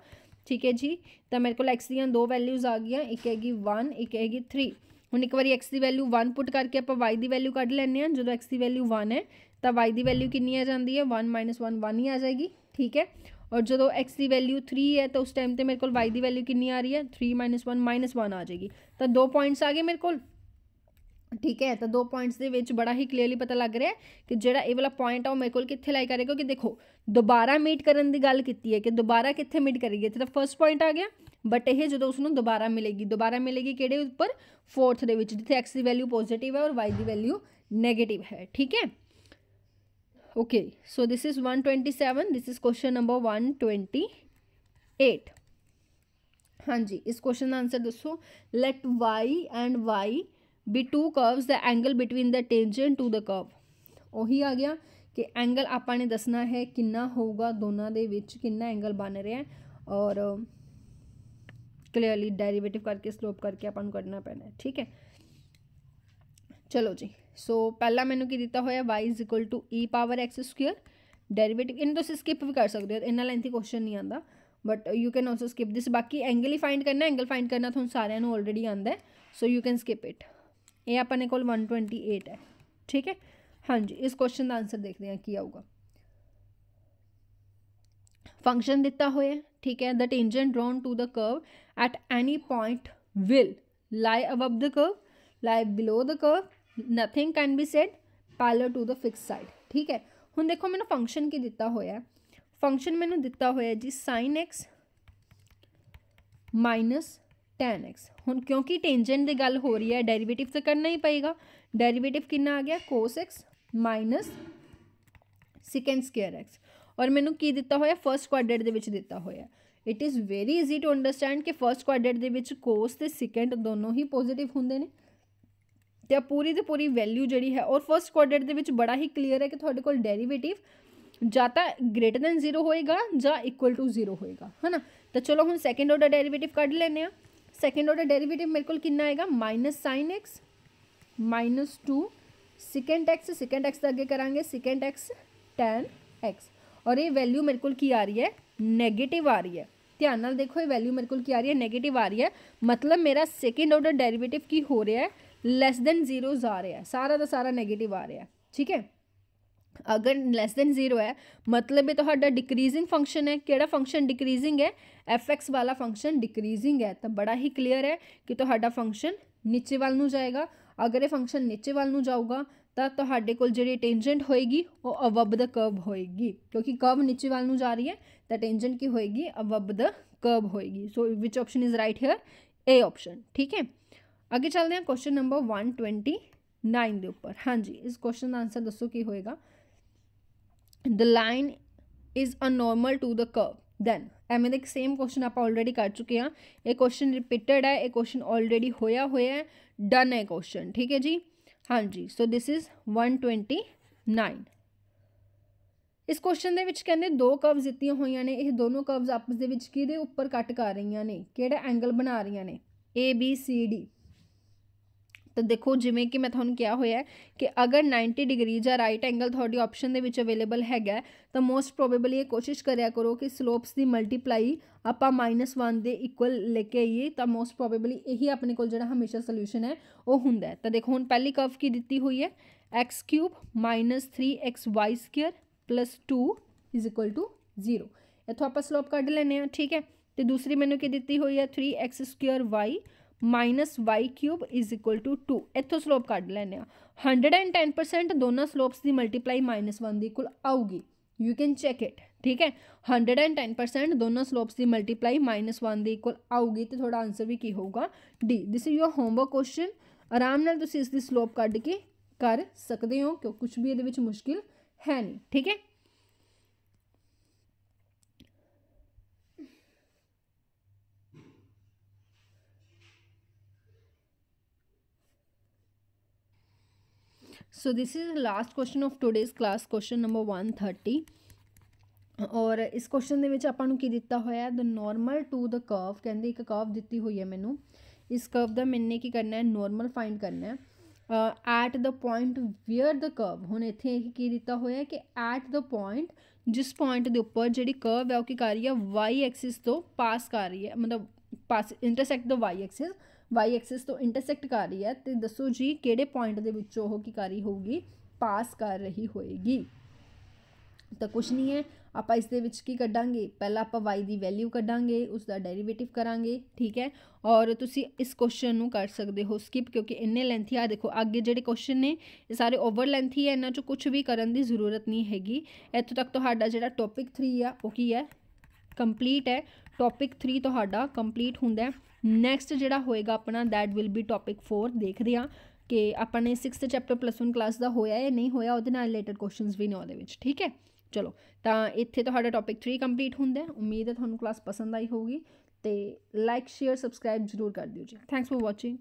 [SPEAKER 1] ਠੀਕ ਹੈ ਜੀ ਤਾਂ ਮੇਰੇ ਕੋਲ x ਦੀਆਂ ਦੋ ਵੈਲਿਊਜ਼ ਆ ਗਈਆਂ ਇੱਕ ਹੈਗੀ 1 ਇੱਕ ਹੈਗੀ 3 ਹੁਣ ਇੱਕ ਵਾਰੀ x ਦੀ ਵੈਲਿਊ 1 ਪੁੱਟ ਕਰਕੇ ਆਪਾਂ y ਦੀ ਵੈਲਿਊ ਕੱਢ ਲੈਣੇ ਆ ਜਦੋਂ x ਦੀ ਵੈਲਿਊ 1 ਹੈ ਤਾਂ y ਦੀ ਵੈਲਿਊ ਕਿੰਨੀ ਆ ਜਾਂਦੀ ਹੈ 1 1 1 ਹੀ ਆ ਜਾਏਗੀ ਠੀਕ ਹੈ ਔਰ ਜਦੋਂ x ਦੀ ਵੈਲਿਊ 3 ਹੈ ਤਾਂ ਉਸ ਟਾਈਮ ਤੇ ਮੇਰੇ ਕੋਲ y ਦੀ ਵੈਲਿਊ ਕਿੰਨੀ ਆ ਰਹੀ ਹੈ 3 1 1 ਆ ਜਾਏਗੀ ਤਾਂ ਦੋ ਪੁਆਇੰਟਸ ਆ ਗਏ ਮੇਰੇ ਕੋਲ ਠੀਕ ਹੈ ਤਾਂ ਦੋ ਪੁਆਇੰਟਸ ਦੇ ਵਿੱਚ ਬੜਾ ਹੀ ਕਲੀਅਰਲੀ ਪਤਾ ਲੱਗ ਰਿਹਾ ਕਿ ਜਿਹੜਾ ਇਹ ਵਾਲਾ ਪੁਆਇੰਟ ਆ ਉਹ ਮੇਰੇ ਕੋਲ ਕਿੱਥੇ ਲਾਈ ਕਰੇਗਾ ਕਿ ਦੇਖੋ ਦੁਬਾਰਾ ਮੀਟ ਕਰਨ ਦੀ ਗੱਲ ਕੀਤੀ ਹੈ ਕਿ ਦੁਬਾਰਾ ਕਿੱਥੇ ਮੀਟ ਕਰੇਗੀ ਤੇ ਤਾਂ ਫਰਸਟ ਪੁਆਇੰਟ ਆ ਗਿਆ ਬਟ ਇਹ ਜਦੋਂ ਉਸ ਨੂੰ ਦੁਬਾਰਾ ਮਿਲੇਗੀ ਦੁਬਾਰਾ ਮਿਲੇਗੀ ਕਿਹੜੇ ਉੱਪਰ ਫੋਰਥ ਦੇ ਵਿੱਚ ਜਿੱਥੇ x ਦੀ ਵੈਲਿਊ ਪੋਜ਼ਿਟਿਵ ਹੈ ਔਰ y ਦੀ ਵੈਲਿਊ ਨੈਗੇਟਿਵ ਹੈ ਠੀਕ ਹੈ okay so this is 127 this is question number 128 ਹਾਂਜੀ ਇਸ ਕੁਐਸਚਨ ਦਾ ਆਨਸਰ ਦੱਸੋ let y and y be two curves the angle between the tangent to the curve ਉਹੀ ਆ ਗਿਆ ਕਿ ਐਂਗਲ ਆਪਾਂ ਨੇ ਦੱਸਣਾ ਹੈ ਕਿੰਨਾ ਹੋਊਗਾ ਦੋਨਾਂ ਦੇ ਵਿੱਚ ਕਿੰਨਾ ਐਂਗਲ ਬਣ ਰਿਹਾ ਹੈ ਔਰ ਕਲੀਅਰਲੀ ਡੈਰੀਵੇਟਿਵ ਕਰਕੇ ਸਲੋਪ ਕਰਕੇ ਆਪਾਂ ਨੂੰ ਕੱਢਣਾ ਪੈਣਾ ਠੀਕ ਹੈ ਚਲੋ ਜੀ ਸੋ ਪਹਿਲਾਂ ਮੈਨੂੰ ਕੀ ਦਿੱਤਾ ਹੋਇਆ y e power x square derivative ਇਹਨੂੰ ਤੁਸੀਂ ਸਕਿਪ ਵੀ ਕਰ ਸਕਦੇ ਹੋ ਇੰਨਾ ਲੈਂਥੀ ਕੁਐਸਚਨ ਨਹੀਂ ਆਂਦਾ but you can also skip this ਬਾਕੀ ਐਂਗਲ ਹੀ ਫਾਈਂਡ ਕਰਨਾ ਐਂਗਲ ਫਾਈਂਡ ਕਰਨਾ ਤੁਹਾਨੂੰ ਸਾਰਿਆਂ ਨੂੰ ਆਲਰੇਡੀ ਆਂਦਾ ਹੈ so you can skip it ਇਹ ਆਪਾਂ ਨੇ ਕੋਲ 128 ਹੈ ਠੀਕ ਹੈ ਹਾਂਜੀ ਇਸ ਕੁਐਸਚਨ ਦਾ ਆਨਸਰ ਦੇਖਦੇ ਹਾਂ ਕੀ ਆਊਗਾ ਫੰਕਸ਼ਨ ਦਿੱਤਾ ਹੋਇਆ ਠੀਕ ਹੈ the tangent drawn to the curve at any point will lie above the curve lie below the curve nothing can be said parallel to the fixed side ਠੀਕ ਹੈ ਹੁਣ ਦੇਖੋ ਮੈਨੂੰ ਫੰਕਸ਼ਨ ਕੀ ਦਿੱਤਾ ਹੋਇਆ ਫੰਕਸ਼ਨ ਮੈਨੂੰ ਦਿੱਤਾ ਹੋਇਆ ਜੀ sin x tan x ਹੁਣ ਕਿਉਂਕਿ ਟੈਂਜੈਂਟ ਦੀ ਗੱਲ ਹੋ ਰਹੀ ਹੈ ਡੈਰੀਵੇਟਿਵ ਤਾਂ ਕਰਨਾ ਹੀ ਪਏਗਾ। ਡੈਰੀਵੇਟਿਵ ਕਿੰਨਾ ਆ ਗਿਆ? cos x secant square x ਔਰ ਮੈਨੂੰ ਕੀ ਦਿੱਤਾ ਹੋਇਆ? ਫਰਸਟ ਕੁਆਡਰੇਟ ਦੇ ਵਿੱਚ ਦਿੱਤਾ ਹੋਇਆ it is very easy to understand ਕਿ ਫਰਸਟ ਕੁਆਡਰੇਟ ਦੇ ਵਿੱਚ ਕੋਸ ਤੇ ਸੈਕੰਡ ਦੋਨੋਂ ਹੀ ਪੋਜ਼ਿਟਿਵ ਹੁੰਦੇ ਨੇ। ਤੇ ਪੂਰੀ ਦੀ ਪੂਰੀ ਵੈਲਿਊ ਜਿਹੜੀ ਹੈ, ਔਰ ਫਰਸਟ ਕੁਆਡਰੈਂਟ ਦੇ ਵਿੱਚ ਬੜਾ ਹੀ ਕਲੀਅਰ ਹੈ ਕਿ ਤੁਹਾਡੇ ਕੋਲ ਡੈਰੀਵੇਟਿਵ जाता ग्रेटर दैन ज़ीरो होएगा, जा इक्वल टू ज़ीरो होएगा, है ना? तो चलो हम सैकेंड ऑर्डर डेरीवेटिव कट लें सैकेंड ऑर्डर डेरीवेटिव मेरे को कि आएगा? Minus sine x minus two second x second x अगे करा सिकेंड एक्स टेन एक्स और ये वैल्यू मेरे को आ रही है? नैगेटिव आ रही है। ध्यान नाल देखो, ये वैल्यू मेरे को आ रही है नैगेटिव आ रही है। मतलब मेरा सेकेंड ऑर्डर डेरीवेटिव की हो रहा है लैस दैन ज़ीरो जा रहा है। सारा का सारा नैगेटिव आ रहा है, ठीक है? ਅਗਰ ਲੈਸ ਦੈਨ 0 ਹੈ ਮਤਲਬ ਇਹ ਤੁਹਾਡਾ ਡਿਕਰੀਜ਼ਿੰਗ ਫੰਕਸ਼ਨ ਹੈ ਕਿਹੜਾ ਫੰਕਸ਼ਨ ਡਿਕਰੀਜ਼ਿੰਗ ਹੈ fx ਵਾਲਾ ਫੰਕਸ਼ਨ ਡਿਕਰੀਜ਼ਿੰਗ ਹੈ ਤਾਂ ਬੜਾ ਹੀ ਕਲੀਅਰ ਹੈ ਕਿ ਤੁਹਾਡਾ ਫੰਕਸ਼ਨ ਨੀਚੇ ਵੱਲ ਨੂੰ ਜਾਏਗਾ ਅਗਰ ਇਹ ਫੰਕਸ਼ਨ ਨੀਚੇ ਵੱਲ ਨੂੰ ਜਾਊਗਾ ਤਾਂ ਤੁਹਾਡੇ ਕੋਲ ਜਿਹੜੀ ਟੈਂਜੈਂਟ ਹੋਏਗੀ ਉਹ ਅਬਵ ਦਾ ਕਰਵ ਹੋਏਗੀ ਕਿਉਂਕਿ ਕਰਵ ਨੀਚੇ ਵੱਲ ਨੂੰ ਜਾ ਰਹੀ ਹੈ ਤਾਂ ਟੈਂਜੈਂਟ ਕੀ ਹੋਏਗੀ ਅਬਵ ਦਾ ਕਰਵ ਹੋਏਗੀ so which option is right here A option ਠੀਕ ਹੈ ਅੱਗੇ ਚੱਲਦੇ ਹਾਂ ਕੁਐਸਚਨ ਨੰਬਰ 129 ਦੇ ਉੱਪਰ ਹਾਂਜੀ ਇਸ ਕੁਐਸਚਨ ਦਾ ਆਨਸਰ ਦੱਸੋ ਕੀ ਹੋਏਗਾ the The line is a normal to the curve. Then ਐਵੇਂ ਦੇ ਸੇਮ ਕੁਐਸਚਨ ਆਪਾਂ ਆਲਰੇਡੀ ਕਰ ਚੁੱਕੇ ਹਾਂ। ਇਹ ਕੁਐਸਚਨ ਰਿਪੀਟਡ ਹੈ, ਇਹ ਕੁਐਸਚਨ ਆਲਰੇਡੀ ਹੋਇਆ ਹੋਇਆ ਹੈ। ਡਨ ਹੈ ਕੁਐਸਚਨ ਠੀਕ ਹੈ ਜੀ? ਹਾਂਜੀ ਸੋ ਥਿਸ ਇਜ਼ 129 ਇਸ ਕੁਐਸਚਨ ਦੇ ਵਿੱਚ ਕਹਿੰਦੇ ਦੋ ਕਰਵਸ ਦਿੱਤੀਆਂ ਹੋਈਆਂ ਨੇ। ਇਹ ਦੋਨੋਂ ਕਰਵਸ ਆਪਸ ਦੇ ਵਿੱਚ ਕਿਹਦੇ ਉੱਪਰ ਕੱਟ ਕਰ ਰਹੀਆਂ ਨੇ? ਕਿਹੜਾ ਐਂਗਲ ਬਣਾ ਰਹੀਆਂ ਨੇ? ਏ ਬੀ ਸੀ ਡੀ ਤਾਂ ਦੇਖੋ ਜਿਵੇਂ ਕਿ ਮੈਂ ਤੁਹਾਨੂੰ ਕਿਹਾ ਹੋਇਆ ਕਿ ਅਗਰ 90 ਡਿਗਰੀ ਜਾਂ ਰਾਈਟ ਐਂਗਲ ਤੁਹਾਡੀ ਆਪਸ਼ਨ ਦੇ ਵਿੱਚ ਅਵੇਲੇਬਲ ਹੈਗਾ ਤਾਂ ਮੋਸਟ ਪ੍ਰੋਬੇਬਲੀ ਇਹ ਕੋਸ਼ਿਸ਼ ਕਰਿਆ ਕਰੋ ਕਿ ਸਲੋਪਸ ਦੀ ਮਲਟੀਪਲਾਈ ਆਪਾਂ -1 ਦੇ ਇਕੁਅਲ ਲੈ ਕੇ ਆਈਏ ਤਾਂ ਮੋਸਟ ਪ੍ਰੋਬੇਬਲੀ ਇਹੀ ਆਪਣੇ ਕੋਲ ਜਿਹੜਾ ਹਮੇਸ਼ਾ ਸੋਲੂਸ਼ਨ ਹੈ ਉਹ ਹੁੰਦਾ ਤਾਂ ਦੇਖੋ ਹੁਣ ਪਹਿਲੀ ਕਰਵ ਕੀ ਦਿੱਤੀ ਹੋਈ ਹੈ x³ 3xy² 2 0 ਇਥੋਂ ਆਪਾਂ ਸਲੋਪ ਕੱਢ ਲੈਨੇ ਆ ਠੀਕ ਹੈ ਤੇ ਦੂਸਰੀ ਮੈਨੂੰ ਕੀ ਦਿੱਤੀ ਹੋਈ ਹੈ 3x² y minus Y cube is equal to 2 ਇੱਥੋਂ ਸਲੋਪ ਕੱਢ ਲੈਨੇ ਆ 110% ਦੋਨਾਂ ਸਲੋਪਸ ਦੀ ਮਲਟੀਪਲਾਈ -1 ਦੀ ਇਕੁਅਲ ਆਊਗੀ ਯੂ ਕੈਨ ਚੈੱਕ ਇਟ ਠੀਕ ਹੈ 110% ਦੋਨਾਂ ਸਲੋਪਸ ਦੀ ਮਲਟੀਪਲਾਈ -1 ਦੀ ਇਕੁਅਲ ਆਊਗੀ ਤੇ ਤੁਹਾਡਾ ਆਨਸਰ ਵੀ ਕੀ ਹੋਊਗਾ D this is your homework question ਆਰਾਮ ਨਾਲ ਤੁਸੀਂ ਇਸ ਦੀ ਸਲੋਪ ਕੱਢ ਕੇ ਕਰ ਸਕਦੇ ਹੋ ਕਿਉਂ ਕੁਝ ਵੀ ਇਹਦੇ ਵਿੱਚ ਮੁਸ਼ਕਿਲ ਹੈ ਨਹੀਂ ਠੀਕ ਹੈ so, this is the last question of today's class, question number 130 ਔਰ ਇਸ ਕੁਐਸਚਨ ਦੇ ਵਿੱਚ ਆਪਾਂ ਨੂੰ ਕੀ ਦਿੱਤਾ ਹੋਇਆ the normal to the curve ਕਹਿੰਦੇ ਇੱਕ ਕਰਵ ਦਿੱਤੀ ਹੋਈ ਹੈ ਮੈਨੂੰ। ਇਸ ਕਰਵ ਦਾ ਮੈਨੇ ਕੀ ਕਰਨਾ ਹੈ? ਨਾਰਮਲ ਫਾਈਂਡ ਕਰਨਾ ਹੈ। At the point where the curve ਹੁਣ ਇੱਥੇ ਇਹ ਕੀ ਦਿੱਤਾ ਹੋਇਆ ਹੈ ਕਿ ਐਟ ਦ ਪੁਆਇੰਟ ਜਿਸ ਪੁਆਇੰਟ ਦੇ ਉੱਪਰ ਜਿਹੜੀ ਕਰਵ ਹੈ ਉਹ ਕੀ ਕਰ ਰਹੀ ਹੈ? Y ਐਕਸਿਸ ਤੋਂ ਪਾਸ ਕਰ ਰਹੀ ਹੈ। ਮਤਲਬ ਪਾਸ intersect the y axis y axis ਤੋਂ ਇੰਟਰਸੈਕਟ ਕਰ ਰਹੀ ਹੈ, ਤੇ ਦੱਸੋ ਜੀ ਕਿਹੜੇ ਪੁਆਇੰਟ ਦੇ ਵਿੱਚ ਉਹ ਕੀ ਕਰ ਰਹੀ ਹੋਊਗੀ? ਪਾਸ ਕਰ ਰਹੀ ਹੋਏਗੀ। ਤਾਂ ਕੁਝ ਨਹੀਂ ਹੈ, ਆਪਾਂ ਇਸ ਦੇ ਵਿੱਚ ਕੀ ਕੱਢਾਂਗੇ? ਪਹਿਲਾਂ ਆਪਾਂ y ਦੀ ਵੈਲਿਊ ਕੱਢਾਂਗੇ ਉਸ ਦਾ ਡੈਰੀਵੇਟਿਵ ਕਰਾਂਗੇ, ਠੀਕ ਹੈ? ਔਰ ਤੁਸੀਂ ਇਸ ਕੁਐਸਚਨ ਨੂੰ ਕਰ ਸਕਦੇ ਹੋ ਸਕਿਪ ਕਿਉਂਕਿ ਇੰਨੇ ਲੈਂਥੀ ਆ, ਦੇਖੋ ਅੱਗੇ ਜਿਹੜੇ ਕੁਐਸਚਨ ਨੇ, ਇਹ ਸਾਰੇ ਓਵਰ ਲੈਂਥੀ ਹੈ, ਇਹਨਾਂ 'ਚ ਕੁਝ ਵੀ ਕਰਨ ਦੀ ਜ਼ਰੂਰਤ ਨਹੀਂ ਹੈਗੀ। ਇੱਥੋਂ ਤੱਕ ਤੁਹਾਡਾ ਜਿਹੜਾ ਟੌਪਿਕ 3 ਆ, ਉਹ ਕੀ ਹੈ? ਕੰਪਲੀਟ ਹੈ। ਟੌਪਿਕ 3 ਤੁਹਾਡਾ ਕੰਪਲੀਟ ਹੁੰਦਾ ਹੈ। ਨੈਕਸਟ ਜਿਹੜਾ ਹੋਏਗਾ ਆਪਣਾ ਦੈਟ ਵਿਲ ਬੀ ਟੌਪਿਕ 4 ਦੇਖਦੇ ਆ ਕਿ ਆਪਾਂ ਨੇ 6th ਚੈਪਟਰ ਪਲੱਸ 1 ਕਲਾਸ ਦਾ ਹੋਇਆ ਹੈ ਨਹੀਂ ਹੋਇਆ, ਉਹਦੇ ਨਾਲ ਰਿਲੇਟਡ ਕੁਐਸਚਨਸ ਵੀ ਨੇ ਉਹਦੇ ਵਿੱਚ, ਠੀਕ ਹੈ? ਚਲੋ, ਤਾਂ ਇੱਥੇ ਤੁਹਾਡਾ ਟੌਪਿਕ 3 ਕੰਪਲੀਟ ਹੁੰਦਾ ਹੈ। ਉਮੀਦ ਹੈ ਤੁਹਾਨੂੰ ਕਲਾਸ ਪਸੰਦ ਆਈ ਹੋਊਗੀ ਤੇ ਲਾਈਕ ਸ਼ੇਅਰ ਸਬਸਕ੍ਰਾਈਬ ਜ਼ਰੂਰ ਕਰ ਦਿਓ ਜੀ। Thanks for watching